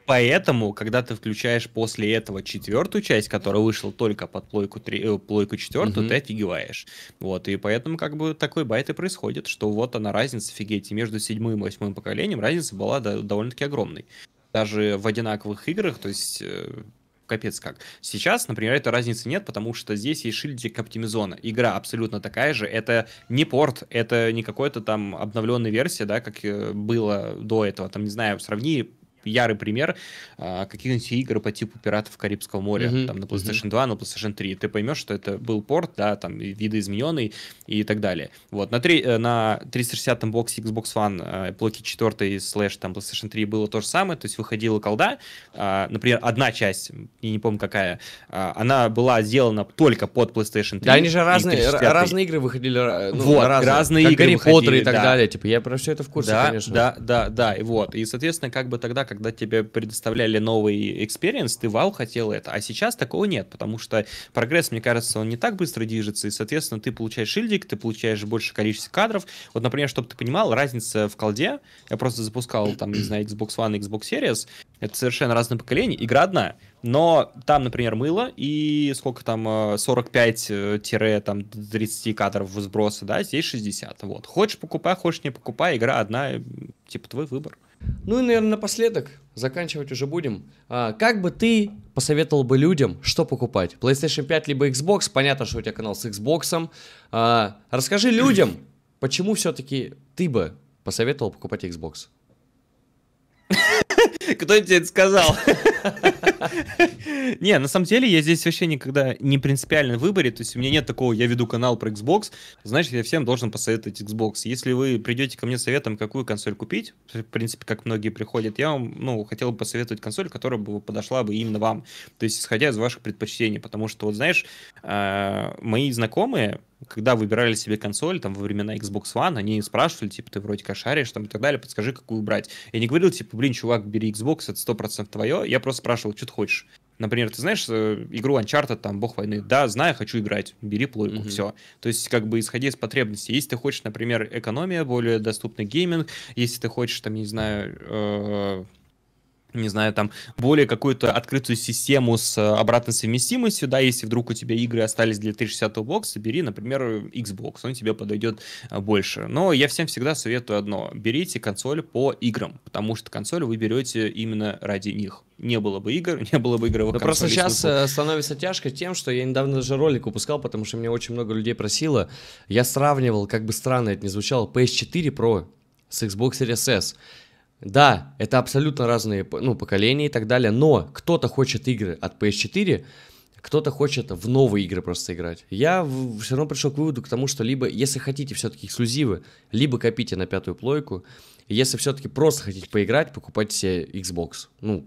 Поэтому, когда ты включаешь после этого четвертую часть, которая вышла только под плойку, 3, э, плойку четвертую, mm-hmm. ты офигеваешь. Вот, и поэтому как бы такой байт и происходит, что вот она разница, офигеть, между седьмым и восьмым поколением разница была довольно-таки огромной. Даже в одинаковых играх, то есть э, капец как. Сейчас, например, этой разницы нет, потому что здесь есть шильдик оптимизона. Игра абсолютно такая же. Это не порт, это не какой-то там обновленная версия, да, как э, было до этого. Там, не знаю, сравни ярый пример а, каких-нибудь игр по типу «Пиратов Карибского моря», mm-hmm. там на PlayStation mm-hmm. 2, на PlayStation 3. Ты поймешь, что это был порт, да, там видоизмененный и так далее. Вот, на, 3, э, на 360 боксе Xbox One э, блоки 4 слэш там PlayStation 3 было то же самое, то есть выходила колда, а, например, одна часть, я не помню какая, а, она была сделана только под PlayStation 3. Да, они же разные, разные игры выходили, ну, вот, разные, разные игры Гарри Поттер и так да. далее, типа, я про все это в курсе, да, конечно. Да, да, да, и вот, и, соответственно, как бы тогда, когда тебе предоставляли новый experience, ты вау хотел это. А сейчас такого нет, потому что прогресс, мне кажется, он не так быстро движется, и, соответственно, ты получаешь шильдик, ты получаешь больше количество кадров. Вот, например, чтобы ты понимал, разница в колде, я просто запускал, там, не знаю, Xbox One, Xbox Series, это совершенно разные поколения, игра одна, но там, например, мыло и сколько там, 45-30 э, кадров сброса, да, здесь 60, вот. Хочешь покупай, хочешь не покупай, игра одна, типа твой выбор. Ну и, наверное, напоследок, заканчивать уже будем. А, как бы ты посоветовал бы людям, что покупать? PlayStation 5 либо Xbox? Понятно, что у тебя канал с Xbox. А, расскажи людям, почему все-таки ты бы посоветовал покупать Xbox? Кто тебе это сказал? Не, на самом деле я здесь вообще никогда не принципиально в выборе, то есть у меня нет такого, я веду канал про Xbox, значит, я всем должен посоветовать Xbox. Если вы придете ко мне советом, какую консоль купить, в принципе, как многие приходят, я вам, ну, хотел бы посоветовать консоль, которая бы подошла бы именно вам, то есть исходя из ваших предпочтений, потому что, вот знаешь, а, мои знакомые, когда выбирали себе консоль, там, во времена Xbox One, они спрашивали, типа, ты вроде как шаришь, там, и так далее, подскажи, какую брать. Я не говорил, типа, блин, чувак, бери Xbox, это 100% твое. Я просто спрашивал, что ты хочешь. Например, ты знаешь э, игру Uncharted, там, бог войны? Да, знаю, хочу играть. Бери плойку, mm-hmm. все. То есть, как бы, исходя из потребностей. Если ты хочешь, например, экономия, более доступный гейминг, если ты хочешь, там, не знаю, э- не знаю, там, более какую-то открытую систему с э, обратной совместимостью, да, если вдруг у тебя игры остались для 360 бокса, бери, например, Xbox, он тебе подойдет э, больше. Но я всем всегда советую одно, берите консоль по играм, потому что консоль вы берете именно ради них. Не было бы игр, не было бы игровых Но просто сейчас смысл. Э, становится тяжко тем, что я недавно даже ролик выпускал, потому что мне очень много людей просило. Я сравнивал, как бы странно это ни звучало, PS4 Pro с Xbox Series S. Да, это абсолютно разные ну, поколения и так далее, но кто-то хочет игры от PS4, кто-то хочет в новые игры просто играть. Я все равно пришел к выводу к тому, что либо, если хотите все-таки эксклюзивы, либо копите на пятую плойку, если все-таки просто хотите поиграть, покупайте себе Xbox, ну,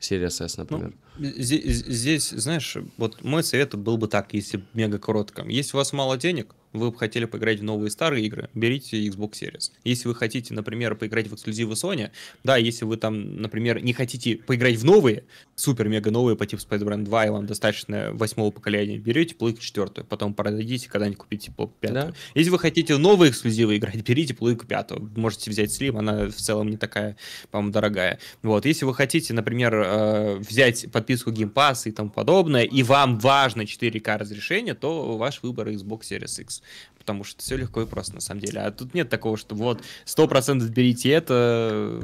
Series S, например. Ну, здесь, здесь, знаешь, вот мой совет был бы так, если мега коротко. Если у вас мало денег, вы бы хотели поиграть в новые старые игры, берите Xbox Series. Если вы хотите, например, поиграть в эксклюзивы Sony, да, если вы там, например, не хотите поиграть в новые, супер-мега новые по типу Spider-Man 2, и вам достаточно восьмого поколения, берете плойку четвертую, потом продадите, когда-нибудь купите по пятую. Да. Если вы хотите новые эксклюзивы играть, берите плойку пятую. Можете взять Slim, она в целом не такая, по-моему, дорогая. Вот, если вы хотите, например, э, взять подписку Game Pass и тому подобное, и вам важно 4К разрешение, то ваш выбор Xbox Series X потому что все легко и просто на самом деле. А тут нет такого, что вот 100% берите это,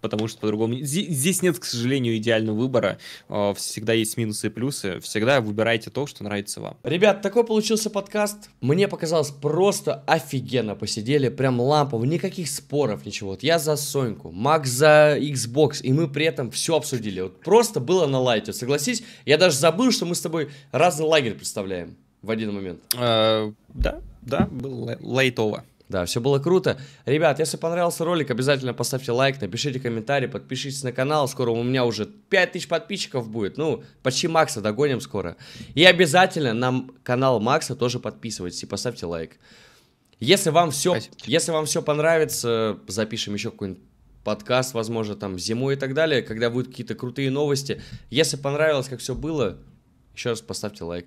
потому что по-другому... Здесь нет, к сожалению, идеального выбора. А, всегда есть минусы и плюсы. Всегда выбирайте то, что нравится вам. Ребят, такой получился подкаст. Мне показалось просто офигенно посидели. Прям лампово, никаких споров, ничего. Вот я за Соньку, Макс за Xbox, и мы при этом все обсудили. Вот просто было на лайте. Согласись, я даже забыл, что мы с тобой разный лагерь представляем в один момент. А, да, да, было лайтово. Да, все было круто. Ребят, если понравился ролик, обязательно поставьте лайк, напишите комментарий, подпишитесь на канал. Скоро у меня уже 5000 подписчиков будет. Ну, почти Макса догоним скоро. И обязательно на канал Макса тоже подписывайтесь и поставьте лайк. Если вам все, если вам все понравится, запишем еще какой-нибудь подкаст, возможно, там зимой и так далее, когда будут какие-то крутые новости. Если понравилось, как все было, еще раз поставьте лайк.